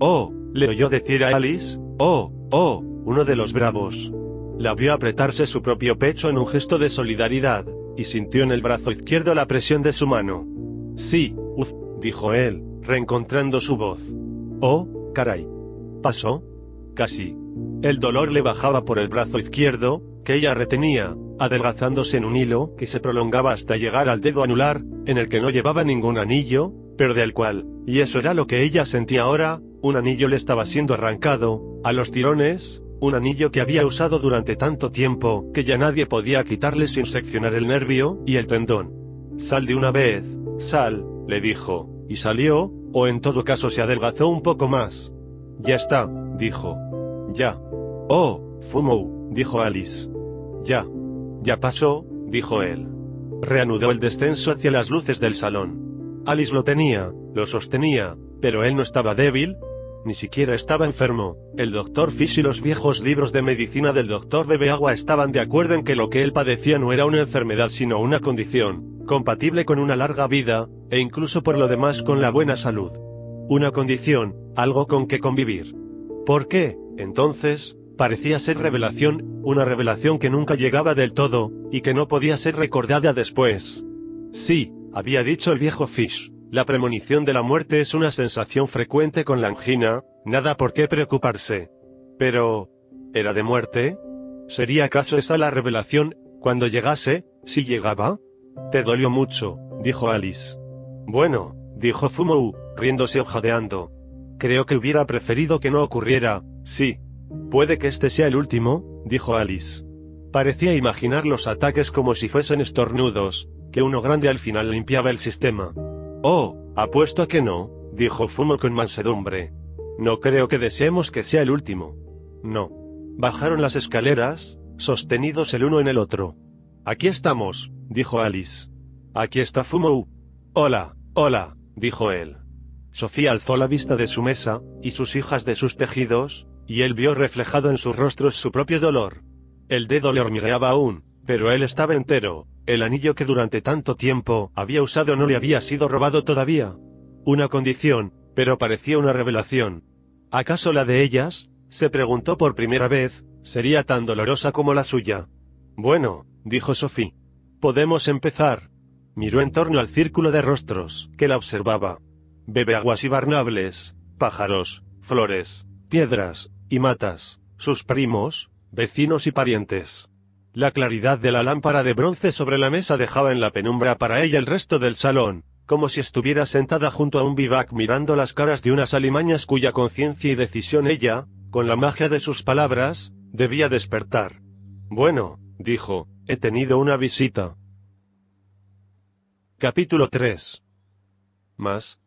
Oh, le oyó decir a Alice, oh, oh, uno de los bravos. La vio apretarse su propio pecho en un gesto de solidaridad, y sintió en el brazo izquierdo la presión de su mano. Sí, uf, dijo él, reencontrando su voz. Oh, caray. ¿Pasó? Casi. El dolor le bajaba por el brazo izquierdo, que ella retenía, adelgazándose en un hilo que se prolongaba hasta llegar al dedo anular, en el que no llevaba ningún anillo, pero del cual, y eso era lo que ella sentía ahora, un anillo le estaba siendo arrancado, a los tirones, un anillo que había usado durante tanto tiempo, que ya nadie podía quitarle sin seccionar el nervio y el tendón. Sal de una vez, sal, le dijo, y salió, o en todo caso se adelgazó un poco más. Ya está, dijo. Ya. Oh, fumo, dijo Alice. Ya. Ya pasó, dijo él. Reanudó el descenso hacia las luces del salón. Alice lo tenía, lo sostenía, pero él no estaba débil, ni siquiera estaba enfermo. El doctor Fish y los viejos libros de medicina del doctor Bebeagua estaban de acuerdo en que lo que él padecía no era una enfermedad sino una condición, compatible con una larga vida, e incluso por lo demás con la buena salud. Una condición, algo con que convivir. ¿Por qué, entonces, parecía ser revelación, una revelación que nunca llegaba del todo, y que no podía ser recordada después. Sí, había dicho el viejo Fish, la premonición de la muerte es una sensación frecuente con la angina, nada por qué preocuparse. Pero, ¿era de muerte? ¿Sería acaso esa la revelación, cuando llegase, si llegaba? Te dolió mucho, dijo Alice. Bueno, dijo Fumou, riéndose o jadeando. Creo que hubiera preferido que no ocurriera, sí, Puede que este sea el último, dijo Alice. Parecía imaginar los ataques como si fuesen estornudos, que uno grande al final limpiaba el sistema. Oh, apuesto a que no, dijo Fumo con mansedumbre. No creo que deseemos que sea el último. No. Bajaron las escaleras, sostenidos el uno en el otro. Aquí estamos, dijo Alice. Aquí está Fumo. Hola, hola, dijo él. Sofía alzó la vista de su mesa, y sus hijas de sus tejidos, y él vio reflejado en sus rostros su propio dolor. El dedo le hormigueaba aún, pero él estaba entero, el anillo que durante tanto tiempo había usado no le había sido robado todavía. Una condición, pero parecía una revelación. ¿Acaso la de ellas? se preguntó por primera vez, sería tan dolorosa como la suya. Bueno, dijo Sophie. Podemos empezar. Miró en torno al círculo de rostros, que la observaba. Bebe aguas barnables, pájaros, flores, piedras, y matas, sus primos, vecinos y parientes. La claridad de la lámpara de bronce sobre la mesa dejaba en la penumbra para ella el resto del salón, como si estuviera sentada junto a un vivac mirando las caras de unas alimañas cuya conciencia y decisión ella, con la magia de sus palabras, debía despertar. Bueno, dijo, he tenido una visita. Capítulo 3. Más.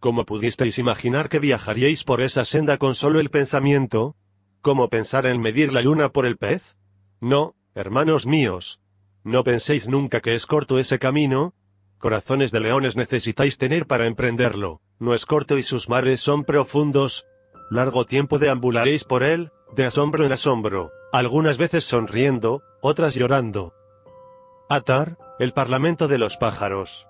¿Cómo pudisteis imaginar que viajaríais por esa senda con solo el pensamiento? ¿Cómo pensar en medir la luna por el pez? No, hermanos míos. No penséis nunca que es corto ese camino. Corazones de leones necesitáis tener para emprenderlo. No es corto y sus mares son profundos. Largo tiempo deambularéis por él, de asombro en asombro, algunas veces sonriendo, otras llorando. Atar, el Parlamento de los pájaros.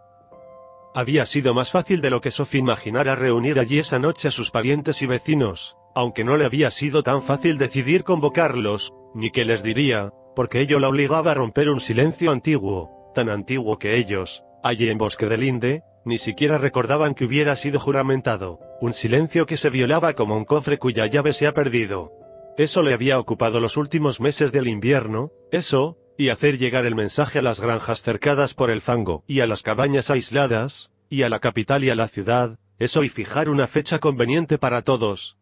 Había sido más fácil de lo que Sophie imaginara reunir allí esa noche a sus parientes y vecinos, aunque no le había sido tan fácil decidir convocarlos, ni que les diría, porque ello la obligaba a romper un silencio antiguo, tan antiguo que ellos, allí en Bosque del Linde, ni siquiera recordaban que hubiera sido juramentado, un silencio que se violaba como un cofre cuya llave se ha perdido. Eso le había ocupado los últimos meses del invierno, eso, y hacer llegar el mensaje a las granjas cercadas por el fango, y a las cabañas aisladas, y a la capital y a la ciudad, eso y fijar una fecha conveniente para todos.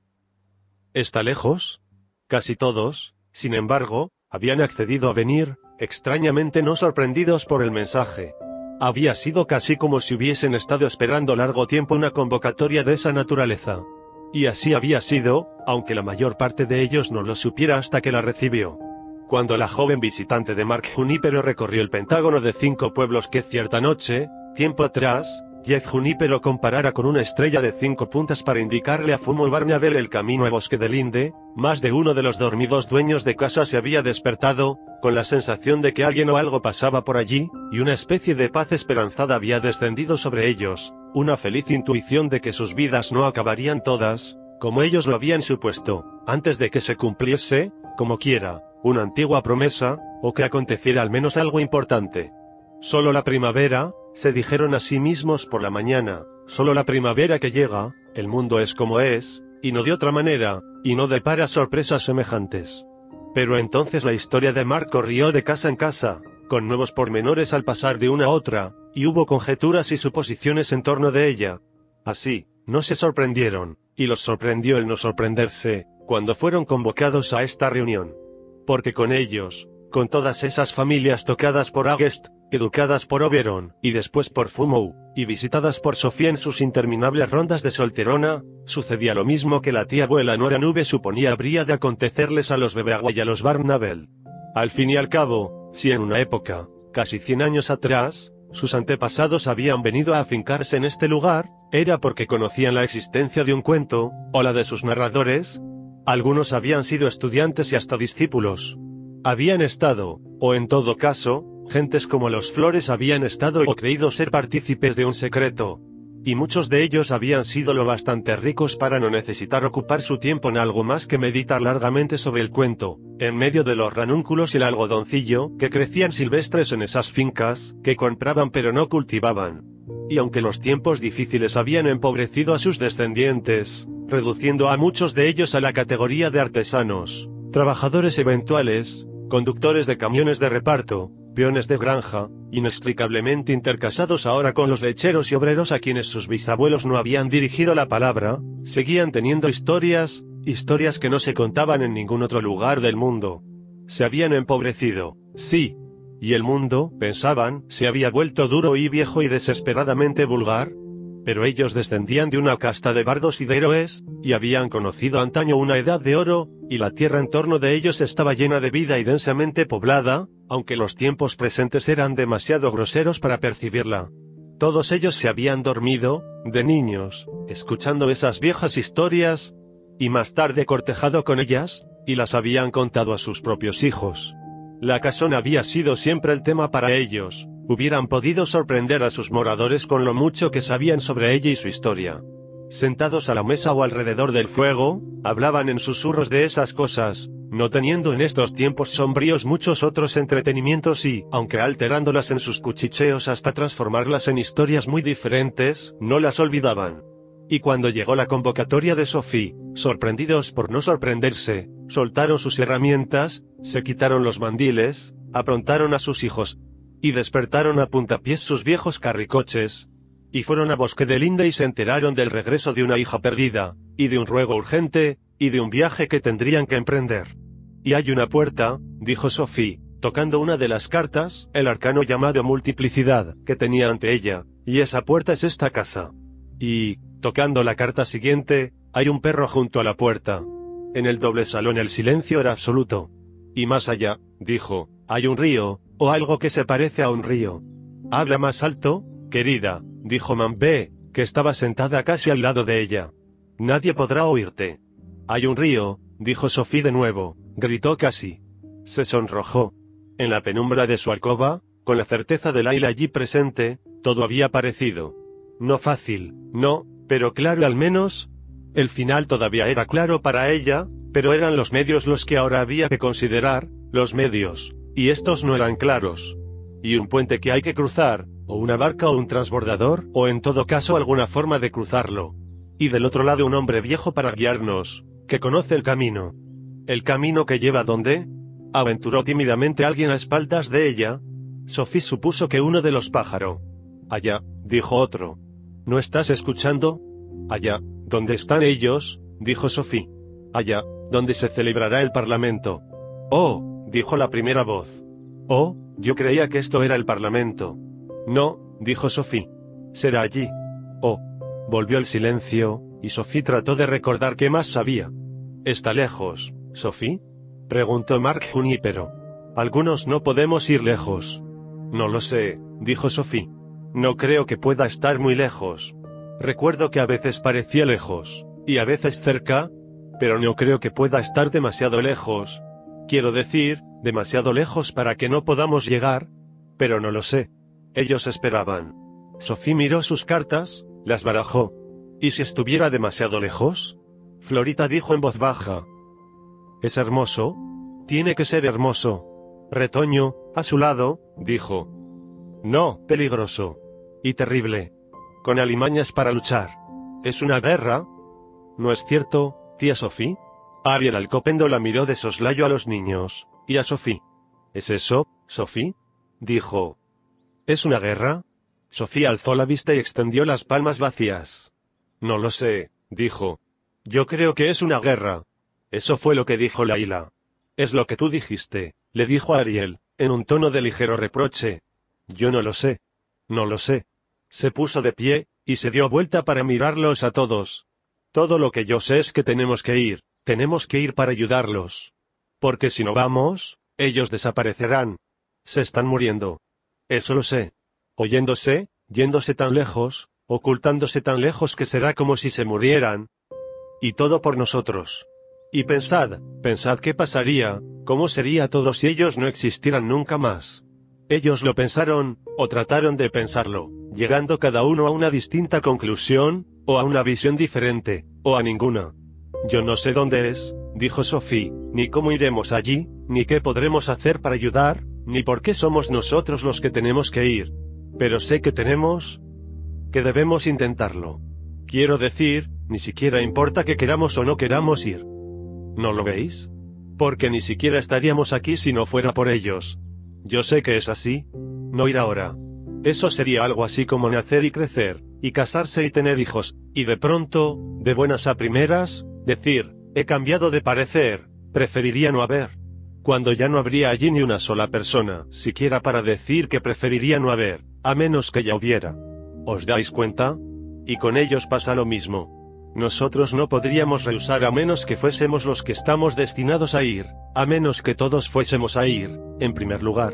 ¿Está lejos? Casi todos, sin embargo, habían accedido a venir, extrañamente no sorprendidos por el mensaje. Había sido casi como si hubiesen estado esperando largo tiempo una convocatoria de esa naturaleza. Y así había sido, aunque la mayor parte de ellos no lo supiera hasta que la recibió. Cuando la joven visitante de Mark Junipero recorrió el pentágono de cinco pueblos que cierta noche, tiempo atrás, Jeff Junipero comparara con una estrella de cinco puntas para indicarle a Fumo Barnabel el camino a Bosque del Linde, más de uno de los dormidos dueños de casa se había despertado, con la sensación de que alguien o algo pasaba por allí, y una especie de paz esperanzada había descendido sobre ellos, una feliz intuición de que sus vidas no acabarían todas, como ellos lo habían supuesto, antes de que se cumpliese, como quiera, una antigua promesa, o que aconteciera al menos algo importante. Solo la primavera, se dijeron a sí mismos por la mañana, solo la primavera que llega, el mundo es como es, y no de otra manera, y no depara sorpresas semejantes. Pero entonces la historia de Mark corrió de casa en casa, con nuevos pormenores al pasar de una a otra, y hubo conjeturas y suposiciones en torno de ella. Así, no se sorprendieron, y los sorprendió el no sorprenderse, cuando fueron convocados a esta reunión. Porque con ellos, con todas esas familias tocadas por Agest, educadas por Oberon, y después por Fumou, y visitadas por Sofía en sus interminables rondas de solterona, sucedía lo mismo que la tía abuela Nora Nube suponía habría de acontecerles a los Bebeagua y a los Barnabel. Al fin y al cabo, si en una época, casi 100 años atrás, sus antepasados habían venido a afincarse en este lugar, era porque conocían la existencia de un cuento, o la de sus narradores. Algunos habían sido estudiantes y hasta discípulos. Habían estado, o en todo caso, gentes como los Flores habían estado o creído ser partícipes de un secreto, y muchos de ellos habían sido lo bastante ricos para no necesitar ocupar su tiempo en algo más que meditar largamente sobre el cuento, en medio de los ranúnculos y el algodoncillo, que crecían silvestres en esas fincas, que compraban pero no cultivaban. Y aunque los tiempos difíciles habían empobrecido a sus descendientes, reduciendo a muchos de ellos a la categoría de artesanos, trabajadores eventuales, conductores de camiones de reparto, de granja, inextricablemente intercasados ahora con los lecheros y obreros a quienes sus bisabuelos no habían dirigido la palabra, seguían teniendo historias, historias que no se contaban en ningún otro lugar del mundo. Se habían empobrecido, sí. Y el mundo, pensaban, se había vuelto duro y viejo y desesperadamente vulgar, pero ellos descendían de una casta de bardos y de héroes, y habían conocido antaño una edad de oro, y la tierra en torno de ellos estaba llena de vida y densamente poblada, aunque los tiempos presentes eran demasiado groseros para percibirla. Todos ellos se habían dormido, de niños, escuchando esas viejas historias, y más tarde cortejado con ellas, y las habían contado a sus propios hijos. La casona había sido siempre el tema para ellos, hubieran podido sorprender a sus moradores con lo mucho que sabían sobre ella y su historia. Sentados a la mesa o alrededor del fuego, hablaban en susurros de esas cosas, no teniendo en estos tiempos sombríos muchos otros entretenimientos y, aunque alterándolas en sus cuchicheos hasta transformarlas en historias muy diferentes, no las olvidaban. Y cuando llegó la convocatoria de Sophie, sorprendidos por no sorprenderse, soltaron sus herramientas, se quitaron los mandiles, aprontaron a sus hijos, y despertaron a puntapiés sus viejos carricoches, y fueron a Bosque de Linda y se enteraron del regreso de una hija perdida, y de un ruego urgente, y de un viaje que tendrían que emprender. Y hay una puerta, dijo Sophie, tocando una de las cartas, el arcano llamado multiplicidad, que tenía ante ella, y esa puerta es esta casa. Y, tocando la carta siguiente, hay un perro junto a la puerta. En el doble salón el silencio era absoluto. Y más allá, dijo, hay un río, o algo que se parece a un río. Habla más alto, querida, dijo Mambé, que estaba sentada casi al lado de ella. Nadie podrá oírte. Hay un río, dijo Sofía de nuevo, gritó casi. Se sonrojó. En la penumbra de su alcoba, con la certeza de Laila allí presente, todo había parecido. No fácil, no, pero claro al menos. El final todavía era claro para ella, pero eran los medios los que ahora había que considerar, los medios, y estos no eran claros. Y un puente que hay que cruzar, o una barca o un transbordador, o en todo caso alguna forma de cruzarlo. Y del otro lado un hombre viejo para guiarnos, que conoce el camino. ¿El camino que lleva dónde? Aventuró tímidamente alguien a espaldas de ella. Sophie supuso que uno de los pájaros. Allá, dijo otro. ¿No estás escuchando? Allá, ¿dónde están ellos? dijo Sophie. Allá, donde se celebrará el Parlamento. Oh, dijo la primera voz. Oh, yo creía que esto era el Parlamento. No, dijo Sophie. Será allí. Oh. Volvió el silencio, y Sophie trató de recordar qué más sabía. ¿Está lejos, Sophie? preguntó Mark Junípero. Algunos no podemos ir lejos. No lo sé, dijo Sophie. No creo que pueda estar muy lejos. Recuerdo que a veces parecía lejos, y a veces cerca, pero no creo que pueda estar demasiado lejos. Quiero decir, demasiado lejos para que no podamos llegar, pero no lo sé. Ellos esperaban. Sophie miró sus cartas, las barajó. ¿Y si estuviera demasiado lejos? Florita dijo en voz baja. ¿Es hermoso? Tiene que ser hermoso. Retoño, a su lado, dijo. No, peligroso. Y terrible. Con alimañas para luchar. ¿Es una guerra? ¿No es cierto, tía Sophie? Ariel Alcopendo la miró de soslayo a los niños, y a Sophie. ¿Es eso, Sophie? dijo. ¿Es una guerra? Sofía alzó la vista y extendió las palmas vacías. No lo sé, dijo. Yo creo que es una guerra. Eso fue lo que dijo Laila. Es lo que tú dijiste, le dijo Ariel, en un tono de ligero reproche. Yo no lo sé. No lo sé. Se puso de pie, y se dio vuelta para mirarlos a todos. Todo lo que yo sé es que tenemos que ir, tenemos que ir para ayudarlos. Porque si no vamos, ellos desaparecerán. Se están muriendo. Eso lo sé. Oyéndose, yéndose tan lejos, ocultándose tan lejos que será como si se murieran. Y todo por nosotros. Y pensad, pensad qué pasaría, cómo sería todo si ellos no existieran nunca más. Ellos lo pensaron, o trataron de pensarlo, llegando cada uno a una distinta conclusión, o a una visión diferente, o a ninguna. Yo no sé dónde es, dijo Sophie, ni cómo iremos allí, ni qué podremos hacer para ayudar, ni por qué somos nosotros los que tenemos que ir. Pero sé que tenemos... que debemos intentarlo. Quiero decir, ni siquiera importa que queramos o no queramos ir. ¿No lo veis? Porque ni siquiera estaríamos aquí si no fuera por ellos. Yo sé que es así. No ir ahora. Eso sería algo así como nacer y crecer, y casarse y tener hijos, y de pronto, de buenas a primeras, decir, he cambiado de parecer, preferiría no haber cuando ya no habría allí ni una sola persona, siquiera para decir que preferiría no haber, a menos que ya hubiera. ¿Os dais cuenta? Y con ellos pasa lo mismo. Nosotros no podríamos rehusar a menos que fuésemos los que estamos destinados a ir, a menos que todos fuésemos a ir, en primer lugar.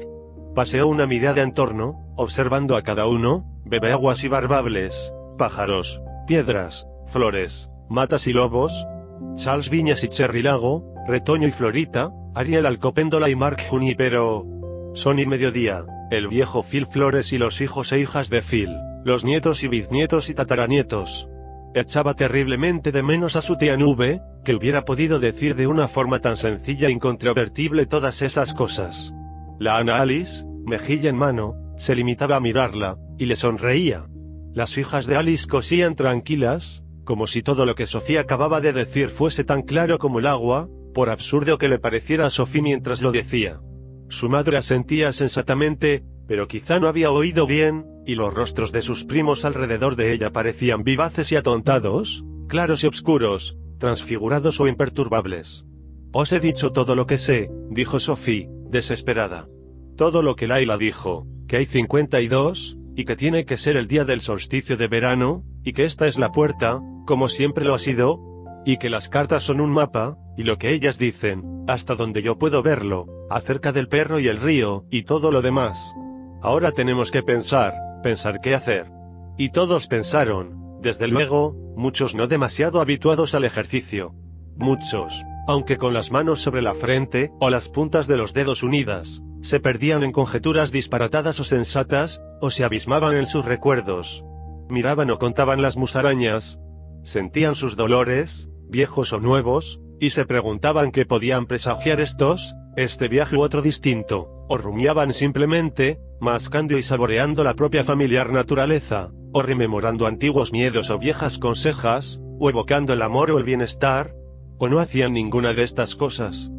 Paseó una mirada en torno, observando a cada uno, bebe aguas y barbables, pájaros, piedras, flores, matas y lobos, Charles Viñas y Cherry Lago, Retoño y Florita, Ariel Alcopéndola y Mark Junipero. Son y mediodía, el viejo Phil Flores y los hijos e hijas de Phil, los nietos y bisnietos y tataranietos. Echaba terriblemente de menos a su tía Nube, que hubiera podido decir de una forma tan sencilla e incontrovertible todas esas cosas. La Ana Alice, mejilla en mano, se limitaba a mirarla, y le sonreía. Las hijas de Alice cosían tranquilas, como si todo lo que Sofía acababa de decir fuese tan claro como el agua, por absurdo que le pareciera a Sofía mientras lo decía. Su madre asentía sensatamente, pero quizá no había oído bien, y los rostros de sus primos alrededor de ella parecían vivaces y atontados, claros y oscuros, transfigurados o imperturbables. Os he dicho todo lo que sé, dijo Sophie, desesperada. Todo lo que Laila dijo, que hay 52, y que tiene que ser el día del solsticio de verano, y que esta es la puerta, como siempre lo ha sido, y que las cartas son un mapa, y lo que ellas dicen, hasta donde yo puedo verlo, acerca del perro y el río, y todo lo demás. Ahora tenemos que pensar, pensar qué hacer. Y todos pensaron, desde luego, muchos no demasiado habituados al ejercicio. Muchos, aunque con las manos sobre la frente, o las puntas de los dedos unidas, se perdían en conjeturas disparatadas o sensatas, o se abismaban en sus recuerdos. Miraban o contaban las musarañas, sentían sus dolores, viejos o nuevos, y se preguntaban qué podían presagiar estos, este viaje u otro distinto, o rumiaban simplemente, mascando y saboreando la propia familiar naturaleza, o rememorando antiguos miedos o viejas consejas, o evocando el amor o el bienestar, o no hacían ninguna de estas cosas.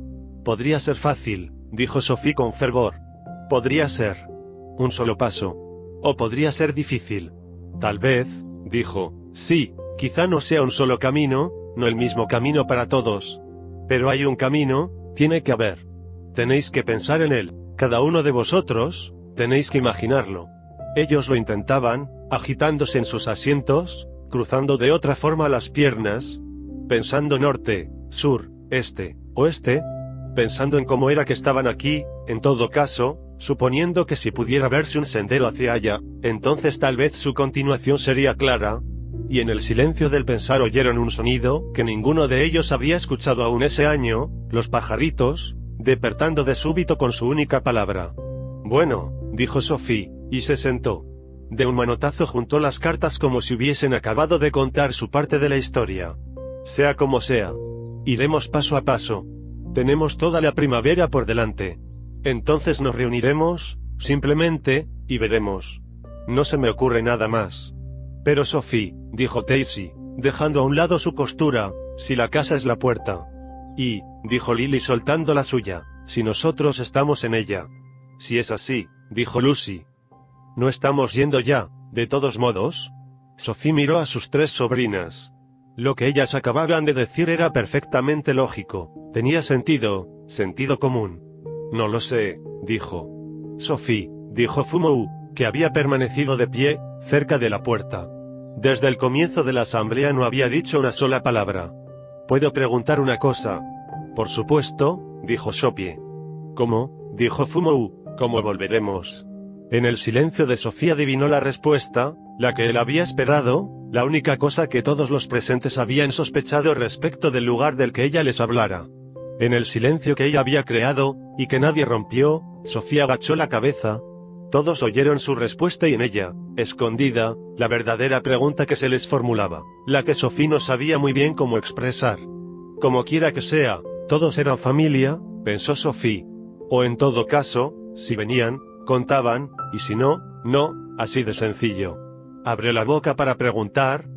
Podría ser fácil, dijo Sophie con fervor. Podría ser. Un solo paso. O podría ser difícil. Tal vez, dijo, sí, quizá no sea un solo camino, no el mismo camino para todos. Pero hay un camino, tiene que haber. Tenéis que pensar en él, cada uno de vosotros, tenéis que imaginarlo. Ellos lo intentaban, agitándose en sus asientos, cruzando de otra forma las piernas, pensando norte, sur, este, oeste, pensando en cómo era que estaban aquí, en todo caso, suponiendo que si pudiera verse un sendero hacia allá, entonces tal vez su continuación sería clara, y en el silencio del pensar oyeron un sonido que ninguno de ellos había escuchado aún ese año, los pajaritos, despertando de súbito con su única palabra. Bueno, dijo Sophie, y se sentó. De un manotazo juntó las cartas como si hubiesen acabado de contar su parte de la historia. Sea como sea. Iremos paso a paso. Tenemos toda la primavera por delante. Entonces nos reuniremos, simplemente, y veremos. No se me ocurre nada más. Pero Sophie, dijo Daisy, dejando a un lado su costura, si la casa es la puerta. Y, dijo Lily soltando la suya, si nosotros estamos en ella. Si es así, dijo Lucy. ¿No estamos yendo ya, de todos modos? Sophie miró a sus tres sobrinas. Lo que ellas acababan de decir era perfectamente lógico, tenía sentido, sentido común. No lo sé, dijo. Sophie, dijo Fumou, que había permanecido de pie, cerca de la puerta. Desde el comienzo de la asamblea no había dicho una sola palabra. ¿Puedo preguntar una cosa? Por supuesto, dijo Shopie. ¿Cómo? dijo Fumou, ¿cómo volveremos? En el silencio de Sofía adivinó la respuesta, la que él había esperado, la única cosa que todos los presentes habían sospechado respecto del lugar del que ella les hablara. En el silencio que ella había creado, y que nadie rompió, Sofía agachó la cabeza, todos oyeron su respuesta y en ella, escondida, la verdadera pregunta que se les formulaba, la que Sofía no sabía muy bien cómo expresar. Como quiera que sea, todos eran familia, pensó Sofía. O en todo caso, si venían, contaban, y si no, no, así de sencillo. Abrió la boca para preguntar.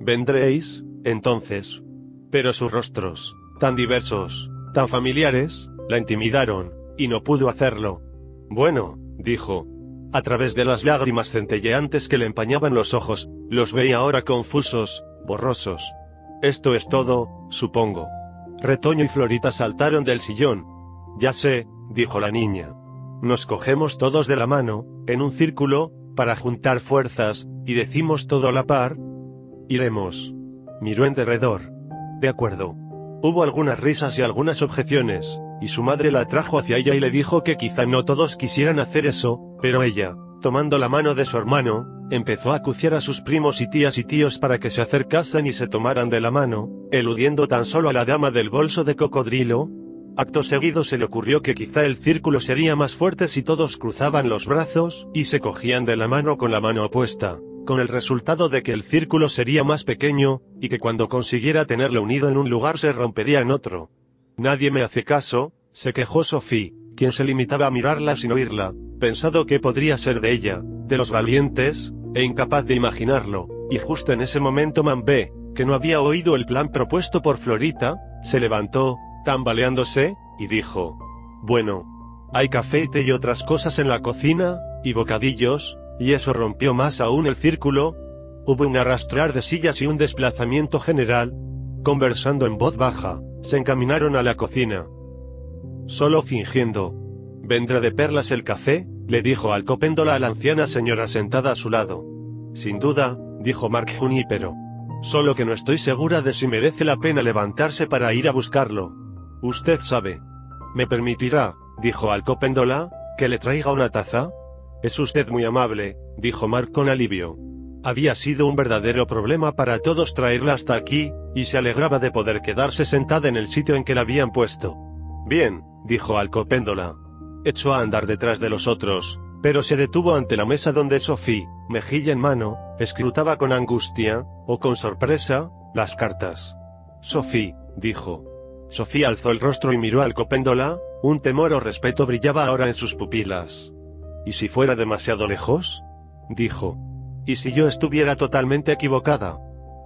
¿Vendréis, entonces? Pero sus rostros, tan diversos, tan familiares, la intimidaron, y no pudo hacerlo. Bueno, dijo. A través de las lágrimas centelleantes que le empañaban los ojos, los veía ahora confusos, borrosos. Esto es todo, supongo. Retoño y Florita saltaron del sillón. Ya sé, dijo la niña. Nos cogemos todos de la mano, en un círculo, para juntar fuerzas, y decimos todo a la par. Iremos. Miró en derredor. De acuerdo. Hubo algunas risas y algunas objeciones, y su madre la trajo hacia ella y le dijo que quizá no todos quisieran hacer eso, pero ella, tomando la mano de su hermano, empezó a acuciar a sus primos y tías y tíos para que se acercasen y se tomaran de la mano, eludiendo tan solo a la dama del bolso de cocodrilo. Acto seguido se le ocurrió que quizá el círculo sería más fuerte si todos cruzaban los brazos y se cogían de la mano con la mano opuesta, con el resultado de que el círculo sería más pequeño, y que cuando consiguiera tenerlo unido en un lugar se rompería en otro. Nadie me hace caso, se quejó Sophie, quien se limitaba a mirarla sin oírla, pensado que podría ser de ella, de los valientes, e incapaz de imaginarlo, y justo en ese momento Mambé, que no había oído el plan propuesto por Florita, se levantó, tambaleándose, y dijo, Bueno, hay café y té y otras cosas en la cocina, y bocadillos, y eso rompió más aún el círculo. Hubo un arrastrar de sillas y un desplazamiento general, conversando en voz baja, se encaminaron a la cocina. Solo fingiendo. ¿Vendrá de perlas el café? le dijo al copéndola a la anciana señora sentada a su lado. Sin duda, dijo Mark Junípero. Solo que no estoy segura de si merece la pena levantarse para ir a buscarlo. Usted sabe. ¿Me permitirá, dijo al copéndola, que le traiga una taza? Es usted muy amable, dijo Mark con alivio. Había sido un verdadero problema para todos traerla hasta aquí, y se alegraba de poder quedarse sentada en el sitio en que la habían puesto. Bien, dijo al copéndola. Echó a andar detrás de los otros, pero se detuvo ante la mesa donde Sophie, mejilla en mano, escrutaba con angustia, o con sorpresa, las cartas. Sophie, dijo. Sofía alzó el rostro y miró al copéndola, un temor o respeto brillaba ahora en sus pupilas. ¿Y si fuera demasiado lejos? dijo. ¿Y si yo estuviera totalmente equivocada?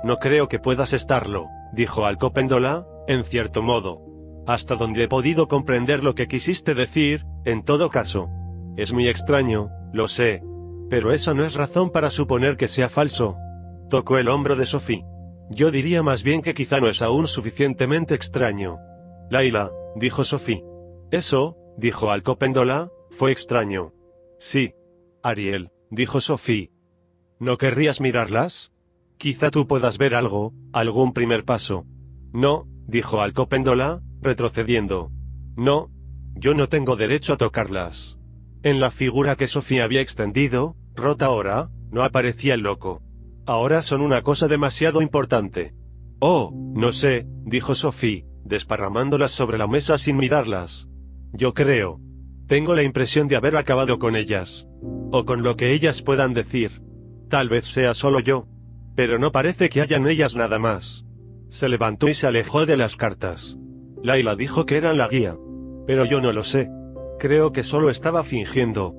No creo que puedas estarlo, dijo al copéndola, en cierto modo. Hasta donde he podido comprender lo que quisiste decir, en todo caso. Es muy extraño, lo sé. Pero esa no es razón para suponer que sea falso. Tocó el hombro de Sophie. Yo diría más bien que quizá no es aún suficientemente extraño. Laila, dijo Sophie. Eso, dijo Alcopéndola, fue extraño. Sí. Ariel, dijo Sophie. ¿No querrías mirarlas? Quizá tú puedas ver algo, algún primer paso. No, dijo Alcopéndola, retrocediendo. No, yo no tengo derecho a tocarlas. En la figura que Sofía había extendido, rota ahora, no aparecía el loco. Ahora son una cosa demasiado importante. Oh, no sé, dijo Sophie, desparramándolas sobre la mesa sin mirarlas. Yo creo. Tengo la impresión de haber acabado con ellas. O con lo que ellas puedan decir. Tal vez sea solo yo. Pero no parece que hayan ellas nada más. Se levantó y se alejó de las cartas. Laila dijo que eran la guía. Pero yo no lo sé. Creo que solo estaba fingiendo.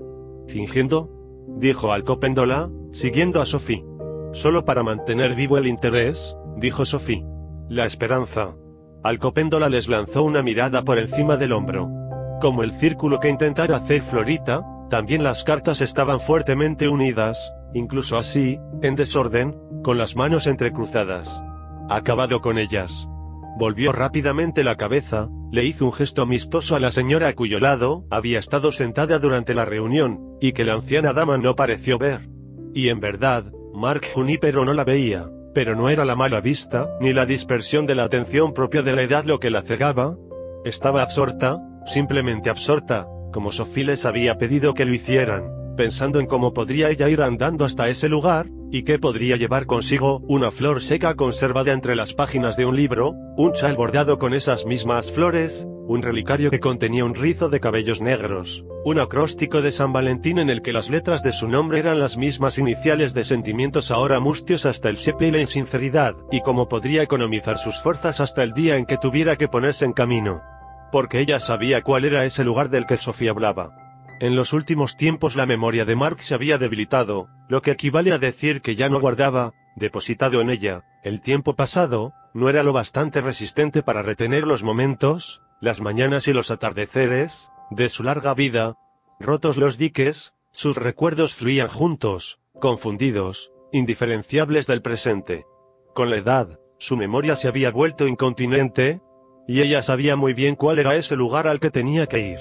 ¿Fingiendo? Dijo Alcopéndola, siguiendo a Sophie. Solo para mantener vivo el interés, dijo Sophie. La esperanza. Alcopéndola les lanzó una mirada por encima del hombro. Como el círculo que intentara hacer Florita, también las cartas estaban fuertemente unidas, incluso así, en desorden, con las manos entrecruzadas. Acabado con ellas. Volvió rápidamente la cabeza, le hizo un gesto amistoso a la señora a cuyo lado había estado sentada durante la reunión, y que la anciana dama no pareció ver. Y en verdad, Mark Junipero no la veía, pero no era la mala vista, ni la dispersión de la atención propia de la edad lo que la cegaba. Estaba absorta, simplemente absorta, como Sophie les había pedido que lo hicieran pensando en cómo podría ella ir andando hasta ese lugar, y qué podría llevar consigo, una flor seca conservada entre las páginas de un libro, un chal bordado con esas mismas flores, un relicario que contenía un rizo de cabellos negros, un acróstico de San Valentín en el que las letras de su nombre eran las mismas iniciales de sentimientos ahora mustios hasta el sepe y la insinceridad, y cómo podría economizar sus fuerzas hasta el día en que tuviera que ponerse en camino. Porque ella sabía cuál era ese lugar del que Sofía hablaba. En los últimos tiempos la memoria de Mark se había debilitado, lo que equivale a decir que ya no guardaba, depositado en ella, el tiempo pasado, no era lo bastante resistente para retener los momentos, las mañanas y los atardeceres, de su larga vida. Rotos los diques, sus recuerdos fluían juntos, confundidos, indiferenciables del presente. Con la edad, su memoria se había vuelto incontinente, y ella sabía muy bien cuál era ese lugar al que tenía que ir.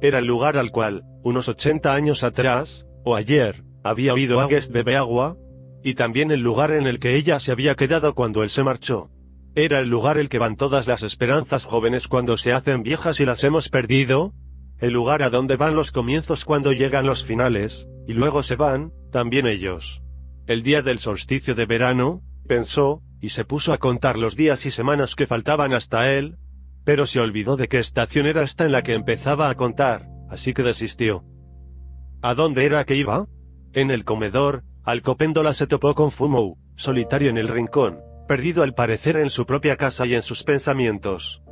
Era el lugar al cual, unos 80 años atrás, o ayer, había oído a Guest bebe agua, y también el lugar en el que ella se había quedado cuando él se marchó. Era el lugar el que van todas las esperanzas jóvenes cuando se hacen viejas y las hemos perdido, el lugar a donde van los comienzos cuando llegan los finales, y luego se van, también ellos. El día del solsticio de verano, pensó, y se puso a contar los días y semanas que faltaban hasta él, pero se olvidó de qué estación era esta en la que empezaba a contar, así que desistió. ¿A dónde era que iba? En el comedor, Alcopéndola se topó con Fumou, solitario en el rincón, perdido al parecer en su propia casa y en sus pensamientos.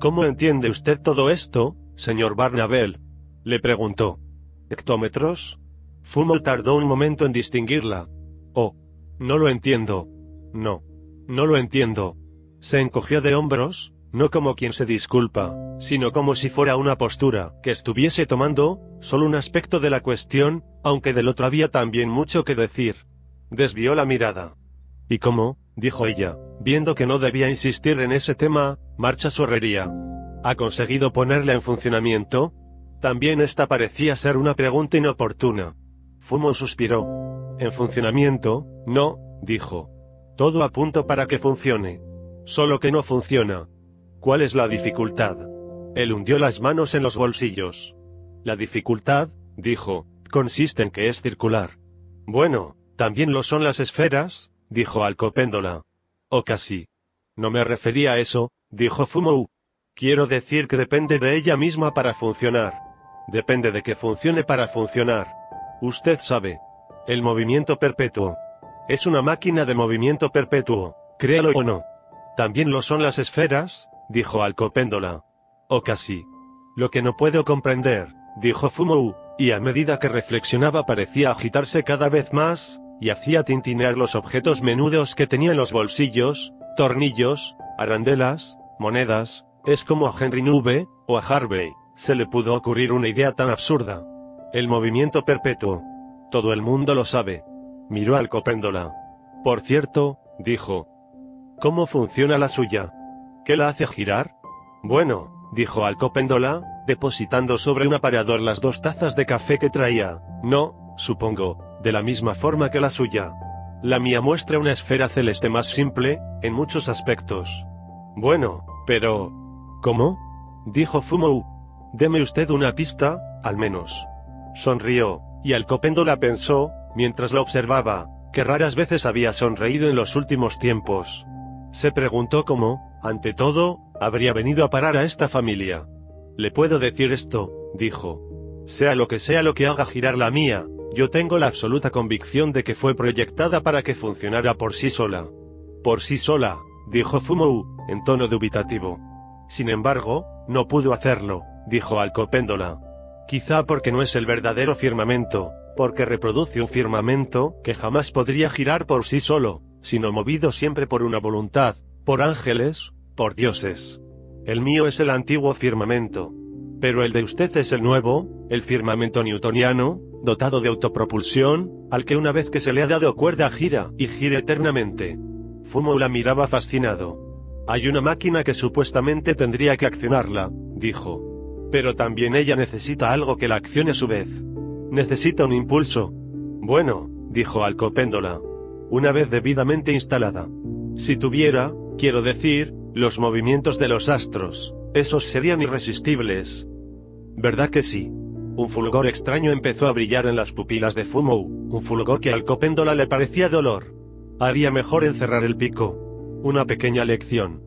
¿Cómo entiende usted todo esto, señor Barnabel? le preguntó. ¿Hectómetros? Fumou tardó un momento en distinguirla. Oh, no lo entiendo. No, no lo entiendo. Se encogió de hombros, no como quien se disculpa, sino como si fuera una postura que estuviese tomando, solo un aspecto de la cuestión, aunque del otro había también mucho que decir. Desvió la mirada. ¿Y cómo? dijo ella, viendo que no debía insistir en ese tema, marcha su herrería. ¿Ha conseguido ponerla en funcionamiento? También esta parecía ser una pregunta inoportuna. Fumo suspiró. ¿En funcionamiento? No, dijo. Todo a punto para que funcione. Solo que no funciona. ¿Cuál es la dificultad? Él hundió las manos en los bolsillos. La dificultad, dijo, consiste en que es circular. Bueno, también lo son las esferas, dijo Alcopéndola. O casi. No me refería a eso, dijo Fumou. Quiero decir que depende de ella misma para funcionar. Depende de que funcione para funcionar. Usted sabe. El movimiento perpetuo. Es una máquina de movimiento perpetuo, créalo o no. También lo son las esferas, dijo Alcopéndola. O casi. Lo que no puedo comprender, dijo Fumou, y a medida que reflexionaba parecía agitarse cada vez más, y hacía tintinear los objetos menudos que tenía en los bolsillos, tornillos, arandelas, monedas, es como a Henry Nube, o a Harvey, se le pudo ocurrir una idea tan absurda. El movimiento perpetuo. Todo el mundo lo sabe. Miró al copéndola. Por cierto, dijo. ¿Cómo funciona la suya? ¿Qué la hace girar? Bueno, dijo al copéndola, depositando sobre un aparador las dos tazas de café que traía. No, supongo, de la misma forma que la suya. La mía muestra una esfera celeste más simple, en muchos aspectos. Bueno, pero... ¿Cómo? dijo Fumou. Deme usted una pista, al menos. Sonrió, y Alcopéndola pensó, mientras la observaba, que raras veces había sonreído en los últimos tiempos. Se preguntó cómo, ante todo, habría venido a parar a esta familia. Le puedo decir esto, dijo. Sea lo que sea lo que haga girar la mía, yo tengo la absoluta convicción de que fue proyectada para que funcionara por sí sola. Por sí sola, dijo Fumou, en tono dubitativo. Sin embargo, no pudo hacerlo, dijo Alcopéndola. Quizá porque no es el verdadero firmamento, porque reproduce un firmamento que jamás podría girar por sí solo, sino movido siempre por una voluntad, por ángeles, por dioses. El mío es el antiguo firmamento. Pero el de usted es el nuevo, el firmamento newtoniano, dotado de autopropulsión, al que una vez que se le ha dado cuerda gira, y gira eternamente. Fumo la miraba fascinado. Hay una máquina que supuestamente tendría que accionarla, dijo. Pero también ella necesita algo que la accione a su vez. Necesita un impulso. Bueno, dijo Alcopéndola. Una vez debidamente instalada. Si tuviera, quiero decir, los movimientos de los astros, esos serían irresistibles. ¿Verdad que sí? Un fulgor extraño empezó a brillar en las pupilas de Fumou, un fulgor que al copéndola le parecía dolor. Haría mejor encerrar el pico. Una pequeña lección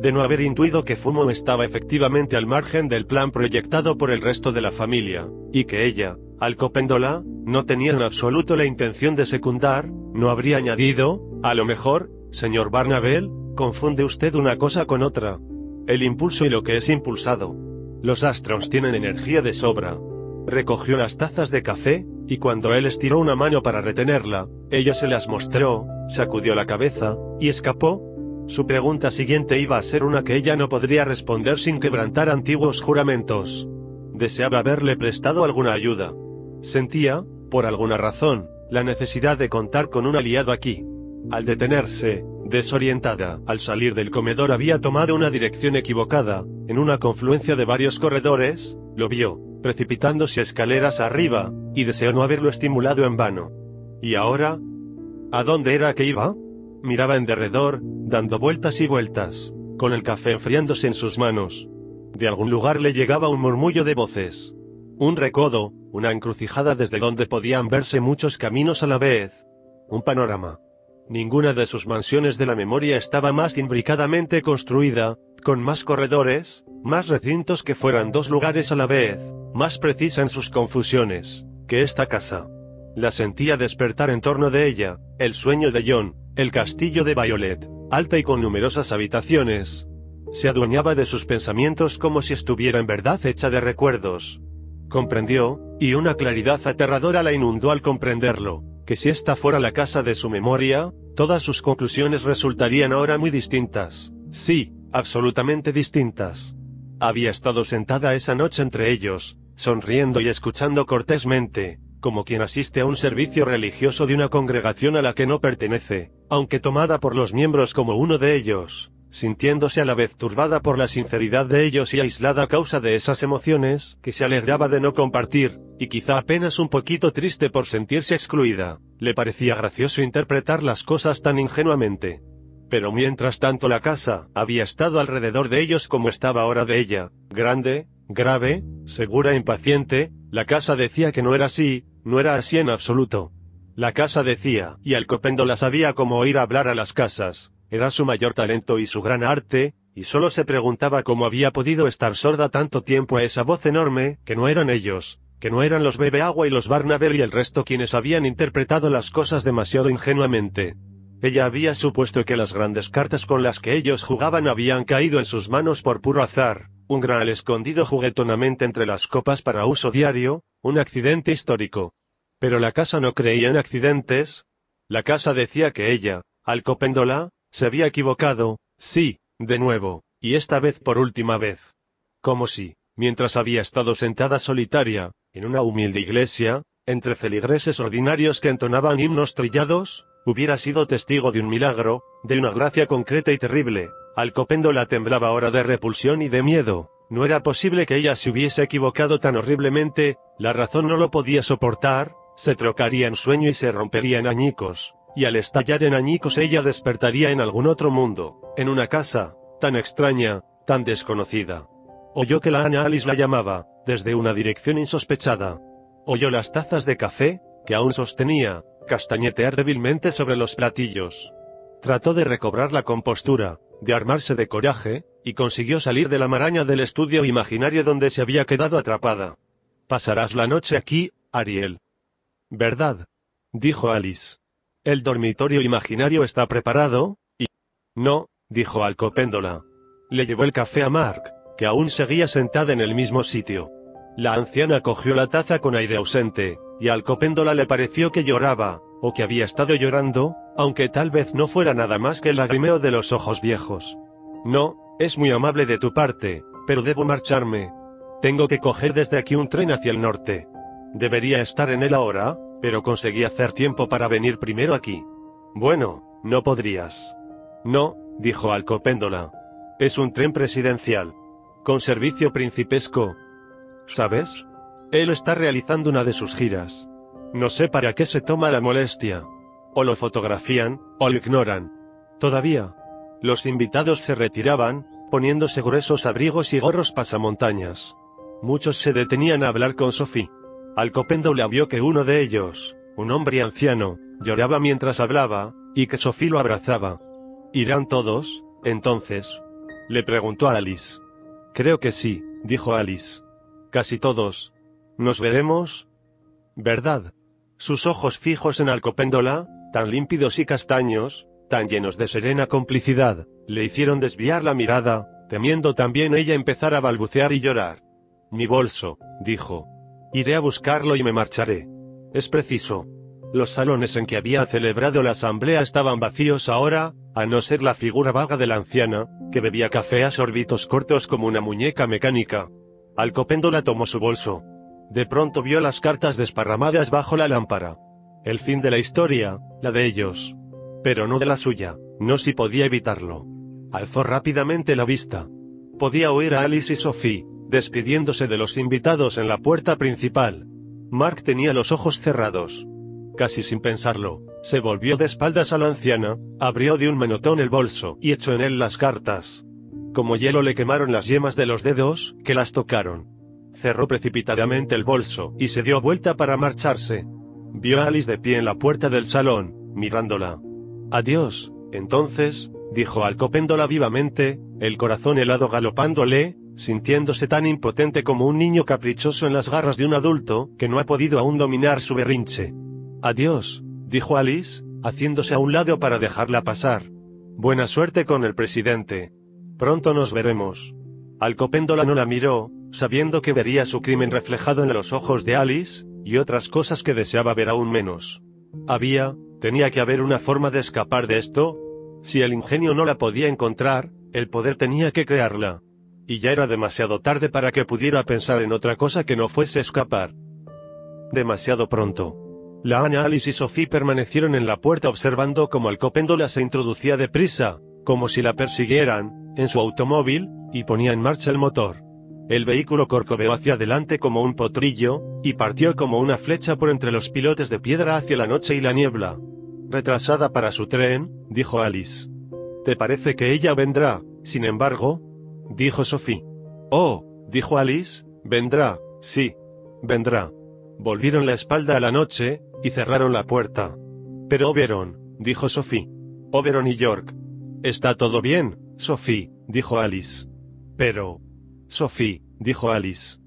de no haber intuido que Fumo estaba efectivamente al margen del plan proyectado por el resto de la familia, y que ella, al copéndola, no tenía en absoluto la intención de secundar, no habría añadido, a lo mejor, señor Barnabel, confunde usted una cosa con otra. El impulso y lo que es impulsado. Los astros tienen energía de sobra. Recogió las tazas de café, y cuando él estiró una mano para retenerla, ella se las mostró, sacudió la cabeza, y escapó, su pregunta siguiente iba a ser una que ella no podría responder sin quebrantar antiguos juramentos. Deseaba haberle prestado alguna ayuda. Sentía, por alguna razón, la necesidad de contar con un aliado aquí. Al detenerse, desorientada, al salir del comedor había tomado una dirección equivocada, en una confluencia de varios corredores, lo vio, precipitándose escaleras arriba, y deseó no haberlo estimulado en vano. ¿Y ahora? ¿A dónde era que iba? Miraba en derredor, dando vueltas y vueltas, con el café enfriándose en sus manos. De algún lugar le llegaba un murmullo de voces. Un recodo, una encrucijada desde donde podían verse muchos caminos a la vez. Un panorama. Ninguna de sus mansiones de la memoria estaba más imbricadamente construida, con más corredores, más recintos que fueran dos lugares a la vez, más precisa en sus confusiones, que esta casa. La sentía despertar en torno de ella, el sueño de John, el castillo de Violet, alta y con numerosas habitaciones. Se adueñaba de sus pensamientos como si estuviera en verdad hecha de recuerdos. Comprendió, y una claridad aterradora la inundó al comprenderlo, que si esta fuera la casa de su memoria, todas sus conclusiones resultarían ahora muy distintas. Sí, absolutamente distintas. Había estado sentada esa noche entre ellos, sonriendo y escuchando cortésmente, como quien asiste a un servicio religioso de una congregación a la que no pertenece, aunque tomada por los miembros como uno de ellos, sintiéndose a la vez turbada por la sinceridad de ellos y aislada a causa de esas emociones, que se alegraba de no compartir, y quizá apenas un poquito triste por sentirse excluida, le parecía gracioso interpretar las cosas tan ingenuamente. Pero mientras tanto la casa había estado alrededor de ellos como estaba ahora de ella, grande, grave, segura e impaciente, la casa decía que no era así, no era así en absoluto. La casa decía, y la sabía cómo oír hablar a las casas, era su mayor talento y su gran arte, y solo se preguntaba cómo había podido estar sorda tanto tiempo a esa voz enorme, que no eran ellos, que no eran los Bebe Agua y los Barnabel y el resto quienes habían interpretado las cosas demasiado ingenuamente. Ella había supuesto que las grandes cartas con las que ellos jugaban habían caído en sus manos por puro azar, un gran escondido juguetonamente entre las copas para uso diario, un accidente histórico. Pero la casa no creía en accidentes. La casa decía que ella, Alcopéndola, se había equivocado, sí, de nuevo, y esta vez por última vez. Como si, mientras había estado sentada solitaria, en una humilde iglesia, entre feligreses ordinarios que entonaban himnos trillados, hubiera sido testigo de un milagro, de una gracia concreta y terrible. Alcopéndola temblaba ahora de repulsión y de miedo. No era posible que ella se hubiese equivocado tan horriblemente, la razón no lo podía soportar, se trocaría en sueño y se rompería en añicos y al estallar en añicos ella despertaría en algún otro mundo, en una casa, tan extraña, tan desconocida. Oyó que la Ana Alice la llamaba, desde una dirección insospechada. Oyó las tazas de café, que aún sostenía, castañetear débilmente sobre los platillos. Trató de recobrar la compostura, de armarse de coraje, y consiguió salir de la maraña del estudio imaginario donde se había quedado atrapada. Pasarás la noche aquí, Ariel. ¿Verdad? dijo Alice. El dormitorio imaginario está preparado, y... No, dijo Alcopéndola. Le llevó el café a Mark, que aún seguía sentada en el mismo sitio. La anciana cogió la taza con aire ausente, y Alcopéndola le pareció que lloraba, o que había estado llorando, aunque tal vez no fuera nada más que el lagrimeo de los ojos viejos. No, es muy amable de tu parte, pero debo marcharme. Tengo que coger desde aquí un tren hacia el norte. ¿Debería estar en él ahora? Pero conseguí hacer tiempo para venir primero aquí. Bueno, no podrías. No, dijo Alcopéndola. Es un tren presidencial. Con servicio principesco. ¿Sabes? Él está realizando una de sus giras. No sé para qué se toma la molestia. O lo fotografían, o lo ignoran. Todavía. Los invitados se retiraban, poniéndose gruesos abrigos y gorros pasamontañas. Muchos se detenían a hablar con Sophie. Alcopéndola vio que uno de ellos, un hombre anciano, lloraba mientras hablaba, y que Sofía lo abrazaba. ¿Irán todos, entonces? Le preguntó a Alice. Creo que sí, dijo Alice. Casi todos. ¿Nos veremos? ¿Verdad? Sus ojos fijos en Alcopéndola, tan límpidos y castaños, tan llenos de serena complicidad, le hicieron desviar la mirada, temiendo también ella empezar a balbucear y llorar. Mi bolso, dijo. Iré a buscarlo y me marcharé. Es preciso. Los salones en que había celebrado la asamblea estaban vacíos ahora, a no ser la figura vaga de la anciana, que bebía café a sorbitos cortos como una muñeca mecánica. Alcopéndola tomó su bolso. De pronto vio las cartas desparramadas bajo la lámpara. El fin de la historia, la de ellos. Pero no de la suya, no si podía evitarlo. Alzó rápidamente la vista. Podía oír a Alice y Sophie, despidiéndose de los invitados en la puerta principal. Mark tenía los ojos cerrados. Casi sin pensarlo, se volvió de espaldas a la anciana, abrió de un menotón el bolso y echó en él las cartas. Como hielo le quemaron las yemas de los dedos, que las tocaron. Cerró precipitadamente el bolso y se dio vuelta para marcharse. Vio a Alice de pie en la puerta del salón, mirándola. Adiós, entonces, dijo Alcopéndola vivamente, el corazón helado galopándole, sintiéndose tan impotente como un niño caprichoso en las garras de un adulto, que no ha podido aún dominar su berrinche. Adiós, dijo Alice, haciéndose a un lado para dejarla pasar. Buena suerte con el presidente. Pronto nos veremos. Alcopéndola no la miró, sabiendo que vería su crimen reflejado en los ojos de Alice, y otras cosas que deseaba ver aún menos. Había, tenía que haber una forma de escapar de esto. Si el ingenio no la podía encontrar, el poder tenía que crearla y ya era demasiado tarde para que pudiera pensar en otra cosa que no fuese escapar. demasiado pronto. La Ana Alice y Sophie permanecieron en la puerta observando cómo el copéndola se introducía deprisa, como si la persiguieran, en su automóvil, y ponía en marcha el motor. El vehículo corcoveó hacia adelante como un potrillo, y partió como una flecha por entre los pilotes de piedra hacia la noche y la niebla. Retrasada para su tren, dijo Alice. ¿Te parece que ella vendrá, sin embargo? Dijo Sophie. Oh, dijo Alice, vendrá, sí, vendrá. Volvieron la espalda a la noche, y cerraron la puerta. Pero Oberon, dijo Sophie. Oberon y York. Está todo bien, Sophie, dijo Alice. Pero... Sophie, dijo Alice.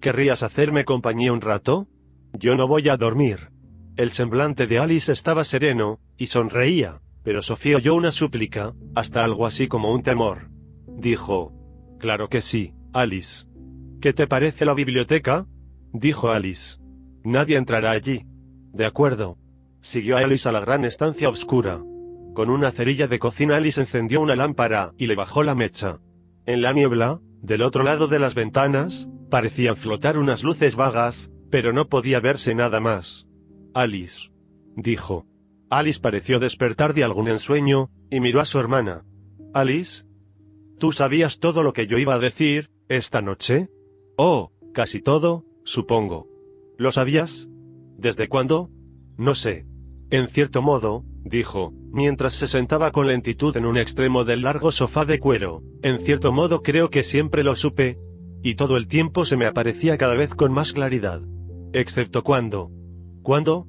¿Querrías hacerme compañía un rato? Yo no voy a dormir. El semblante de Alice estaba sereno, y sonreía, pero Sofía oyó una súplica, hasta algo así como un temor. Dijo. Claro que sí, Alice. ¿Qué te parece la biblioteca? Dijo Alice. Nadie entrará allí. De acuerdo. Siguió Alice a la gran estancia oscura. Con una cerilla de cocina Alice encendió una lámpara y le bajó la mecha. En la niebla, del otro lado de las ventanas, parecían flotar unas luces vagas, pero no podía verse nada más. Alice. Dijo. Alice pareció despertar de algún ensueño, y miró a su hermana. Alice. ¿Tú sabías todo lo que yo iba a decir, esta noche? Oh, casi todo, supongo. ¿Lo sabías? ¿Desde cuándo? No sé. En cierto modo, dijo, mientras se sentaba con lentitud en un extremo del largo sofá de cuero, en cierto modo creo que siempre lo supe, y todo el tiempo se me aparecía cada vez con más claridad. Excepto cuando. ¿Cuándo?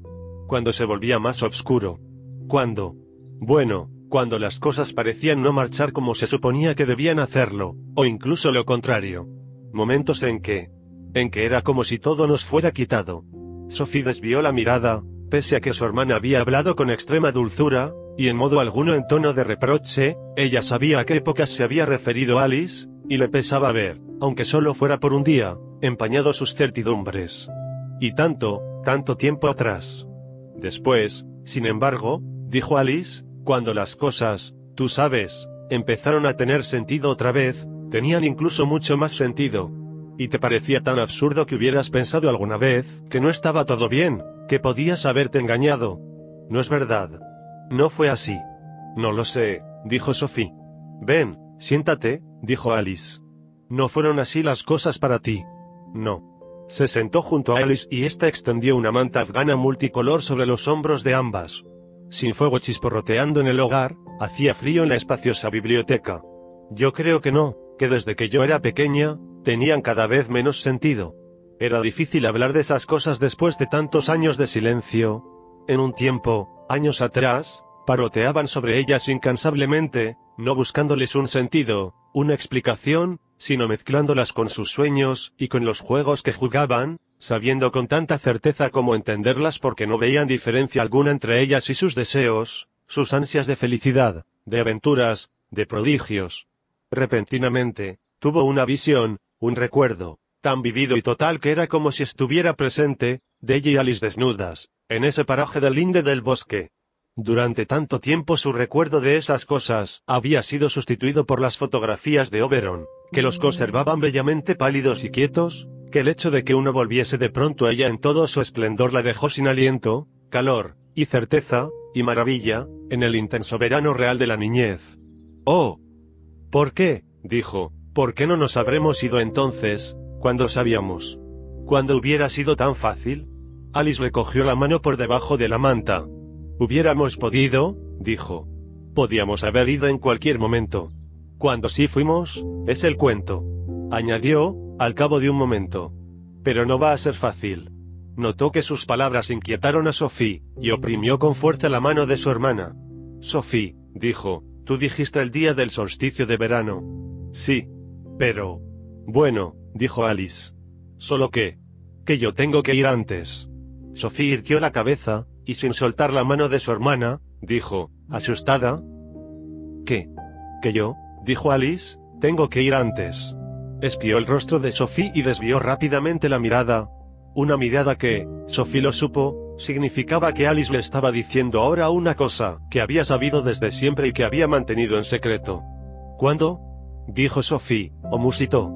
Cuando se volvía más oscuro. ¿Cuándo? Bueno, cuando las cosas parecían no marchar como se suponía que debían hacerlo, o incluso lo contrario. Momentos en que, en que era como si todo nos fuera quitado. Sophie desvió la mirada, pese a que su hermana había hablado con extrema dulzura, y en modo alguno en tono de reproche, ella sabía a qué épocas se había referido Alice, y le pesaba ver, aunque solo fuera por un día, empañado sus certidumbres. Y tanto, tanto tiempo atrás. Después, sin embargo, dijo Alice, cuando las cosas, tú sabes, empezaron a tener sentido otra vez, tenían incluso mucho más sentido, y te parecía tan absurdo que hubieras pensado alguna vez que no estaba todo bien, que podías haberte engañado. No es verdad. No fue así. No lo sé, dijo Sophie. Ven, siéntate, dijo Alice. No fueron así las cosas para ti. No. Se sentó junto a Alice y ésta extendió una manta afgana multicolor sobre los hombros de ambas. Sin fuego chisporroteando en el hogar, hacía frío en la espaciosa biblioteca. Yo creo que no, que desde que yo era pequeña, tenían cada vez menos sentido. Era difícil hablar de esas cosas después de tantos años de silencio. En un tiempo, años atrás, paroteaban sobre ellas incansablemente, no buscándoles un sentido, una explicación, sino mezclándolas con sus sueños y con los juegos que jugaban, sabiendo con tanta certeza como entenderlas porque no veían diferencia alguna entre ellas y sus deseos, sus ansias de felicidad, de aventuras, de prodigios. Repentinamente, tuvo una visión, un recuerdo, tan vivido y total que era como si estuviera presente, de ella y Alice desnudas, en ese paraje del linde del bosque. Durante tanto tiempo su recuerdo de esas cosas había sido sustituido por las fotografías de Oberon, que los conservaban bellamente pálidos y quietos, que el hecho de que uno volviese de pronto a ella en todo su esplendor la dejó sin aliento, calor, y certeza, y maravilla, en el intenso verano real de la niñez. Oh. ¿Por qué? dijo, ¿Por qué no nos habremos ido entonces, cuando sabíamos? Cuando hubiera sido tan fácil? Alice le cogió la mano por debajo de la manta. Hubiéramos podido, dijo. Podíamos haber ido en cualquier momento. Cuando sí fuimos, es el cuento. Añadió, al cabo de un momento. Pero no va a ser fácil. Notó que sus palabras inquietaron a Sophie, y oprimió con fuerza la mano de su hermana. Sophie, dijo, tú dijiste el día del solsticio de verano. Sí, pero... Bueno, dijo Alice. Solo que... que yo tengo que ir antes. Sofía irguió la cabeza, y sin soltar la mano de su hermana, dijo, asustada. ¿Qué? ¿Que yo? dijo Alice, tengo que ir antes. Espió el rostro de Sophie y desvió rápidamente la mirada. Una mirada que, Sophie lo supo, significaba que Alice le estaba diciendo ahora una cosa que había sabido desde siempre y que había mantenido en secreto. ¿Cuándo? dijo Sophie, o musitó.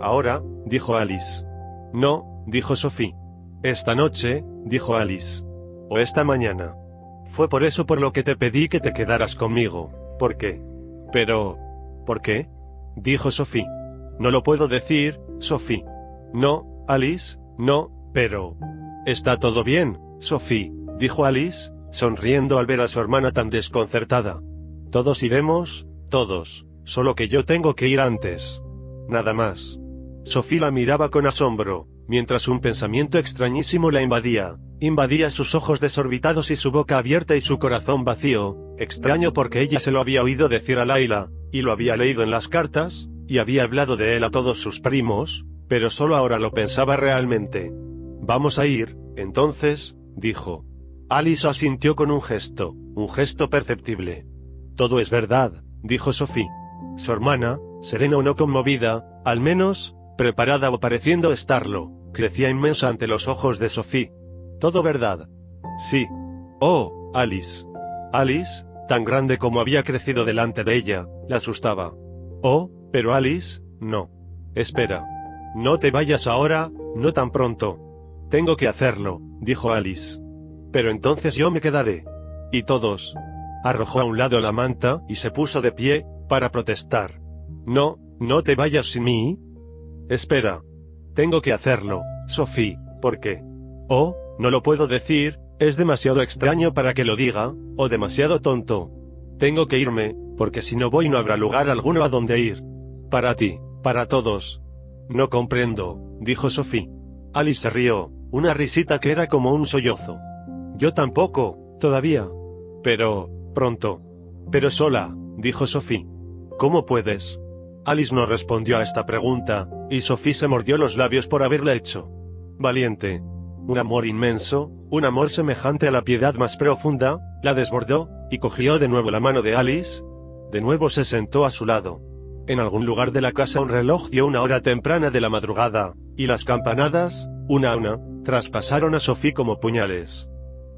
Ahora, dijo Alice. No, dijo Sophie. Esta noche, dijo Alice. O esta mañana. Fue por eso por lo que te pedí que te quedaras conmigo. ¿Por qué? Pero... ¿Por qué? Dijo Sophie. No lo puedo decir, Sophie. No, Alice, no, pero... Está todo bien, Sophie, dijo Alice, sonriendo al ver a su hermana tan desconcertada. Todos iremos, todos, solo que yo tengo que ir antes. Nada más. Sophie la miraba con asombro, mientras un pensamiento extrañísimo la invadía, invadía sus ojos desorbitados y su boca abierta y su corazón vacío, extraño porque ella se lo había oído decir a Laila, y lo había leído en las cartas, y había hablado de él a todos sus primos, pero solo ahora lo pensaba realmente. Vamos a ir, entonces, dijo. Alice asintió con un gesto, un gesto perceptible. Todo es verdad, dijo Sophie. Su hermana, serena o no conmovida, al menos, preparada o pareciendo estarlo, crecía inmensa ante los ojos de Sophie. Todo verdad. Sí. Oh, Alice. Alice, tan grande como había crecido delante de ella, la asustaba. Oh, pero Alice, no. Espera. No te vayas ahora, no tan pronto. Tengo que hacerlo, dijo Alice. Pero entonces yo me quedaré. Y todos. Arrojó a un lado la manta y se puso de pie, para protestar. No, no te vayas sin mí. Espera. Tengo que hacerlo, Sophie, porque... Oh, no lo puedo decir, es demasiado extraño para que lo diga, o demasiado tonto. Tengo que irme, porque si no voy no habrá lugar alguno a donde ir. Para ti, para todos. No comprendo, dijo Sophie. Alice se rió, una risita que era como un sollozo. Yo tampoco, todavía. Pero, pronto. Pero sola, dijo Sophie. ¿Cómo puedes? Alice no respondió a esta pregunta, y Sophie se mordió los labios por haberla hecho. Valiente. Un amor inmenso, un amor semejante a la piedad más profunda, la desbordó, y cogió de nuevo la mano de Alice. De nuevo se sentó a su lado. En algún lugar de la casa un reloj dio una hora temprana de la madrugada, y las campanadas, una a una, traspasaron a Sophie como puñales.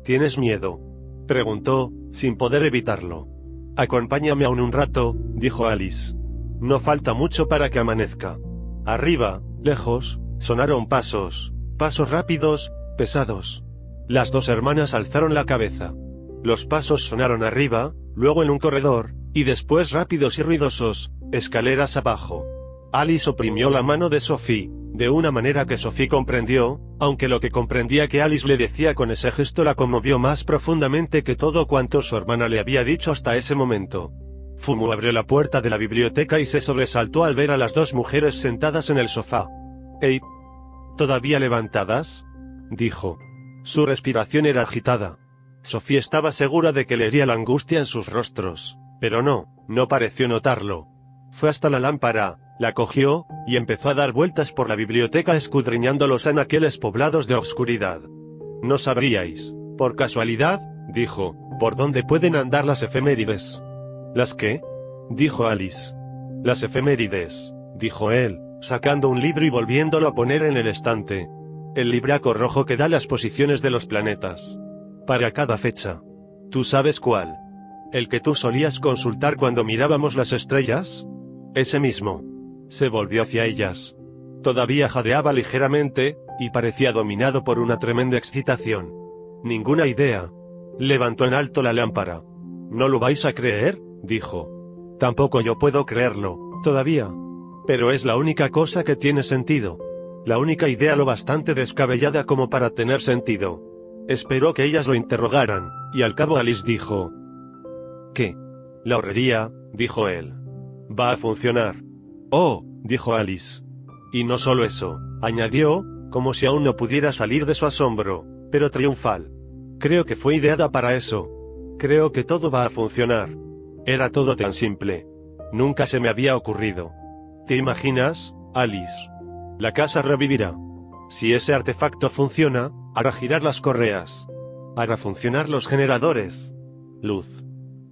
¿Tienes miedo? preguntó, sin poder evitarlo. Acompáñame aún un rato, dijo Alice. No falta mucho para que amanezca. Arriba, lejos, sonaron pasos, pasos rápidos, pesados. Las dos hermanas alzaron la cabeza. Los pasos sonaron arriba, luego en un corredor, y después rápidos y ruidosos, escaleras abajo. Alice oprimió la mano de Sophie, de una manera que Sophie comprendió, aunque lo que comprendía que Alice le decía con ese gesto la conmovió más profundamente que todo cuanto su hermana le había dicho hasta ese momento. Fumu abrió la puerta de la biblioteca y se sobresaltó al ver a las dos mujeres sentadas en el sofá. «Ey. ¿Todavía levantadas?» dijo. Su respiración era agitada. Sofía estaba segura de que leería la angustia en sus rostros, pero no, no pareció notarlo. Fue hasta la lámpara, la cogió, y empezó a dar vueltas por la biblioteca escudriñando los anaqueles poblados de obscuridad. No sabríais, por casualidad, dijo, por dónde pueden andar las efemérides. ¿Las qué? dijo Alice. Las efemérides, dijo él, sacando un libro y volviéndolo a poner en el estante. El libraco rojo que da las posiciones de los planetas. Para cada fecha. ¿Tú sabes cuál? ¿El que tú solías consultar cuando mirábamos las estrellas? Ese mismo. Se volvió hacia ellas. Todavía jadeaba ligeramente, y parecía dominado por una tremenda excitación. Ninguna idea. Levantó en alto la lámpara. ¿No lo vais a creer? dijo. Tampoco yo puedo creerlo, todavía. Pero es la única cosa que tiene sentido. La única idea lo bastante descabellada como para tener sentido. Esperó que ellas lo interrogaran, y al cabo Alice dijo. ¿Qué? La horrería, dijo él. Va a funcionar. Oh, dijo Alice. Y no solo eso, añadió, como si aún no pudiera salir de su asombro, pero triunfal. Creo que fue ideada para eso. Creo que todo va a funcionar. Era todo tan simple. Nunca se me había ocurrido. ¿Te imaginas, Alice? La casa revivirá. Si ese artefacto funciona, hará girar las correas. Hará funcionar los generadores. Luz.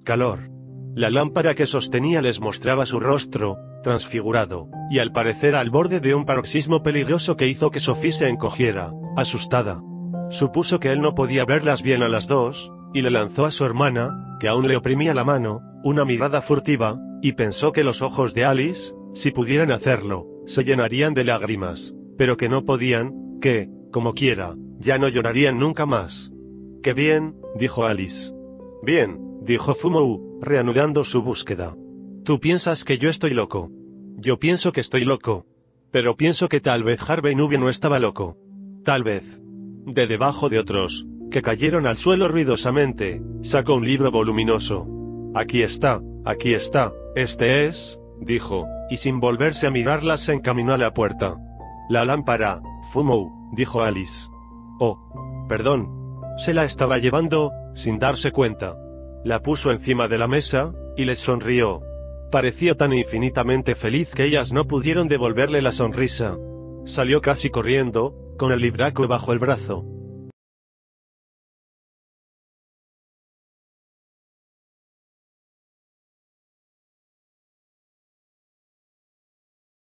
Calor. La lámpara que sostenía les mostraba su rostro, transfigurado, y al parecer al borde de un paroxismo peligroso que hizo que Sophie se encogiera, asustada. Supuso que él no podía verlas bien a las dos, y le lanzó a su hermana, que aún le oprimía la mano, una mirada furtiva, y pensó que los ojos de Alice, si pudieran hacerlo, se llenarían de lágrimas, pero que no podían, que, como quiera, Ya no llorarían nunca más. Qué bien, dijo Alice. Bien, dijo Fumou, reanudando su búsqueda. Tú piensas que yo estoy loco. Yo pienso que estoy loco. Pero pienso que tal vez Harvey Nubie no estaba loco. Tal vez. De debajo de otros, que cayeron al suelo ruidosamente, sacó un libro voluminoso. Aquí está, aquí está, este es, dijo, y sin volverse a mirarla se encaminó a la puerta. La lámpara, Fumou, dijo Alice. Oh, perdón. Se la estaba llevando, sin darse cuenta. La puso encima de la mesa, y les sonrió. Pareció tan infinitamente feliz que ellas no pudieron devolverle la sonrisa. Salió casi corriendo, con el libraco bajo el brazo.